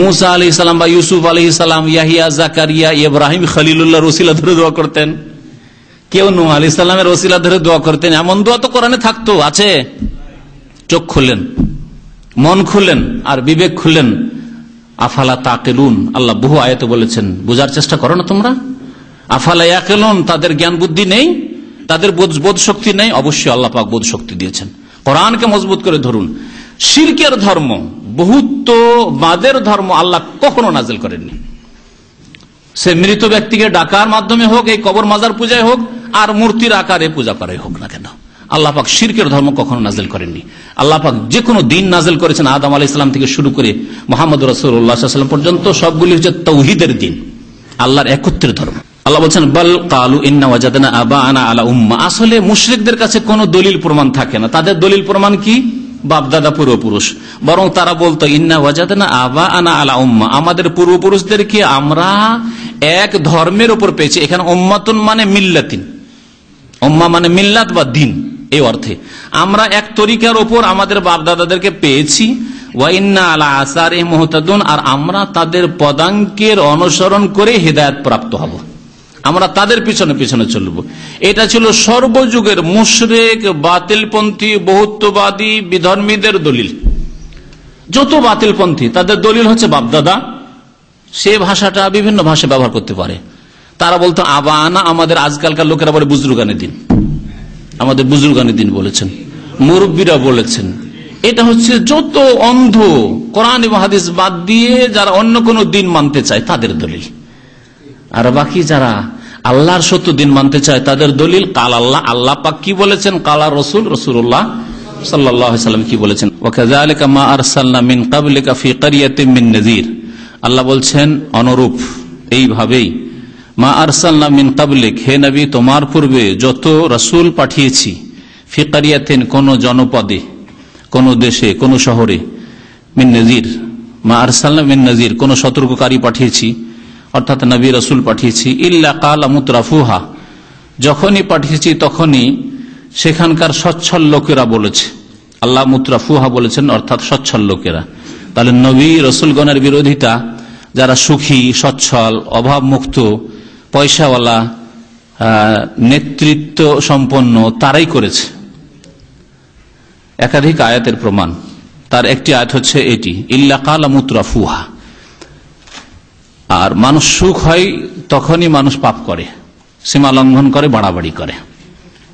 মুসা আলি ইসলাম বা ইউসুফ আলি ইসলাম ইয়াহিয়া, জাকারিয়া, ইব্রাহিম খালিলুল্লাহ রসিলা ধরে দোয়া করতেন। কেউ নু আলি ইসলামের ওসিলা ধরে দোয়া করতেন, এমন দোয়া তো কোরআনে থাকতো, আছে। চোখ খুললেন, মন খুললেন আর বিবেক খুললেন। আফালা তাকেলুন, আল্লাহ বহু আয়ত বলেছেন, বোঝার চেষ্টা করো না তোমরা। আফালা ইয়াকেলুন, তাদের জ্ঞান বুদ্ধি নেই, তাদের বোধ শক্তি নেই, অবশ্যই আল্লাহ পাক বোধ শক্তি দিয়েছেন। কোরআনকে মজবুত করে ধরুন শিল্পের ধর্ম বহুত বাদের ধর্ম আল্লাহ কখনো নাজেল করেননি। সে মৃত ব্যক্তিকে ডাকার মাধ্যমে হোক, এই কবর মাজার পূজায় হোক, আর মূর্তির আকারে পূজা করাই হোক না কেন? আল্লাহ পাক শির্কের ধর্ম কখনো নাজেল করেননি। আল্লাহ পাক যে কোনো দিন নাজেল করেছেন আদম আলি ইসলাম থেকে শুরু করে মোহাম্মদ রসুল্লাহাম পর্যন্ত সবগুলি হচ্ছে তৌহিদের দিন, আল্লাহর একত্রের ধর্ম। আল্লাহ বলছেন, বল কালু ইন্না আবা আনা আলা আসলে মুশরিকদের কাছে কোনো দলিল প্রমাণ থাকে না। তাদের দলিল প্রমাণ কি? বাপদাদা পূর্বপুরুষ। বরং তারা বলতো, ইন্না ওয়াজাদানা আবা আনা আলা আমাদের পূর্বপুরুষদেরকে আমরা এক ধর্মের উপর পেয়েছি। এখানে উম্মাতুন মানে মিল্লাতিন। উম্মা মানে মিল্লাত বা দিন। এই অর্থে, আমরা এক তরিকার ওপর আমাদের বাপদাদাদেরকে পেয়েছি। আর আমরা তাদের পদাঙ্কের অনুসরণ করে হৃদায়ত প্রাপ্ত হব। আমরা তাদের পিছনে পিছনে চলব। এটা ছিল সর্বযুগের মুশরেক, বাতিলপন্থী, বহুত্ববাদী, বিধর্মীদের দলিল। যত বাতিলপন্থী, তাদের দলিল হচ্ছে বাপদাদা, সে ভাষাটা বিভিন্ন ভাষা ব্যবহার করতে পারে। তারা বলতো, আবানা আমাদের আজকালকার লোকেরা বলে বুজরুগানের দিন। আমাদের বুজরুগানের দিন বলেছেন, মুরব্বীরা বলেছেন, এটা হচ্ছে যত অন্ধ কোরআন এবং বাদ দিয়ে যারা অন্য কোন দিন মানতে চায় তাদের দলিল। আর বাকি যারা আল্লাহর সত্য দিন মানতে চায় তাদের দলিল, কাল আল্লাহ আল্লাহ পাক কি বলেছেন? কালা রসুল রসুল্লাহ সাল্লাম কি বলেছেন? আল্লাহ বলছেন, অনুরূপ, এইভাবেই মা আরসাল্লা মিন কাবলিক হে নবী, তোমার পূর্বে যত রসুল পাঠিয়েছি ফিকারিয়াতেন কোন জনপদে, কোন দেশে, কোন শহরে, মিন নজির মা আরসাল্লা মিন নজির কোন সতর্ককারী পাঠিয়েছি, অর্থাৎ নবী রসুল পাঠিয়েছি, ইল্লা কালা মুতরাফুহা। যখনই পাঠিয়েছি, তখনই সেখানকার সচ্ছল লোকেরা বলেছে। আল্লাহ মুতরাফুহা বলেছেন, অর্থাৎ সচ্ছল লোকেরা। তাহলে নবী, রসুলগণের বিরোধিতা, যারা সুখী, সচ্ছল, অভাবমুক্ত মুক্ত পয়সাওয়ালা নেতৃত্ব সম্পন্ন তারাই করেছে। একাধিক আয়াতের প্রমাণ। তার একটি আয়াত হচ্ছে এটি, ইল্লা কালা মুতরাফুহা। আর মানুষ সুখ হয় তখনই মানুষ পাপ করে, সীমা লঙ্ঘন করে, বাড়াবাড়ি করে।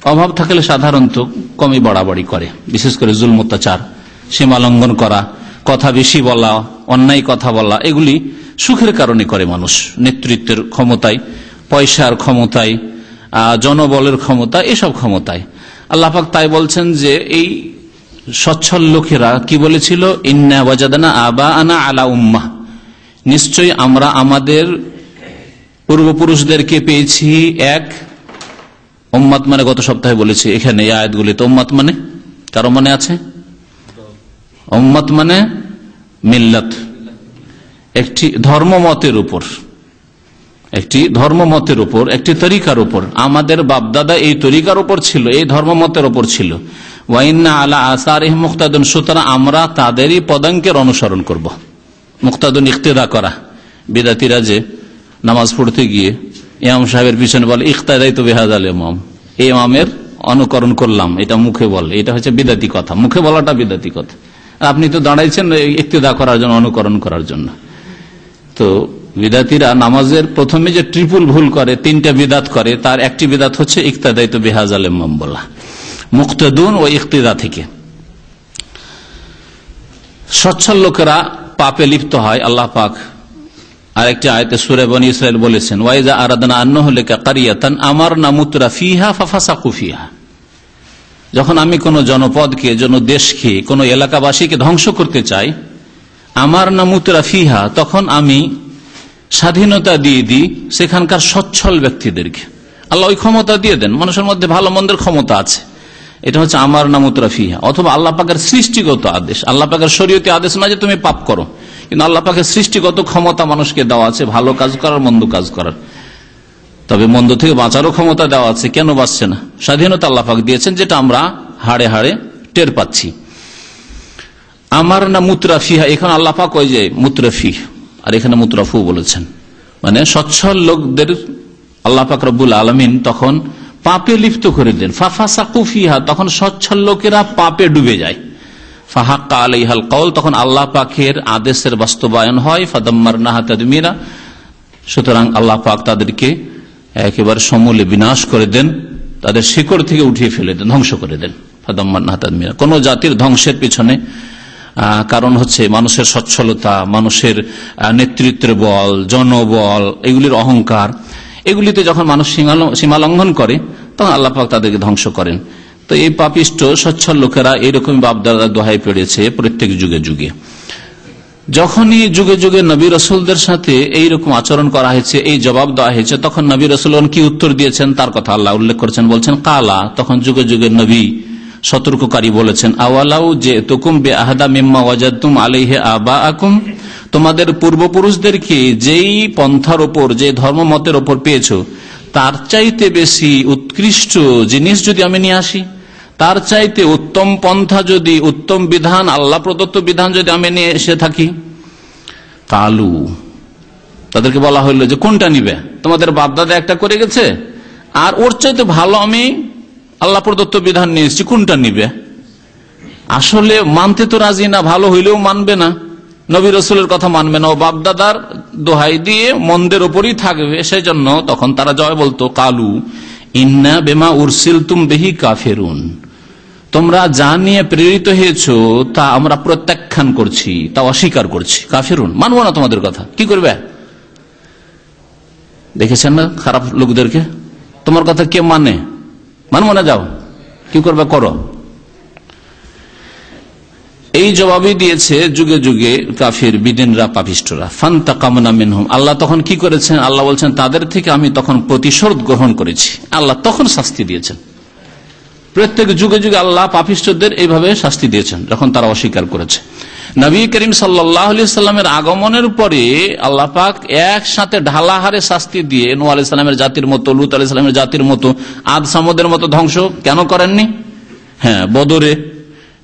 অভাব থাকলে সাধারণত কমই বাড়াবাড়ি করে, বিশেষ করে জুল অত্যাচার, সীমা লঙ্ঘন করা, কথা বেশি বলা, অন্যায় কথা বলা, এগুলি সুখের কারণে করে মানুষ, নেতৃত্বের ক্ষমতায় পয়সার ক্ষমতায় জনবলের ক্ষমতা এসব ক্ষমতায়। আল্লাহাক তাই বলছেন যে এই সচ্ছল লোকেরা কি বলেছিল? ইন্না ওয়াজাদানা আবা আনা আলা উম্মা নিশ্চয়ই আমরা আমাদের পূর্বপুরুষদেরকে পেয়েছি এক ওম্মাত মানে গত সপ্তাহে বলেছি এখানে এই আয়াতগুলিতে। ওম্মাত মানে? কারও মনে আছে? ওম্মাত মানে মিল্লাত। একটি ধর্মমতের উপর। একটি ধর্মমতের উপর, একটি তরিকার উপর। আমাদের বাপদাদা এই তরিকার উপর ছিল, এই ধর্মমতের উপর ছিল। ওয়াইন্না আলা আসার মুক্তাদুন, সুতরাং আমরা তাদেরই পদাঙ্কের অনুসরণ করব। মুক্তাদুন ইকতেদা করা। বিদাতিরা যে নামাজ পড়তে গিয়ে ইমাম সাহেবের পিছনে বলে ইকতাদাই তো বেহাজ আল ইমাম। এই ইমামের অনুকরণ করলাম, এটা মুখে বলে। এটা হচ্ছে বিদাতি কথা। মুখে বলাটা বিদাতি কথা। আপনি তো দাঁড়াইছেন ইকতেদা করার জন্য, অনুকরণ করার জন্য। তো বিদাতিরা নামাজের প্রথমে যে ট্রিপুল ভুল করে, তিনটা বিদাত করে, তার একটি বিদাত হচ্ছে ইকতাদাই তো বেহাজ আল ইমাম বলা মুক্তদুন ও ইকতিদা থেকে। সচ্ছল লোকেরা পাপে লিপ্ত হয়, আল্লাহ পাক আরেকটি আয়তে সুরে বনি ইসরায়েল বলেছেন ওয়াইজা আরাদনা আন্ন হলে কারিয়াতান আমার নামুতরা ফিহা ফাফাসা কুফিহা যখন আমি কোন জনপদকে জন দেশকে, কোন এলাকাবাসীকে ধ্বংস করতে চাই আমার নামুতরা ফিহা, তখন আমি স্বাধীনতা দিয়ে দিই সেখানকার সচ্ছল ব্যক্তিদেরকে। আল্লাহ ওই ক্ষমতা দিয়ে দেন। মানুষের মধ্যে ভালো মন্দের ক্ষমতা আছে। এটা হচ্ছে আমার নামুতরা ফিহা। অথবা আল্লাহ পাকের সৃষ্টিগত আদেশ। আল্লাহ পাকের শরীয়তে আদেশ না যে তুমি পাপ করো। কিন্তু আল্লাহ পাকের সৃষ্টিগত ক্ষমতা মানুষকে দেওয়া আছে। ভালো কাজ করার, মন্দ কাজ করার। তবে মন্দ থেকে বাঁচারও ক্ষমতা দেওয়া আছে। কেন বাঁচছে না? স্বাধীনতা আল্লাহ পাক দিয়েছেন যেটা আমরা হাড়ে হাড়ে টের পাচ্ছি। আমার না মুত্রাফিহা এখানে আল্লাহ পাক ওই যে মুত্রাফি আর এখানে মুত্রাফু বলেছেন। মানে সচ্ছল লোকদের আল্লাহ পাক রব্বুল আলমিন তখন পাপে লিপ্ত করে দেন কুফিহা তখন সচ্ছল লোকেরা পাপে ডুবে যায়। ফাহাক্কা কৌল তখন আল্লাহ পাকের আদেশের বাস্তবায়ন হয়। ফাদাম্মার সুতরাং আল্লাহ পাক তাদেরকে একেবারে সমূলে বিনাশ করে দেন, তাদের শিকড় থেকে উঠিয়ে ফেলে দেন, ধ্বংস করে দেন। ফাদাম্মার নাহাতাদমিরা কোন জাতির ধ্বংসের পিছনে কারণ হচ্ছে মানুষের সচ্ছলতা, মানুষের নেতৃত্বের বল, জনবল, এগুলির অহংকার। এগুলিতে যখন মানুষ সীমা লঙ্ঘন করে, তখন আল্লাহ পাক তাদেরকে ধ্বংস করেন। তো এই পাপিষ্ট, সচ্ছল লোকেরা এইরকম বাপদাদা দোহাই পেড়েছে প্রত্যেক যুগে যুগে। যখনই যুগে যুগে নবী রসুলদের সাথে এইরকম আচরণ করা হয়েছে, এই জবাব দেওয়া হয়েছে, তখন নবী রসুল কি উত্তর দিয়েছেন? তার কথা আল্লাহ উল্লেখ করেছেন, বলছেন, কালা তখন যুগে যুগে নবী সতর্ককারী বলেছেন, আওয়ালাউ যে তুকুম বে আহাদা মিম্মা ওয়াজাদুম আলাইহে আবা আকুম তোমাদের পূর্বপুরুষদেরকে যেই পন্থার ওপর, যে ধর্মমতের ওপর পেয়েছ, তার চাইতে বেশি উৎকৃষ্ট জিনিস যদি আমি নিয়ে আসি, তার চাইতে উত্তম পন্থা যদি, উত্তম বিধান, আল্লাহ প্রদত্ত বিধান যদি আমি নিয়ে এসে থাকি, কালু, তাদেরকে বলা হইল যে কোনটা নিবে? তোমাদের বাপদাদা একটা করে গেছে, আর ওর চাইতে ভালো আমি আল্লাহ প্রদত্ত বিধান নিয়ে এসেছি, কোনটা নিবে? আসলে মানতে তো রাজি না, ভালো হইলেও মানবে না। নবী রসুলের কথা মানবে না। ও বাপদাদার দোহাই দিয়ে মন্দের ওপরই থাকবে সেই জন্য তখন তারা জয় বলতো, কালু, ইন্না বেমা উরসিল তুম বেহি কাফেরুন। তোমরা যা নিয়ে প্রেরিত হয়েছ, তা আমরা প্রত্যাখ্যান করছি, তা অস্বীকার করছি। কাফেরুন, মানবো না তোমাদের কথা। কি করবে? দেখেছেন না খারাপ লোকদেরকে? তোমার কথা কে মানে? মানবো না যাও। কি করবে? করো। এই জবাবই দিয়েছে যুগে যুগে কাফির, বিদিনরা পাপিষ্টরা ফান্তা কামনা মিনহুম। আল্লাহ তখন কি করেছেন? আল্লাহ বলছেন, তাদের থেকে আমি তখন প্রতিশোধ গ্রহণ করেছি। আল্লাহ তখন শাস্তি দিয়েছেন। প্রত্যেক যুগে যুগে আল্লাহ পাপিষ্টদের এইভাবে শাস্তি দিয়েছেন, যখন তারা অস্বীকার করেছে। নবী করিম সাল্লামের আগমনের পরে আল্লাহ পাক একসাথে ঢালাহারে শাস্তি দিয়ে নু আলাইসালামের জাতির মতো, লুত আলাইসালামের জাতির মতো, আদ সামদের মতো ধ্বংস কেন করেননি? হ্যাঁ বদরে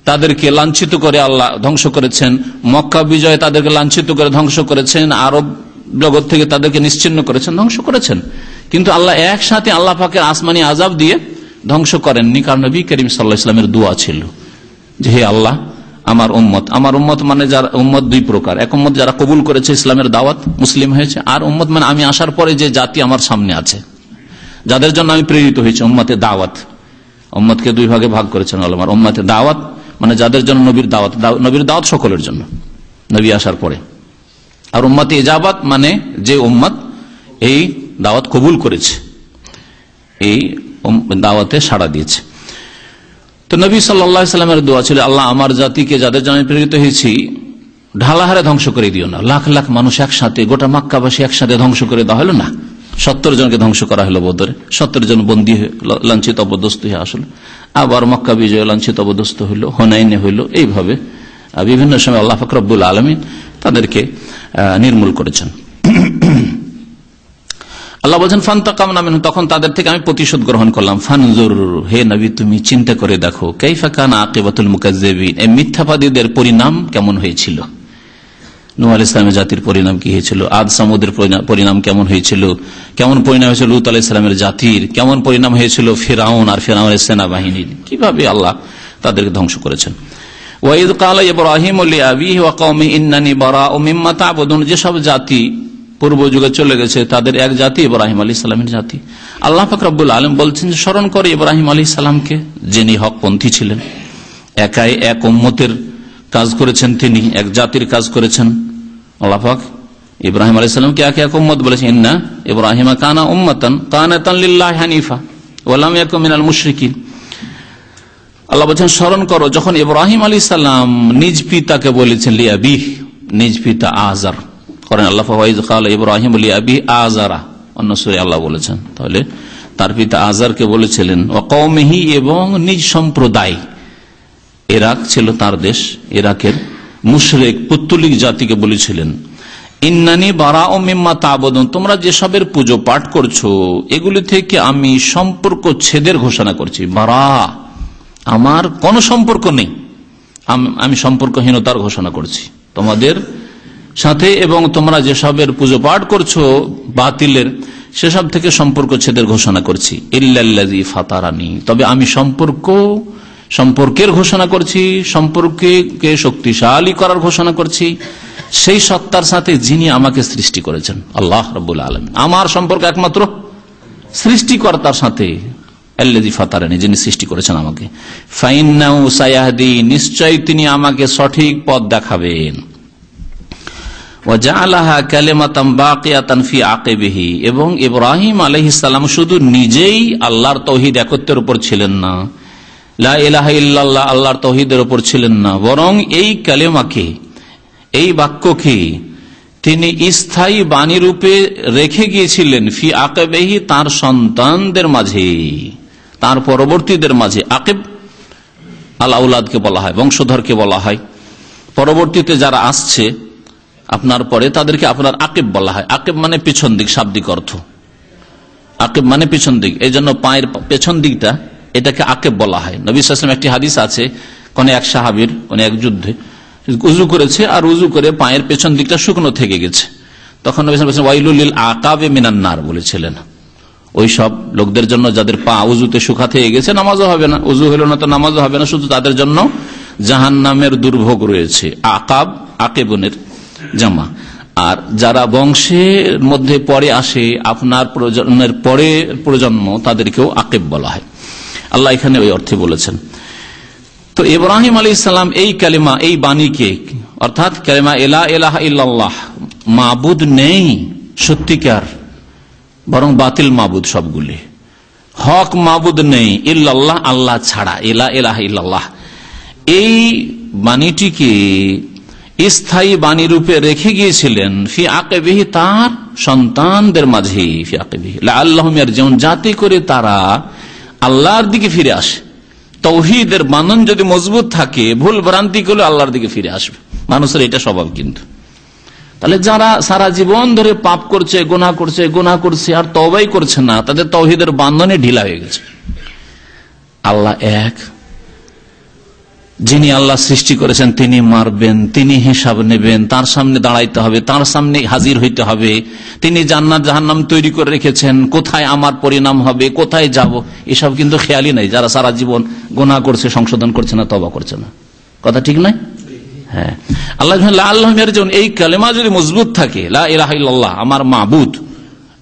তাদেরকে লাঞ্ছিত করে আল্লাহ ধ্বংস করেছেন, মক্কা বিজয় তাদেরকে লাঞ্ছিত করে ধ্বংস করেছেন, আরব জগৎ থেকে তাদেরকে নিশ্চিন্ন করেছেন, ধ্বংস করেছেন। কিন্তু আল্লাহ একসাথে আল্লাহ পাকের আসমানি আজাব দিয়ে ধ্বংস করেননি, কারণ নবী করিম সাল্লাহ ইসলামের দোয়া ছিল যে, হে আল্লাহ আমার উম্মত। আমার উম্মত মানে যারা উম্মত দুই প্রকার। এক উম্মত যারা কবুল করেছে ইসলামের দাওয়াত মুসলিম হয়েছে, আর উম্মত মানে আমি আসার পরে যে জাতি আমার সামনে আছে। যাদের জন্য আমি প্রেরিত হয়েছি, উম্মতে দাওয়াত। উম্মতকে দুই ভাগে ভাগ করেছেন আলমার। উম্মতে দাওয়াত মানে যাদের জন্য নবীর দাওয়াত। নবীর দাওয়াত সকলের জন্য, নবী আসার পরে। আর উম্মতে এজাবাত মানে যে উম্মত এই দাওয়াত কবুল করেছে, এই দাওয়াতে সাড়া দিয়েছে। তো নবী সাল্লামের দোয়া ছিল, আল্লাহ, আমার জাতিকে যাদের জন্য প্রেরিত হয়েছি, ঢালাহারে ধ্বংস করে দিও না। লাখ লাখ মানুষ একসাথে, গোটা মাক্কাবাসী একসাথে ধ্বংস করে দেওয়া হলো না। সত্তর জনকে ধ্বংস করা হলো বদরে। সত্তর জন বন্দী লাঞ্ছিত অবদস্ত হয়ে আসলো। আবার মক্কা বিজয়, লাঞ্ছিত অবদস্ত হইল হনাইনে হইল এইভাবে বিভিন্ন সময় আল্লাহ ফকরবুল আলমিন তাদেরকে নির্মূল করেছেন। আল্লাহ বলছেন ফান্তাকাম নামেন তখন তাদের থেকে আমি প্রতিশোধ গ্রহণ করলাম। ফানজুর, হে নবী, তুমি চিন্তা করে দেখো, কাইফা কান আকিবাতুল মুকাজ্জেবিন? এই মিথ্যাবাদীদের পরিণাম কেমন হয়েছিল? নুহ আল ইসলামের জাতির পরিণাম কি হয়েছিল? আদ সামুদের পরিণাম কেমন হয়েছিল? কেমন পরিণাম হয়েছিল লুত আলাহ ইসলামের জাতির? কেমন পরিণাম হয়েছিল ফেরাউন আর ফেরাউনের সেনাবাহিনীর? কীভাবে আল্লাহ তাদেরকে ধ্বংস করেছেন? ওয়াইদ কাল ইব্রাহিম ইন্নানি বারা ও মিম্মা যেসব জাতি পূর্ব যুগে চলে গেছে, তাদের এক জাতি ইব্রাহিম আলী সালামের জাতি। আল্লাহ ফাকরাবুল আলম বলছেন স্মরণ করে ইব্রাহিম আলী সালামকে, যিনি হকপন্থী ছিলেন। একাই এক উম্মতের কাজ করেছেন তিনি, এক জাতির কাজ করেছেন। আল্লাহাক ইব্রাহিম আলী সালামকে একে এক উম্মত বলেছেন না ইব্রাহিম কানা উম্মতন, কানাতান হানিফা ওলাম মিনাল মুশরিকিন। আল্লাহ বলছেন, স্মরণ করো, যখন ইব্রাহিম আলী সাল্লাম নিজ পিতাকে বলেছেন লিয়াবিহ নিজ পিতা আজার। করেন। আল্লাহ আবি আজারা অন্য সুরে আল্লাহ বলেছেন। তাহলে তার পিতা আজারকে বলেছিলেন, ও কৌমেহি এবং নিজ সম্প্রদায়। এরাক ছিল তার দেশ, এরাকের মুশরেক, পুত্তলিক জাতিকে বলেছিলেন, ইন্নানি বারা ও মিম্মা তাবদন। তোমরা যেসবের পুজো পাঠ করছ, এগুলি থেকে আমি সম্পর্ক ছেদের ঘোষণা করছি। বারা, আমার কোন সম্পর্ক নেই। আমি সম্পর্কহীনতার ঘোষণা করছি। তোমাদের সাথে এবং তোমরা যেসবের পুজো পাঠ করছ বাতিলের, সেসব থেকে সম্পর্ক ছেদের ঘোষণা করছি। ইল্লাল্লাজি ফাতারানি। তবে আমি সম্পর্ক, সম্পর্কের ঘোষণা করছি সম্পর্কে শক্তিশালী করার ঘোষণা করছি। সেই সত্তার সাথে যিনি আমাকে সৃষ্টি করেছেন, আল্লাহ রবুল আলম আমার সম্পর্ক একমাত্র সৃষ্টিকর্তার সাথে ফাতারানি, যিনি সৃষ্টি করেছেন আমাকে। ফাইনাউ সায়াহাদি নিশ্চয় তিনি আমাকে সঠিক পথ দেখাবেন। এবং ইব্রাহিম আলহিসাম শুধু নিজেই আল্লাহর তহিদ একত্রের উপর ছিলেন না। আল্লাহর তহিদের উপর ছিলেন না। বরং এই কালেমাকে, এই বাক্যকে তিনি স্থায়ী বাণী রূপে রেখে গিয়েছিলেন ফি আকেবেহি তার সন্তানদের মাঝে, তার পরবর্তীদের মাঝে। আকেব আল্লাহকে বলা হয়, বংশধরকে বলা হয়। পরবর্তীতে যারা আসছে আপনার পরে তাদেরকে আপনার আকেব বলা হয়। আকেব মানে পেছন দিক, শাব্দিক অর্থ। আকেব মানে পেছন দিক। এই জন্য পায়ের পেছন দিকটা এটাকে আকেব বলা হয়। নবী সালাম একটি হাদিস আছে, কোন এক সাহাবির, কোন এক যুদ্ধে, উজু করেছে আর উজু করে পায়ের পেছন দিকটা শুকনো থেকে গেছে। তখন ওয়াইলুল আকাবে মিনান্নার বলেছিলেন। ওই সব লোকদের জন্য যাদের পা উজুতে শুকা থেকে গেছে, নামাজও হবে না। উজু হলো না তো নামাজও হবে না, শুধু তাদের জন্য জাহান নামের দুর্ভোগ রয়েছে। আকাব আকেবনের জামা। আর যারা বংশের মধ্যে পরে আসে, আপনার প্রজন্মের পরে প্রজন্ম তাদেরকেও আকেব বলা হয়। আল্লাহ এখানে ওই অর্থে বলেছেন। তো ইব্রাহিম আলী ইসলাম এই কালিমা, এই বাণীকে, অর্থাৎ কালিমা এলা এলাহ ইল্লাহ মাবুদ নেই সত্যিকার, বরং বাতিল মাবুদ সবগুলি। হক মাবুদ নেই, ইল্লাল্লাহ আল্লাহ ছাড়া এলা এলাহ ইল্লাহ এই বাণীটিকে স্থায়ী বাণী রূপে রেখে গিয়েছিলেন। ফি আকেবিহি, তার সন্তানদের মাঝে, ফি আকেবিহি। আল্লাহমের যেমন জাতি করে তারা আল্লাহর দিকে ফিরে আসে। তৌহিদের বানন যদি মজবুত থাকে, ভুল ভ্রান্তি করলে আল্লাহর দিকে ফিরে আসবে। মানুষের এটা স্বভাব কিন্তু। তাহলে যারা সারা জীবন ধরে পাপ করছে গোনা করছে গোনা করছে, আর তবাই করছে না, তাদের তৌহিদের বান্ধনে ঢিলা হয়ে গেছে। আল্লাহ এক যিনি আল্লাহ সৃষ্টি করেছেন, তিনি মারবেন, তিনি হিসাব নেবেন, তার সামনে দাঁড়াইতে হবে, তার সামনে হাজির হইতে হবে। তিনি জান্নাত, জাহান্নাম তৈরি করে রেখেছেন, কোথায় আমার পরিণাম হবে, কোথায় যাব, এসব কিন্তু খেয়ালই নাই। যারা সারা জীবন গোনা করছে, সংশোধন করছে না তবা করছে না। কথা ঠিক নয় হ্যাঁ। আল্লাহ আল্লাহ এই কালেমা যদি মজবুত থাকে আমার মাবুদ,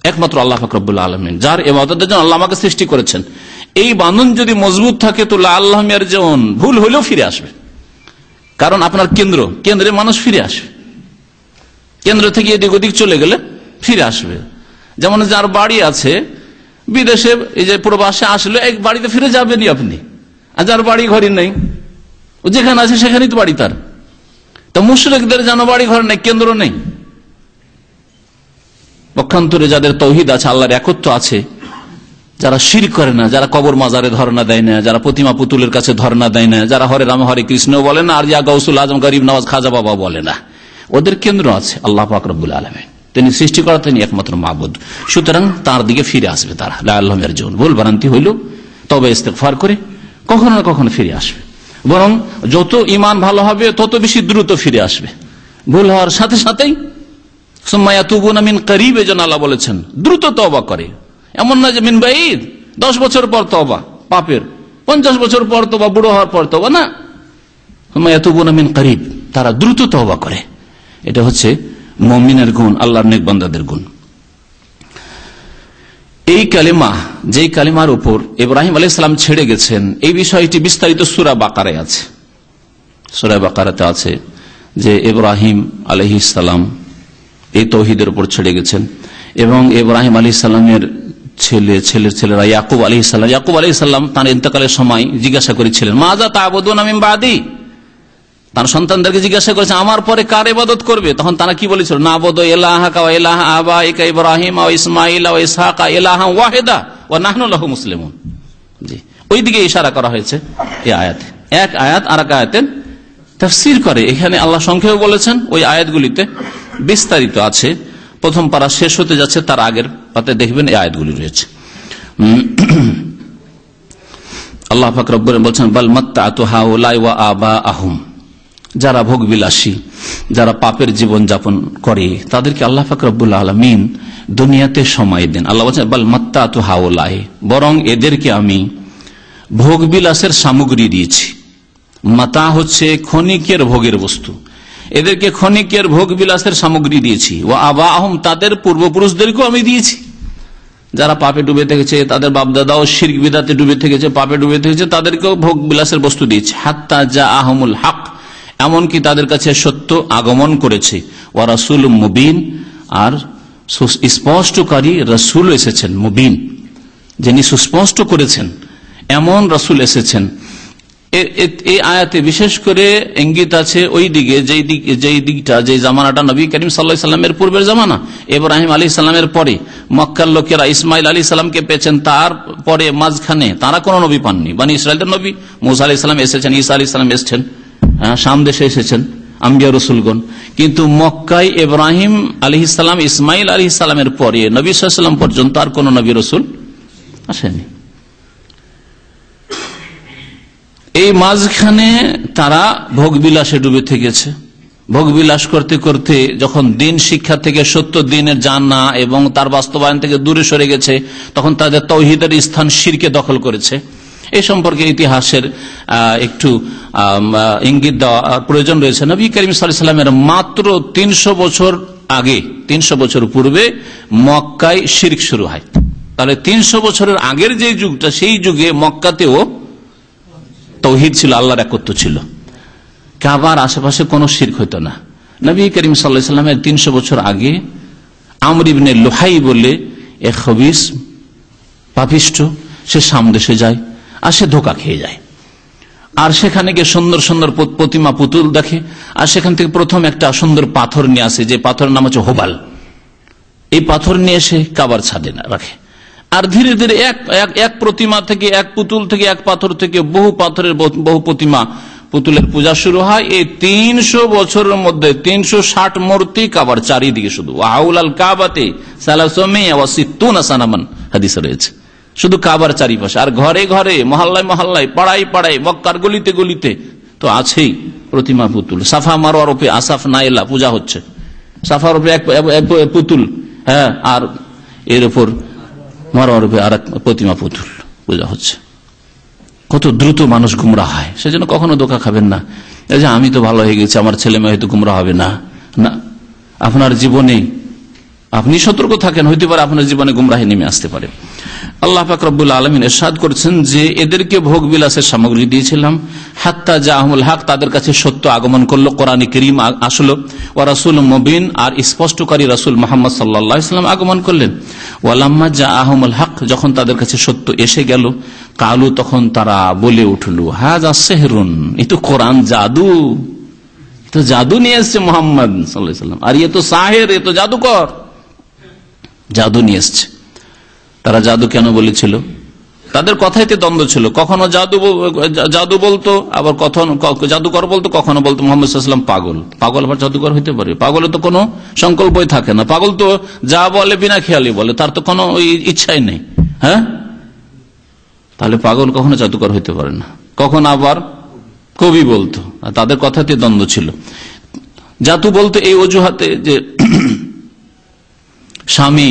একমাত্র আল্লাহ ফকরবুল্লা আলমিন, যার এবাদতের জন্য আল্লাহ আমাকে সৃষ্টি করেছেন। এই বান্ধন যদি মজবুত থাকে তো আল্লাহ যেমন ভুল হলেও ফিরে আসবে। কারণ আপনার কেন্দ্র, কেন্দ্রে মানুষ ফিরে আসবে। কেন্দ্র থেকে এদিক ওদিক চলে গেলে ফিরে আসবে। যেমন যার বাড়ি আছে, বিদেশে এই যে প্রবাসে আসলে এক বাড়িতে ফিরে যাবেনই আপনি। আর যার বাড়ি ঘরই নেই, ও যেখানে আছে সেখানেই তো বাড়ি তার। তো মুশ্রিকদের যেন বাড়ি ঘর নেই, কেন্দ্র নেই। পক্ষান্তরে যাদের তৌহিদ আছে, আল্লাহর একত্র আছে যারা শির করে না, যারা কবর মাজারে ধর্ণা দেয় না, যারা প্রতিমা পুতুলের কাছে ধর্ণা দেয় না, যারা হরে রাম, হরে কৃষ্ণ বলে না, আর গৌসুল আজম গরিব নওয়াজ খাজা বাবা বলে না। ওদের কেন্দ্র আছে আল্লাহ ফাকরবুল আলমেন। তিনি সৃষ্টি করা তিনি একমাত্র মাহবুদ সুতরাং তার দিকে ফিরে আসবে তারা। আল্লাহের জন্য ভুল ভ্রান্তি হইল, তবে ইস্তেফার করে কখনো না কখনো ফিরে আসবে। বরং যত ইমান ভালো হবে, তত বেশি দ্রুত ফিরে আসবে। ভুল হওয়ার সাথে সাথেই সোম্মায়া আমিন করিবে এজন আল্লাহ বলেছেন, দ্রুত তবা করে। এমন না যে মিন বাইদ। দশ বছর পর তবা পাপের। পঞ্চাশ বছর পর তবা বুড়ো হওয়ার পর তবা না। সোম্মায়া তুবুন আমিন করিব। তারা দ্রুত তবা করে। এটা হচ্ছে মমিনের গুণ, আল্লাহর নেকবান্দাদের গুণ। এই কালিমা, যেই কালিমার উপর ইব্রাহিম আলী সালাম ছেড়ে গেছেন, এই বিষয়টি বিস্তারিত সুরা বাকারে আছে। সুরা বাকারাতে আছে যে ইব্রাহিম আলহি সালাম এই তৌহিদের উপর ছেড়ে গেছেন এবং ইব্রাহিম আলী সালামের ছেলে, ছেলের ছেলেরা ইয়াকুব আলী সাল্লাম ইয়াকুব আলী সাল্লাম তার ইন্তকালের সময় জিজ্ঞাসা করেছিলেন মাজা তাবুন আমি বাদি? তার সন্তানদেরকে জিজ্ঞাসা করেছে, আমার পরে কার ইবাদত করবে? তখন তারা কি বলেছিল না বোধ এলাহা এলাহ আবা ইব্রাহিম ও ইসমাইল ও ইসহাকা এলাহা ওয়াহেদা ও নাহনুল্লাহ মুসলিম জি ওই দিকে ইশারা করা হয়েছে এই আয়াতে। এক আয়াত আর এক আয়াতের তফসির করে। এখানে আল্লাহ সংক্ষেপে বলেছেন, ওই আয়াতগুলিতে বিস্তারিত আছে। প্রথম পারা শেষ হতে যাচ্ছে, তার আগের পাতে দেখবেন এই আয়াতগুলি রয়েছে। আল্লাহ ফাকর বলছেন, বাল মত্তা আবা আহম যারা ভোগবিলাসী, যারা পাপের জীবন যাপন করে, তাদেরকে আল্লাহ ফাকরুল আলমিন দুনিয়াতে সময় দেন। আল্লাহ বলছেন, বাল বরং এদেরকে আমি ভোগবিলাসের সামগ্রী দিয়েছি। মাতা হচ্ছে ক্ষণিকের ভোগের বস্তু। এদেরকে ক্ষণিকের ভোগ বিলাসের সামগ্রী দিয়েছি। ও আবা আহম তাদের পূর্বপুরুষদেরকেও আমি দিয়েছি। যারা পাপে ডুবে থেকেছে, তাদের বাপদাদাও শির্ক বিদাতে ডুবে থেকেছে, পাপে ডুবে থেকেছে, তাদেরকেও ভোগ বিলাসের বস্তু দিয়েছে। হাত্তা যা আহমুল হাক, এমনকি তাদের কাছে সত্য আগমন করেছে। ও রাসুল মুবিন, আর স্পষ্টকারী রসুল এসেছেন, মুবিন। যিনি সুস্পষ্ট করেছেন, এমন রসুল এসেছেন। এই আয়াতে বিশেষ করে ইঙ্গিত আছে ওই দিকে, যেই দিক, যেই দিকটা যে জামানাটা নবী করিম সাল্লাহ সাল্লামের পূর্বের জামানা, ইব্রাহিম আলী সাল্লামের পরে, মক্কার লোকেরা ইসমাইল আলী সাল্লামকে পেয়েছেন তার পরে মাঝখানে, তারা কোন নবী পাননি। মানে ইসরায়েলের নবী, মুসা আলি সাল্লাম এসেছেন ইসা আলী সাল্লাম এসেছেন শাম দেশে এসেছেন, আম্বিয়া রসুলগণ। কিন্তু মক্কাই এব্রাহিম আলী ইসলাম ইসমাইল আলী ইসলামের পরে, নবী সাল্লাম পর্যন্ত আর কোন নবী রসুল আসেনি এই মাঝখানে তারা ভোগবিলাসে ডুবে থেকেছে। ভোগবিলাস করতে করতে যখন দিন শিক্ষা থেকে সত্য দিনের জানা এবং তার বাস্তবায়ন থেকে দূরে সরে গেছে, তখন তাদের তৌহিদের স্থান শিরকে দখল করেছে। এই সম্পর্কে ইতিহাসের একটু ইঙ্গিত দেওয়া প্রয়োজন রয়েছে। নবী করিম সাল্লামের মাত্র তিনশো বছর আগে, তিনশো বছর পূর্বে মক্কায় শির্ক শুরু হয়। তাহলে তিনশো বছরের আগের যে যুগটা, সেই যুগে মক্কাতেও তৌহিদ ছিল, আল্লাহর একত্র ছিল। কাবার আশেপাশে কোনো শির্ক হইতো না। নবী করিম সাল্লামের তিনশো বছর আগে আমরিবনে লোহাই বলে এক হবিস পাপিষ্ট সে সামদেশে যায় আর সে ধোকা খেয়ে যায়। আর সেখানে গিয়ে সুন্দর সুন্দর প্রতিমা পুতুল দেখে, আর সেখান থেকে প্রথম একটা সুন্দর পাথর নিয়ে আসে, যে পাথরের নাম হচ্ছে হোবাল। এই পাথর নিয়ে এসে কাবার ছাদে রাখে। আর ধীরে ধীরে এক এক প্রতিমা থেকে, এক পুতুল থেকে, এক পাথর থেকে বহু পাথরের বহু প্রতিমা পুতুলের পূজা শুরু হয়। এই তিনশো বছরের মধ্যে তিনশো ষাট মূর্তি কাবার চারিদিকে শুধু। আউল আল কাবাতে সালাসমে সানামান হাদিসে রয়েছে। শুধু কাবার চারিপাশে। আর ঘরে ঘরে, মহল্লায় মহল্লায় পাড়াই পাড়াই মক্কার গলিতে গলিতে তো আছেই প্রতিমা পুতুল। সাফা মারোয়ার ওপে আসাফ নাইলা পূজা হচ্ছে। সাফার ওপে এক পুতুল হ্যাঁ আর এর উপর মারোয়ার ওপে আর প্রতিমা পুতুল, বোঝা হচ্ছে। কত দ্রুত মানুষ গুমরা হয়, সেজন্য কখনো দোকা খাবেন না। এই যে আমি তো ভালো হয়ে গেছি, আমার ছেলে মেয়ে হয়তো গুমরা হবে না। না, আপনার জীবনে আপনি সতর্ক থাকেন, হইতে পারে আপনার জীবনে গুমরাহি নেমে আসতে পারে। আল্লাহ ফাকরুল আলমিন এরশাদ করছেন যে, এদেরকে ভোগ বিলাসের সামগ্রী দিয়েছিলাম। হাত্তা জাহমুল হক, তাদের কাছে সত্য আগমন করল, কোরআন করিম আসলো। ও রাসুল মবিন, আর স্পষ্টকারী রাসুল মোহাম্মদ সাল্লাহ ইসলাম আগমন করলেন। ওয়ালাম্মা জা আহমুল হক, যখন তাদের কাছে সত্য এসে গেল, কালু তখন তারা বলে উঠল হাজা সেহরুন, এ তো কোরআন জাদু। তো জাদু নিয়ে এসছে মোহাম্মদ সাল্লাম। আর ইয়ে তো সাহের, এ তো জাদুকর। জাদু নিয়ে এসছে। তারা জাদু কেন বলেছিল? তাদের কথাইতে দ্বন্দ্ব ছিল। কখনো জাদু জাদু বলতো, আবার কখন জাদুকর বলতো, কখনো বলতো মোহাম্মদ পাগল। পাগল আবার জাদুকর হইতে পারে। পাগলে তো কোনো সংকল্পই থাকে না। পাগল তো যা বলে বিনা খেয়ালি বলে, তার তো কোনো ইচ্ছাই নেই। হ্যাঁ? তাহলে পাগল কখনো জাদুকর হইতে পারে না। কখন আবার কবি বলতো। তাদের কথাতে দ্বন্দ্ব ছিল। জাতু বলতো এই অজুহাতে যে স্বামী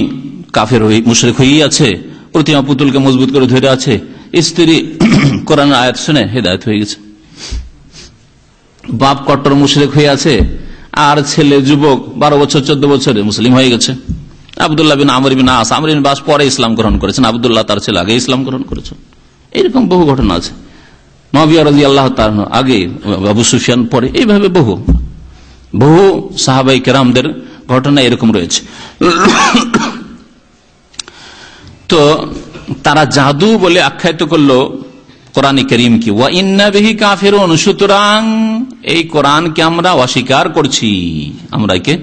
কাফের হয়ে, মুশরেক হয়েই আছে প্রতিমা পুতুলকে মজবুত করে ধরে আছে। স্ত্রী কোরআন আয়াত শুনে হেদায়ত হয়ে গেছে। বাপ কট্টর মুশরেক হয়ে আছে, আর ছেলে যুবক বারো বছর, চোদ্দ বছরে মুসলিম হয়ে গেছে। আবদুল্লাহ বিন আমর বিন আস, আমর বিন বাস পরে ইসলাম গ্রহণ করেছেন। আবদুল্লাহ তার ছেলে আগে ইসলাম গ্রহণ করেছেন এইরকম বহু ঘটনা আছে। মহাবিয়া রাজি আল্লাহ তার আগে আবু সুফিয়ান পরে, এইভাবে বহু। বহু সাহাবাই কেরামদের ঘটনা এরকম রয়েছে। তো তারা জাদু বলে আখ্যায়িত করল কোরআন করিম কি, ওয়া ইন্নাবিহি কাফেরুন, সুতরাং এই কোরআনকে আমরা অস্বীকার করছি। আমরা কে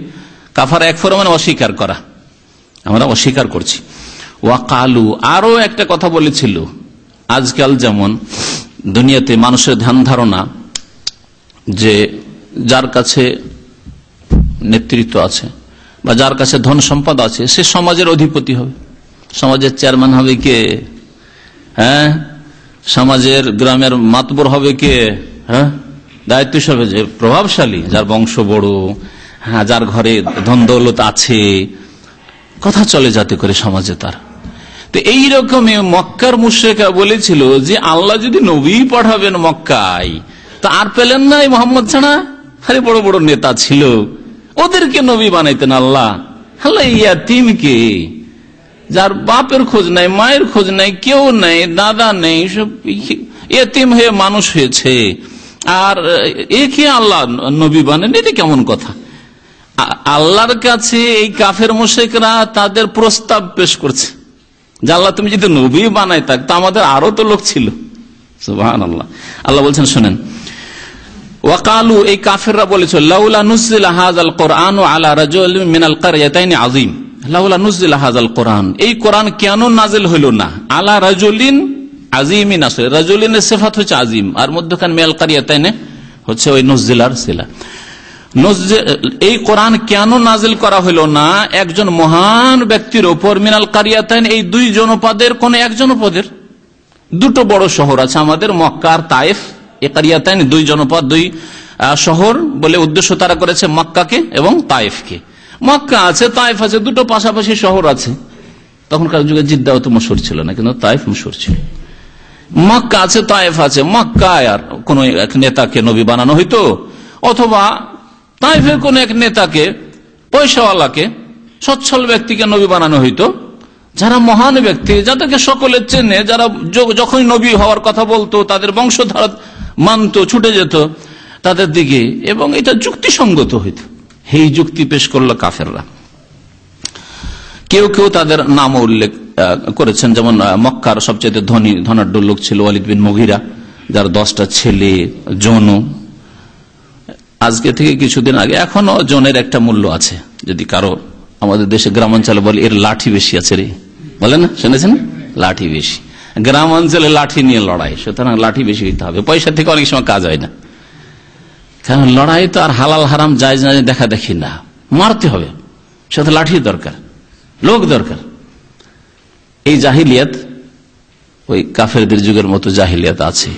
কাফার এক ফরমান অস্বীকার করা। আমরা অস্বীকার করছি। ওয়া কালু, আরও একটা কথা বলেছিল। আজকাল যেমন দুনিয়াতে মানুষের ধ্যান ধারণা যে যার কাছে নেতৃত্ব আছে বা যার কাছে ধন সম্পদ আছে, সে সমাজের অধিপতি হবে। সমাজের চেয়ারম্যান হবে কে? হ্যাঁ? সমাজের গ্রামের মাতবর হবে কে? হ্যাঁ? দায়িত্ব হবে যে প্রভাবশালী, যার বংশ বড় হ্যাঁ যার ঘরে ধন দৌলত আছে। কথা চলে যাতে করে সমাজে তার। তো এইরকমই মক্কার মুশ্রেকা বলেছিল যে আল্লাহ যদি নবী পাঠাবেন মক্কায়, তা আর পেলেন না এই মোহাম্মদ ছাড়া? আরে বড় বড় নেতা ছিল। ওদেরকে নবী বানাইতেন আল্লাহ। আল্লাহ ইয়াতিমকে যার বাপের খোঁজ নাই, মায়ের খোঁজ নাই, কেউ নেই, দাদা নেই, সব এতিম হয়ে মানুষ হয়েছে। আর একে আল্লাহ নবী বানেন এটা কেমন কথা? আল্লাহর কাছে এই কাফের মোশেকরা তাদের প্রস্তাব পেশ করছে। যে আল্লাহ, তুমি যদি নবী বানাই থাক তা আমাদের আরও তো লোক ছিল। আল্লাহ আল্লাহ বলছেন, শোনেন ওয়াকালু, এই কাফেররা বলেছে, লাউলা নুজিল হাজাল কোরআন আলা রাজুল মিনাল কারিয়াতাইনি আজিম লাউলা নুজিল হাজাল কোরআন। এই কোরআন কেন নাজিল হইল না? আলা রাজুলিন আজিমিন আসলে রাজুলিনের সেফাত হচ্ছে আজিম আর মধ্যখান মেয়াল কারিয়াতাইনে হচ্ছে ওই নজিলার সিলা। এই কোরআন কেন নাজিল করা হইল না? একজন মহান ব্যক্তির ওপর মিনাল কারিয়াতাইন, এই দুই জনপদের, কোন এক জনপদের দুটো বড় শহর আছে, আমাদের মক্কার তাইফ এ দুই জনপদ, দুই শহর বলে উদ্দেশ্য তারা করেছে মক্কাকে এবং তাইফকে মক্কা আছে তাইফ আছে, দুটো পাশাপাশি শহর আছে। তখনকার যুগে জিদ্দাও তো মশুর ছিল না, কিন্তু তাইফ মশুর ছিল। মক্কা আছে তাইফ আছে। মক্কায় আর কোন এক নেতাকে নবী বানানো হইতো, অথবা তাইফের কোন এক নেতাকে, পয়সাওয়ালাকে, সচ্ছল ব্যক্তিকে নবী বানানো হইতো, যারা মহান ব্যক্তি, যাদেরকে সকলে চেনে, যারা যখনই নবী হওয়ার কথা বলতো, তাদের বংশধারা মানত, ছুটে যেত তাদের দিকে এবং এটা যুক্তিসঙ্গত হইত। এই যুক্তি পেশ করল কাফেররা। কেউ কেউ তাদের নাম উল্লেখ করেছেন। যেমন মক্কার সবচেয়ে ধনী, ধনাঢ্য লোক ছিল ওয়ালিদ বিন মহিরা যার দশটা ছেলে যৌন আজকে থেকে কিছুদিন আগে এখনও জনের একটা মূল্য আছে। যদি কারও আমাদের দেশে গ্রামাঞ্চলে বলে, এর লাঠি বেশি আছে রে। বলে না? শুনেছেন? লাঠি বেশি। গ্রাম অঞ্চলে লাঠি নিয়ে লড়াই, সুতরাং লাঠি বেশি হইতে হবে। পয়সা থেকে অনেক সময় কাজ হয় না। কারণ লড়াই তো আর হালাল হারাম যায় না দেখা দেখি না। মারতে হবে। সাথে লাঠি দরকার, লোক দরকার। এই জাহিলিয়াত, ওই কাফেরদের যুগের মতো জাহিলিয়াত আছে।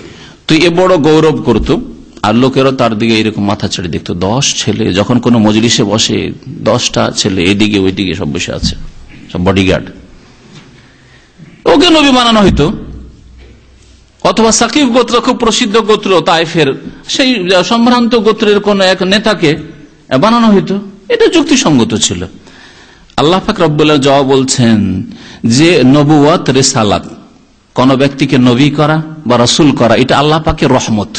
তুই এ বড় গৌরব করত আর লোকেরও তার দিকে এরকম মাথা ছেড়ে দেখতো। দশ ছেলে, যখন কোনো মজলিসে বসে, দশটা ছেলে এদিকে ওইদিকে সব বসে আছে, সব বডিগার্ড ওকে নবী বানানো হইতো। অথবা সাকিব গোত্র খুব প্রসিদ্ধ গোত্র, তাইফের। সেই সম্ভ্রান্ত গোত্রের কোন এক নেতাকে বানানো হইতো। এটা যুক্তিসঙ্গত ছিল। আল্লাহ পাক রব্বুল্লাহ জবাব বলছেন যে নবুয়াত রেসালাত। কোন ব্যক্তিকে নবী করা বা রসুল করা, এটা আল্লাহ পাকের রহমত।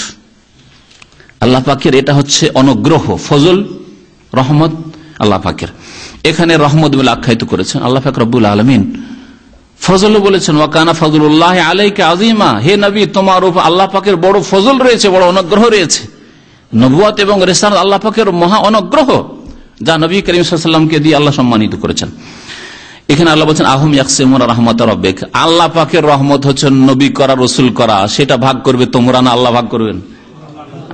আল্লাহ পাকের এটা হচ্ছে অনুগ্রহ, ফজল, রহমত আল্লাহ পাকের। এখানে রহমত বলে আখ্যায়িত করেছেন আল্লাহ পাক রব্বুল আলমিন। ফজল বলেছেন ওয়াকানা ফজলুল্লাহ আলাইকে আজিমা হে নবী, তোমার উপর আল্লাহ পাকের বড় ফজল রয়েছে, বড় অনুগ্রহ রয়েছে। নবুয়াত এবং রেসার আল্লাহ পাকের মহা অনুগ্রহ, যা নবী করিমসাল্লামকে দিয়ে আল্লাহ সম্মানিত করেছেন। এখানে আল্লাহ বলছেন, আহম ইয়াকসিমুন রহমত রব্বেক। আল্লাহ পাকের রহমত হচ্ছে নবী করা, রসুল করা। সেটা ভাগ করবে তোমরা না আল্লাহ ভাগ করবেন?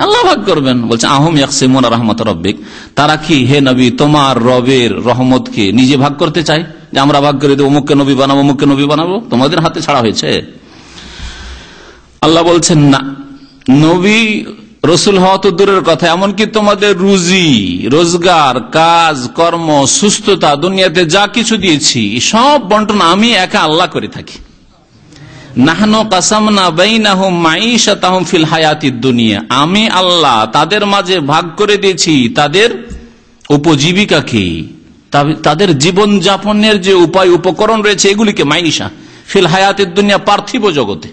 আল্লাহ ভাগ করবেন। বলছে, আহম ইয়াকসিমুন রহমত রব্বিক। তারা কি, হে নবী, তোমার রবের রহমতকে নিজে ভাগ করতে চাই? যে আমরা ভাগ করে দেবো, অমুককে নবী বানাবো, অমুককে নবী বানাবো? তোমাদের হাতে ছাড়া হয়েছে? আল্লাহ বলছেন, না। নবী রসুল হওয়া তো দূরের কথা, এমনকি তোমাদের রুজি, রোজগার, কাজ, কর্ম, সুস্থতা, দুনিয়াতে যা কিছু দিয়েছি, সব বন্টন আমি একা আল্লাহ করে থাকি। আমি আল্লাহ তাদের মাঝে ভাগ করে দিয়েছি, তাদের উপজীবিকা উপজীবিকাকে তাদের জীবন যাপনের যে উপায়, উপকরণ রয়েছে, এগুলিকে মাইনিসা ফিল হায়াতের দুনিয়া পার্থিব জগতে।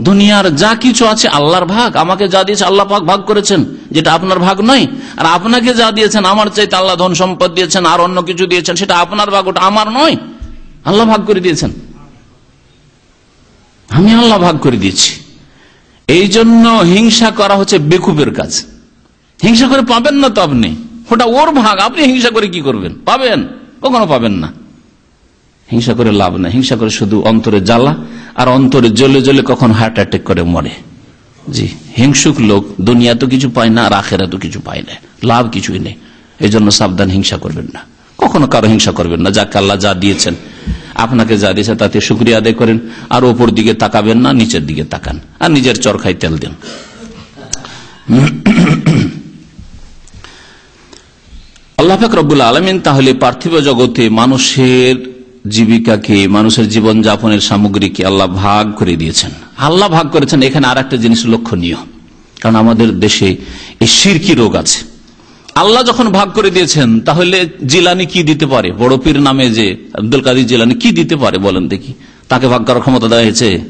দুনিয়ার যা কিছু আছে আল্লাহর ভাগ। আমাকে যা দিয়েছে আল্লাহ পাক ভাগ করেছেন, যেটা আপনার ভাগ নয়। আর আপনাকে যা দিয়েছেন, আমার চাইতে আল্লাহ ধন সম্পদ দিয়েছেন, আর অন্য কিছু দিয়েছেন, সেটা আপনার ভাগ, ওটা আমার নয়। আল্লাহ ভাগ করে দিয়েছেন। আমি আল্লাহ ভাগ করে দিয়েছি। এই জন্য হিংসা করা হচ্ছে বেকুবের কাজ হিংসা করে পাবেন না তো আপনি। ওটা ওর ভাগ, আপনি হিংসা করে কি করবেন? পাবেন? কখনো পাবেন না। হিংসা করে লাভ না হিংসা করে শুধু অন্তরে জ্বালা, আর অন্তরে জ্বলে জ্বলে কখন হার্ট অ্যাটেক করে মরে। জি, হিংসুক লোক দুনিয়া তো কিছু পায় না, আর আখেরা তো কিছু পায় না। লাভ কিছুই নেই। এই জন্য সাবধান হিংসা করবেন না। কখনো কারও হিংসা করবেন না। যাকে, আল্লাহ যা দিয়েছেন, আপনাকে যা দিয়েছে তাতে শুক্রিয়া আদায় করেন, আর ওপর দিকে তাকাবেন না, নিচের দিকে তাকান, আর নিজের চরখায় তেল দেন। আল্লাহ ফাকরবুল আলমিন তাহলে পার্থিব জগতে মানুষের জীবিকাকে, মানুষের জীবন যাপনের সামগ্রীকে আল্লাহ ভাগ করে দিয়েছেন। আল্লাহ ভাগ করেছেন, এখানে আর একটা জিনিস লক্ষণীয়, কারণ আমাদের দেশে এই সিরকি রোগ আছে। আল্লাহ যখন ভাগ করে দিয়েছেন, তাহলে জিলানি কি দিতে পারে? বড় পীর নামে যে আব্দুল কাদির জিলানি কি দিতে পারে বলেন দেখি। তাকে ভাগ করার ক্ষমতা দেওয়া হয়েছে?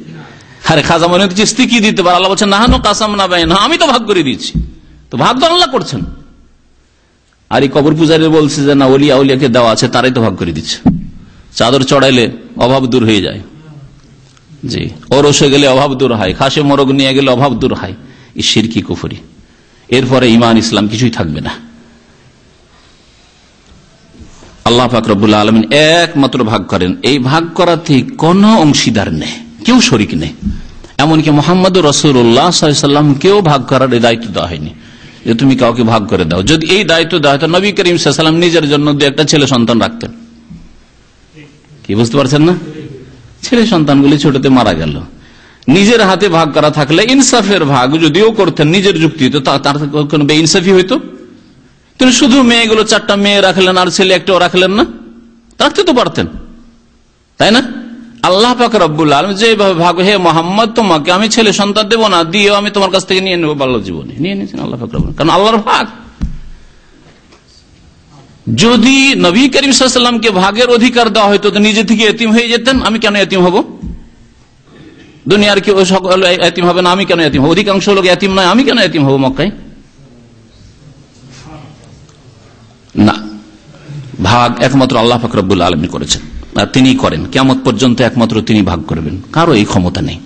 আরে খাজা মনে চিস্তি কি দিতে পারে? আল্লাহ বলছেন, নাহানো কাসাম না বাইন। আমি তো ভাগ করে দিয়েছি। তো ভাগ তো আল্লাহ করছেন। আর এই কবর পূজারী বলছে যে, না, অলিয়া উলিয়াকে দেওয়া আছে, তারাই তো ভাগ করে দিচ্ছে। চাদর চড়াইলে অভাব দূর হয়ে যায়। জি, ওরসে গেলে অভাব দূর হয়। খাসে মরগ নিয়ে গেলে অভাব দূর হয়। এই সিরকি কুফুরি। এরপরে ইমান, ইসলাম কিছুই থাকবে না। আল্লাহ ফাকরবুল্লাহ আলমিন একমাত্র ভাগ করেন। এই ভাগ করাতে কোন অংশীদার নেই, কেউ শরিক নেই। এমনকি মোহাম্মদ রসুল্লাহ সাল্লাম কেউ ভাগ করার এই দায়িত্ব দেওয়া হয়নি যে তুমি কাউকে ভাগ করে দাও। যদি এই দায়িত্ব দেওয়া হতো নবী করিম সাল্লাম নিজের জন্য দু একটা ছেলে সন্তান রাখতেন। কি বুঝতে পারছেন না? ছেলে সন্তানগুলি ছোটতে মারা গেল। নিজের হাতে ভাগ করা থাকলে ইনসাফের ভাগ যদিও করতেন, নিজের যুক্তি তো তার কোনো ইনসাফি হইতো? তিনি শুধু মেয়েগুলো চারটা মেয়ে রাখলেন, আর ছেলে একটাও রাখলেন না। রাখতে তো পারতেন। তাই না? আল্লাহ পাক রব্বুল আলম যেভাবে ভাগ হে মোহাম্মদ, তোমাকে আমি ছেলে সন্তান দেবো না, দিয়েও আমি তোমার কাছ থেকে নিয়ে নেব বাল্য জীবনে। নিয়ে নিয়েছেন আল্লাহ পাক রব্বুল কারণ আল্লাহর ভাগ। যদি নবী করিম সাল্লামকে ভাগের অধিকার দেওয়া হয়তো নিজে থেকে এতিম হয়ে যেতেন, আমি কেন এতিম হব? দুনিয়ার কেউ সকল এতিম হবে না, আমি কেন এতিম হব? অধিকাংশ লোক এতিম নয়, আমি কেন এতিম হব মক্কায়? না। ভাগ একমাত্র আল্লাহ ফাকরবুল আলমী করেছেন। আর তিনি করেন। কেমন পর্যন্ত একমাত্র তিনি ভাগ করবেন। কারও এই ক্ষমতা নেই।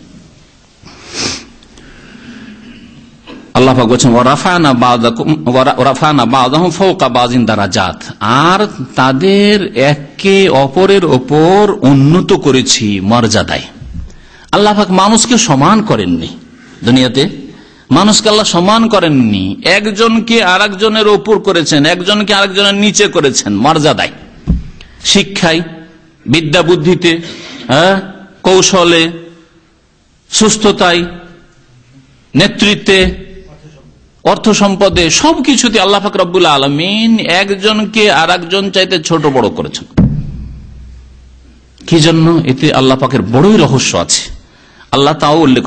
আল্লাহ বলছেন আর তাদের একে অপরের ওপর উন্নত করেছি মর্যাদায়। আল্লাহ মানুষকে সমান করেননি দুনিয়াতে। মানুষকে আল্লাহ সমান করেননি। একজনকে আর একজনের ওপর করেছেন, একজনকে আরেকজনের নিচে করেছেন, মর্যাদায়। শিক্ষায়, বিদ্যা বুদ্ধিতে হ্যাঁ কৌশলে, সুস্থতায়, নেতৃত্বে, অর্থ সম্পদে, সবকিছুতে আল্লাহ ফাকরাবুল আলমিন একজনকে আর একজন চাইতে ছোট বড় করেছেন। কি জন্য? এতে আল্লাহ পাকের বড়ই রহস্য আছে। আল্লাহ তাও উল্লেখ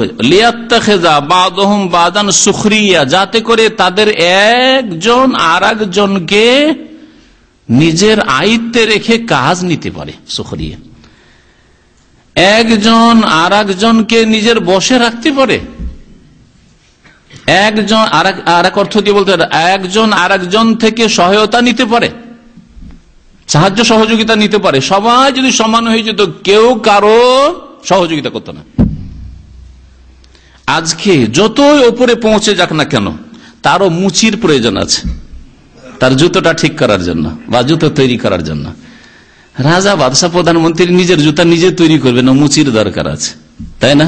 বাদান সুখরিয়া, যাতে করে তাদের একজন আর একজনকে নিজের আয়ত্তে রেখে কাজ নিতে পারে সুখরিয়া। একজন আর একজনকে নিজের বসে রাখতে পারে। একজন আর এক অর্থ দিয়ে বলতে একজন আর একজন থেকে সহায়তা নিতে পারে। সাহায্য সহযোগিতা নিতে পারে। সবাই যদি সমান হয়ে যেত, কেউ কারও সহযোগিতা করতো না। আজকে যতই ওপরে পৌঁছে যাক না কেন, তারও মুচির প্রয়োজন আছে। তার জুতোটা ঠিক করার জন্য বা জুতো তৈরি করার জন্য। রাজা, বাদশাহ, প্রধানমন্ত্রী নিজের জুতা নিজে তৈরি করবে না মুচির দরকার আছে। তাই না?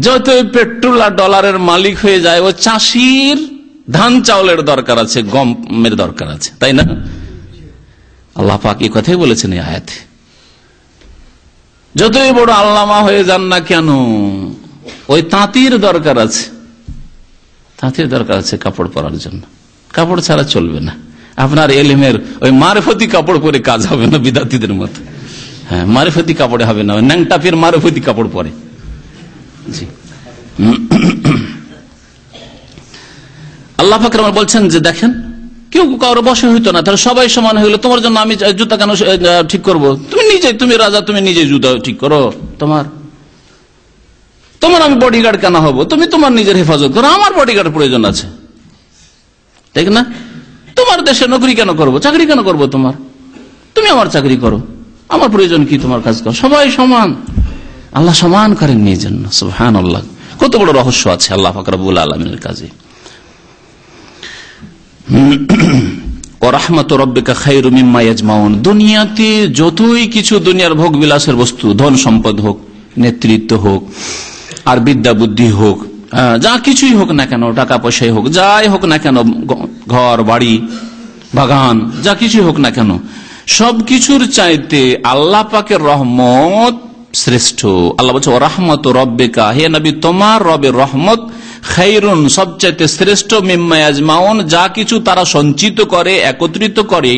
যত পেট্রোল আর ডলারের মালিক হয়ে যায়, ও চাষির ধান চাউলের দরকার আছে, গমের দরকার আছে। তাই না? আল্লাহ পাক এই কথাই বলেছেন এই আয়াতে। যতই বড় আল্লামা হয়ে যান না কেন ওই তাঁতির দরকার আছে। তাঁতির দরকার আছে কাপড় পরার জন্য। কাপড় ছাড়া চলবে না। আপনার এলিমের ওই মারফতি কাপড় পরে কাজ হবে না বিদ্যার্থীদের মতো। হ্যাঁ মারফতি কাপড়ে হবে না। ন্যাংটাপের মারফতি কাপড় পরে। জি। আল্লাহ ফাকর বলছেন যে, দেখেন, কেউ কারও বসে হইতো না। তাহলে সবাই সমান গেলো তোমার জন্য আমি জুতা কেন ঠিক করব? তুমি নিজে তুমি রাজা, তুমি নিজে জুতা ঠিক করো। তোমার তোমার আমি বডিগার্ড কেন হব, তুমি তোমার নিজের হেফাজত করো, আমার বডিগার্ড প্রয়োজন আছে। ঠিক না? তোমার দেশে নকরি কেন করব? চাকরি কেন করব তোমার? তুমি আমার চাকরি করো। আমার প্রয়োজন কি তোমার কাজ করো সবাই সমান। আল্লাহ সমান করেন নিয়ে জন্য সুহান আল্লাহ কত বড় রহস্য আছে আল্লাহ ফাকরাবুল আলমিনের কাজে। দুনিয়াতে যতই কিছু দুনিয়ার ভোগ বিলাসের বস্তু, ধন সম্পদ হোক, নেতৃত্ব হোক আর বিদ্যা বুদ্ধি হোক যা কিছুই হোক না কেন, টাকা পয়সাই হোক, যাই হোক না কেন ঘর, বাড়ি, বাগান, যা কিছুই হোক না কেন, সবকিছুর চাইতে আল্লাহ পাকের রহমত শ্রেষ্ঠ। আল্লাহ বলছে রহমত রব্বেকা, হে নবী, তোমার রবের রহমত খাইরুন, সবচাইতে শ্রেষ্ঠ মিম্মায়াজমাউন যা কিছু তারা সঞ্চিত করে, একত্রিত করে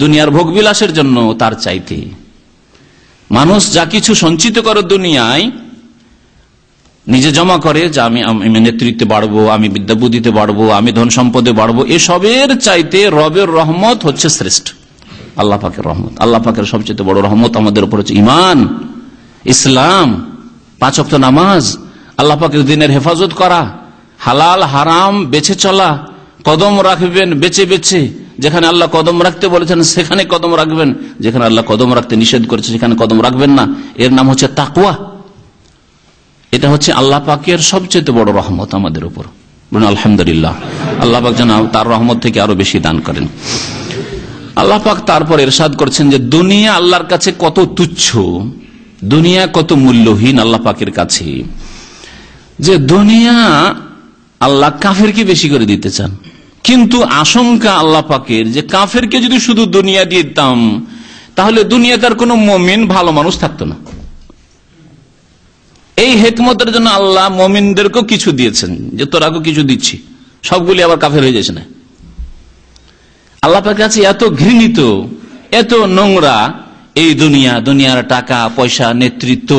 দুনিয়ার ভোগবিলাসের জন্য তার চাইতে। মানুষ যা কিছু সঞ্চিত করে দুনিয়ায় নিজে জমা করে যে আমি আমি নেতৃত্বে বাড়বো, আমি বিদ্যা বুদ্ধিতে বাড়বো, আমি ধন সম্পদে বাড়বো, এসবের চাইতে রবের রহমত হচ্ছে শ্রেষ্ঠ। আল্লাহ পাকের রহমত। আল্লাহ পাকের সবচেয়ে বড় রহমত আমাদের উপর হচ্ছে ইমান ইসলাম, পাঁচ পাঁচক্ত নামাজ, আল্লাহ পাকের দিনের হেফাজত করা, হালাল, হারাম, বেছে চলা, কদম রাখবেন, বেছে বেছে, যেখানে আল্লাহ কদম রাখতে বলেছেন সেখানে কদম রাখবেন, যেখানে আল্লাহ কদম রাখতে নিষেধ করেছে সেখানে কদম রাখবেন না। এর নাম হচ্ছে তাকুয়া এটা হচ্ছে আল্লাহ পাকের সবচেয়ে বড় রহমত আমাদের উপর। আলহামদুলিল্লাহ। আল্লাহ পাক যেন তার রহমত থেকে আরও বেশি দান করেন। আল্লাহ পাক তারপর এরশাদ করছেন যে, দুনিয়া আল্লাহর কাছে কত তুচ্ছ, দুনিয়া কত মূল্যহীন আল্লাহ পাকের কাছে। যে দুনিয়া আল্লাহ কাফেরকে বেশি করে দিতে চান। কিন্তু আশঙ্কা আল্লাহ পাকের যে, কাফেরকে যদি শুধু দুনিয়া দিয়ে দিতাম, তাহলে দুনিয়াতে কোনো মমিন ভালো মানুষ থাকতো না। এই হেকমতের জন্য আল্লাহ মমিনদেরকেও কিছু দিয়েছেন, যে তোরাকে কিছু দিচ্ছি। সবগুলি আবার কাফের হয়ে যাচ্ছে না। আল্লাহ কাছে এত ঘৃণিত, এত নোংরা, এই দুনিয়া, দুনিয়ার টাকা, পয়সা, নেতৃত্ব,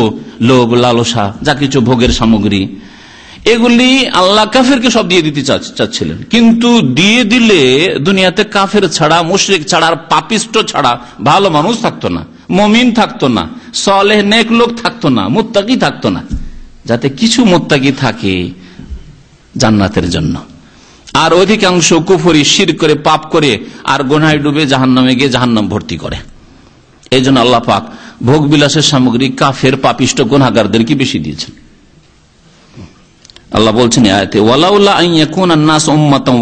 লোভ, লালসা, যা কিছু ভোগের সামগ্রী, এগুলি আল্লাহ কাফেরকে সব দিয়ে দিতে চাচ্ছিলেন। কিন্তু দিয়ে দিলে দুনিয়াতে কাফের ছাড়া, মুশ্রিক ছাড়া, আর পাপিষ্ট ছাড়া ভালো মানুষ থাকতো না। মমিন থাকতো না, সলেহ নেক লোক থাকতো না, মুত্তাকি থাকতো না, যাতে কিছু মুত্তাকি থাকে জান্নাতের জন্য। আর অধিকাংশ কুফরি শির করে, পাপ করে, আর গোনায় ডুবে জাহান নামে গিয়ে জাহান্নাম ভর্তি করে। এই জন্য আল্লাহ পাক ভোগ বিলাসের সামগ্রী কাফের, পাপিষ্ট গুনাগারদেরকে বেশি দিয়েছেন? আল্লাহ বলছেন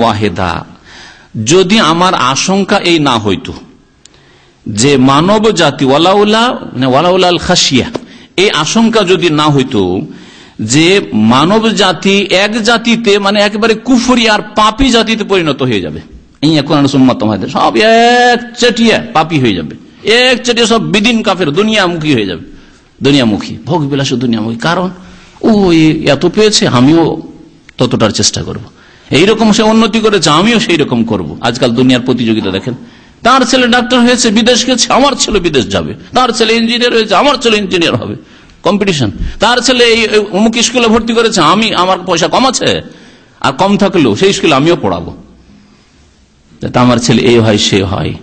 ওয়াহেদা। যদি আমার আশঙ্কা এই না হইতো যে মানব জাতি, ওয়ালাউলা মানে ওয়ালাউলা খাসিয়া এই আশঙ্কা যদি না হইতো যে মানব জাতি এক জাতিতে মানে একেবারে কুফরি আর পাপি জাতিতে পরিণত হয়ে যাবে সব এক চেটিয়া পাপি হয়ে যাবে এক চেটিয়া সব বিদিন কাফের, দুনিয়ামুখী হয়ে যাবে দুনিয়ামুখী ভোগ বিলাস দুনিয়ামুখী কারণ, ও এত পেয়েছে, আমিও ততটার চেষ্টা করব। এইরকম সে উন্নতি করেছে, আমিও সেই রকম করব। আজকাল দুনিয়ার প্রতিযোগিতা দেখেন তার ছেলে ডাক্তার হয়েছে, বিদেশ গেছে, আমার ছেলে বিদেশ যাবে। তার ছেলে ইঞ্জিনিয়ার হয়েছে, আমার ছেলে ইঞ্জিনিয়ার হবে। কম্পিটিশন তার ছেলে এই অমুক স্কুলে ভর্তি করেছে, আমি, আমার পয়সা কম আছে? আর কম থাকলেও সেই স্কুলে আমিও পড়াবো। আমার ছেলে এই হয়, সে হয়।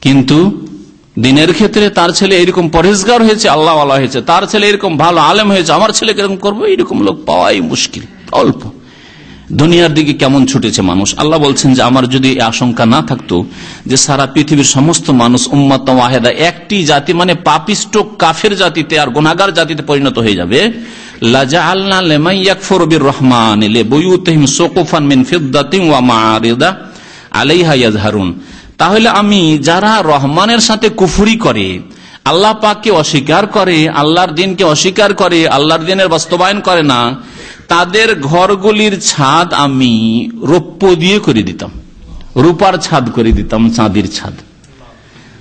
কিন্তু দিনের ক্ষেত্রে তার ছেলে এরকম পরেজগার হয়েছে আল্লাহ হয়েছে। তার ছেলে এরকম ভালো আলেম হয়েছে, আমার ছেলে কীরকম করব, এইরকম লোক পাওয়াই মুশকিল, অল্প। দুনিয়ার দিকে কেমন ছুটেছে মানুষ? আল্লাহ বলছেন যে, আমার যদি আশঙ্কা না থাকতো যে সারা পৃথিবীর সমস্ত মানুষ উম্মত একটি জাতি মানে পাপিষ্ট কাফের জাতিতে আর গুনাগার জাতিতে পরিণত হয়ে যাবে রহমান তাহলে আমি যারা রহমানের সাথে কুফুরি করে, আল্লাহ পাককে অস্বীকার করে, আল্লাহর দিনকে অস্বীকার করে, আল্লাহর দিনের বাস্তবায়ন করে না তাদের ঘরগুলির ছাদ আমি রৌপ্য দিয়ে করে দিতাম। রূপার ছাদ করে দিতাম, চাঁদির ছাদ।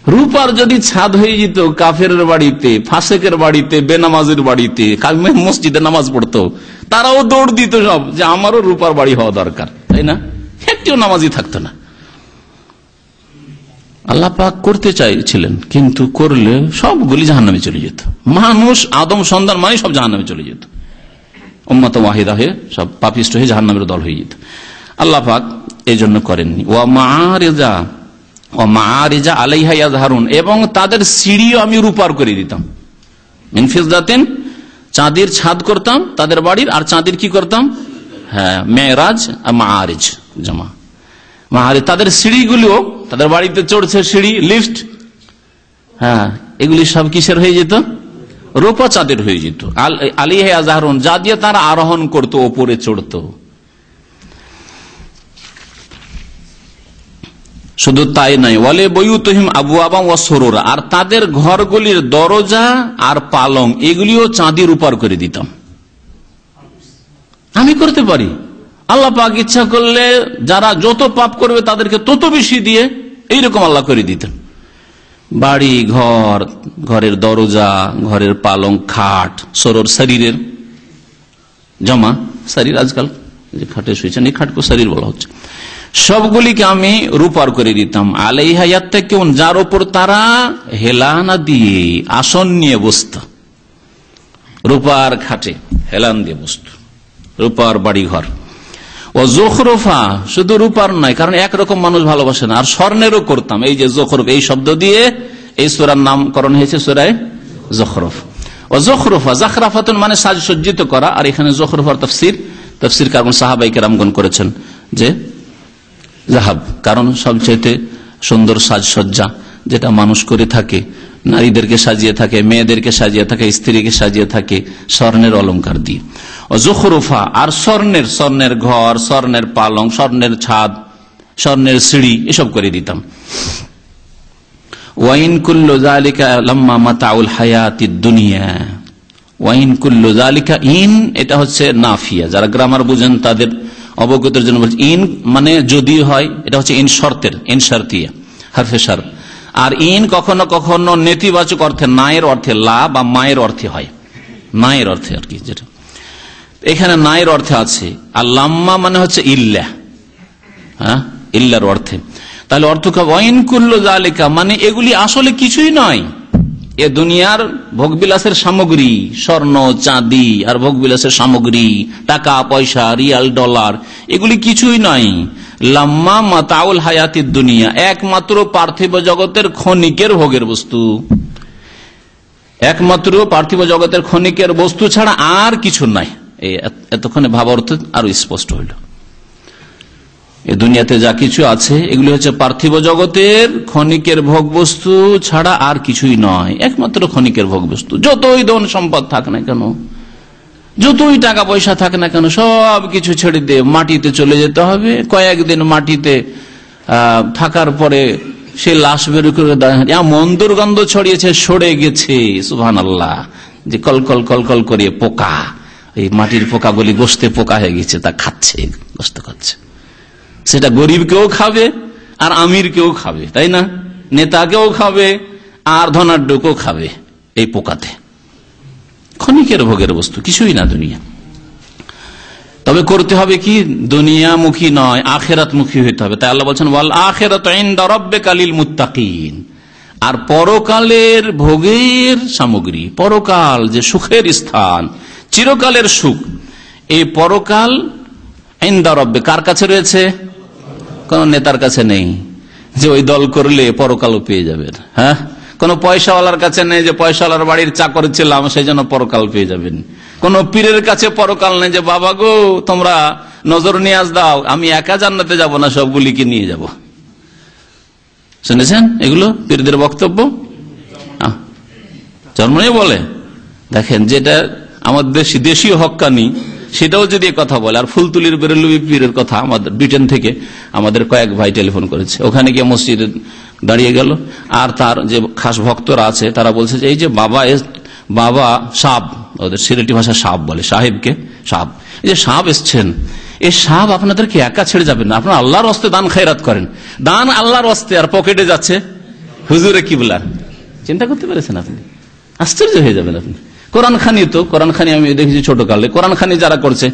রূপার যদি ছাদ হয়ে যেত কাফের বাড়িতে, ফাঁসেকের বাড়িতে, বেনামাজের বাড়িতে মসজিদে নামাজ পড়তো, তারাও দৌড় দিত সব যে আমারও রূপার বাড়ি হওয়া দরকার, তাই না? একটিও নামাজই থাকতো না। আল্লাহ পাক করতে চাইছিলেন, কিন্তু করলে সবগুলি জাহান্নামে চলে যেত। মানুষ, আদম সন্ধান মানে সব জাহান্নামে চলে যেত। উম্মত ওয়াহিদা হয়ে সব পাপিষ্ট হয়ে জাহান্নামের দল হয়ে যেত। আল্লাহ পাক এই জন্য করেননি। ও মা রেজা ও মা রেজা আলাইহা ইয়াজহারুন, এবং তাদের সিঁড়িও আমি রূপার করে দিতাম। মিনফিজ দাতেন চাঁদের ছাদ করতাম তাদের বাড়ির, আর চাঁদের কি করতাম? হ্যাঁ মেয়েরাজ আর মা আরেজ জমা। মাহারে তাদের সিঁড়িগুলিও, তাদের বাড়িতে চড়ছে সিঁড়ি, লিফট। হ্যাঁ এগুলি সব কিসের হয়ে যেত? রোপা চাঁদের হয়ে যেত। আলী আজহারন, যা দিয়ে তারা আরোহণ করতো, ওপরে চড়তো। শুধু তাই নয় বলে বইউ তহিম আবু আবাম ও সরোরা, আর তাদের ঘরগুলির দরজা আর পালং, এগুলিও চাঁদির উপার করে দিতাম। আমি করতে পারি। আল্লাহ পাক ইচ্ছা করলে যারা যত পাপ করবে তাদেরকে তত বেশি দিয়ে এইরকম আল্লাহ করে দিতেন। বাড়ি, ঘর, ঘরের দরজা, ঘরের পালং খাট, সরোর শরীরের জমা, শরীর আজকাল যে খাটে শুয়েছেন এই খাটকে শরীর বলা হচ্ছে। সবগুলিকে আমি রূপার করে দিতাম। আলাই হায়াত কেমন যার ওপর তারা হেলানা দিয়ে, আসন নিয়ে বসত। রূপার খাটে হেলান দিয়ে বসত। রূপার বাড়ি ঘর ও জোখরফা, শুধু রূপার নয়, কারণ একরকম মানুষ ভালোবাসে না। আর স্বর্ণেরও করতাম, এই যে জোখরফ, এই শব্দ দিয়ে এই সুরার নামকরণ হয়েছে সুরায় জখরফ। ও জখরফা, জাখরাফাতন মানে সাজসজ্জিত করা, আর এখানে জখরফার তফসির তফসির কারণ সাহাবাই কেরামগন করেছেন, যে জাহাব, কারণ সবচেয়ে সুন্দর সাজসজ্জা যেটা মানুষ করে থাকে নারীদেরকে সাজিয়ে থাকে, মেয়েদেরকে সাজিয়ে থাকে, স্ত্রীকে সাজিয়ে থাকে, স্বর্ণের অলঙ্কার দিয়ে। জোখরুফা, আর স্বর্ণের স্বর্ণের ঘর, স্বর্ণের পালং, স্বর্ণের ছাদ, স্বর্ণের সিঁড়ি, এসব করে দিতাম। ওয়াইন কুল্লু জালিকা লম্মা মাতাউল হায়াতি দুনিয়া। ওয়াইন কুল্লু জালিকা ইন, এটা হচ্ছে নাফিয়া। যারা গ্রামার বুঝেন, তাদের অবগতের জন্য বলছে, ইন মানে যদি হয়, এটা হচ্ছে ইন শর্তের, ইন শর্তিয়া, হারফে সার আর ইন কখনো কখনো নেতিবাচক অর্থে নায়ের অর্থে লা বা মায়ের অর্থে হয়। নায়ের অর্থে আর কি, যেটা। এখানে নায়ের অর্থে আছে, আর লাম্মা মানে হচ্ছে ইল্লা। হ্যাঁ? ইল্লার অর্থে। তাহলে অর্থ ওয়াইন কুল্লো জালিকা মানে এগুলি আসলে কিছুই নয়। এ দুনিয়ার ভোগবিলাসের সামগ্রী, স্বর্ণ, চাঁদি আর ভোগবিলাসের সামগ্রী, টাকা, পয়সা, রিয়াল, ডলার, এগুলি কিছুই নয় লাম্মা মাতাউল হায়াতির দুনিয়া, একমাত্র পার্থিব জগতের ক্ষণিকের ভোগের বস্তু। একমাত্র পার্থিব জগতের ক্ষণিকের বস্তু ছাড়া আর কিছু নাই। এতক্ষণে ভাব অর্থ আরও স্পষ্ট হইল। এ দুনিয়াতে যা কিছু আছে, এগুলি হচ্ছে পার্থিব জগতের ক্ষণিকের ভোগ বস্তু ছাড়া আর কিছুই নয়। একমাত্র ক্ষণিকের ভোগ বস্তু যতই ধন সম্পদ থাক না কেন, যতই টাকা পয়সা থাকে না কেন, সব কিছু ছেড়ে দিয়ে মাটিতে চলে যেতে হবে। কয়েকদিন মাটিতে থাকার পরে সে লাশ বের করে এমন দুর্গন্ধ ছড়িয়েছে, সরে গেছে। সুহান আল্লাহ যে কলকল কলকল করিয়ে পোকা, এই মাটির পোকাগুলি গোস্তে পোকা হয়ে গেছে, তা খাচ্ছে, গোস্ত খাচ্ছে। সেটা গরিব কেউ খাবে আর আমির কেউ খাবে, তাই না? নেতাকেও খাবে আর ধনাঢ্যকেও খাবে এই পোকাতে। ক্ষণিকের ভোগের বস্তু, কিছুই না দুনিয়া। তবে করতে হবে কি? দুনিয়ামুখী নয় আখেরাত মুখী হইতে হবে। তাই আল্লাহ বলছেন বল আখেরাত কালিল মুত্তাকিন। আর পরকালের ভোগের সামগ্রী, পরকাল যে সুখের স্থান, চিরকালের সুখ, এই পরকাল ইন্দারব্বে কার কাছে রয়েছে? কোন নেতার কাছে নেই। যে ওই দল করলে পরকালও পেয়ে যাবেন হ্যাঁ? কোন পয়সাওয়ালার কাছে নেই যে পয়সাওয়ালার বাড়ির চাকর ছিলাম, সেই জন্য পরকাল পেয়ে যাবেন। কোন পীরের কাছে পরকাল নেই যে, বাবা গো, তোমরা নজর নিয়াজ দাও, আমি একা জান্নাতে যাব না, সবগুলিকে নিয়ে যাব। শুনেছেন এগুলো পীরদের বক্তব্য? জন্মই বলে। দেখেন, যেটা আমাদের দেশি, দেশীয় হকানি সেটাও যদি কথা বলে, আর ফুলতুলির বেরলবি পীরের কথা আমাদের, ব্রিটেন থেকে আমাদের কয়েক ভাই টেলিফোন করেছে। ওখানে গিয়ে মসজিদে দাঁড়িয়ে গেল, আর তার যে খাস ভক্তরা আছে, তারা বলছে যে, এই যে বাবা বাবা সাপ ওদের সিলেটি ভাষা সাপ বলে, সাহেবকে সাপ এই যে সাপ এসছেন এই সাপ আপনাদেরকে একা ছেড়ে যাবেন না, আপনার আল্লাহর অস্তে দান খায়রাত করেন। দান আল্লাহর অস্তে আর পকেটে যাচ্ছে হুজুরে কিবলার। চিন্তা করতে পেরেছেন আপনি? আশ্চর্য হয়ে যাবেন আপনি। কোরআন খানি তো কোরআন খানি আমি দেখেছি ছোট কালে কোরআন খানি যারা করছে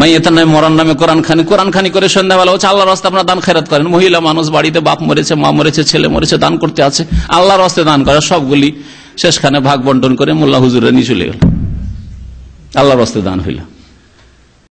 মাইয়েতার নামে, মরার নামে কোরআন খানি কোরআন খানি করে সন্ধ্যাবেলা হচ্ছে, আল্লাহর রাস্তা আপনার দান খেরাত করেন। মহিলা মানুষ, বাড়িতে বাপ মরেছে, মা মরেছে, ছেলে মরেছে, দান করতে আছে। আল্লাহর রাস্তে দান করে, সবগুলি শেষখানে ভাগ বন্টন করে মোল্লা হুজুরে নিয়ে চলে গেল। আল্লাহর রাস্তে দান হইল।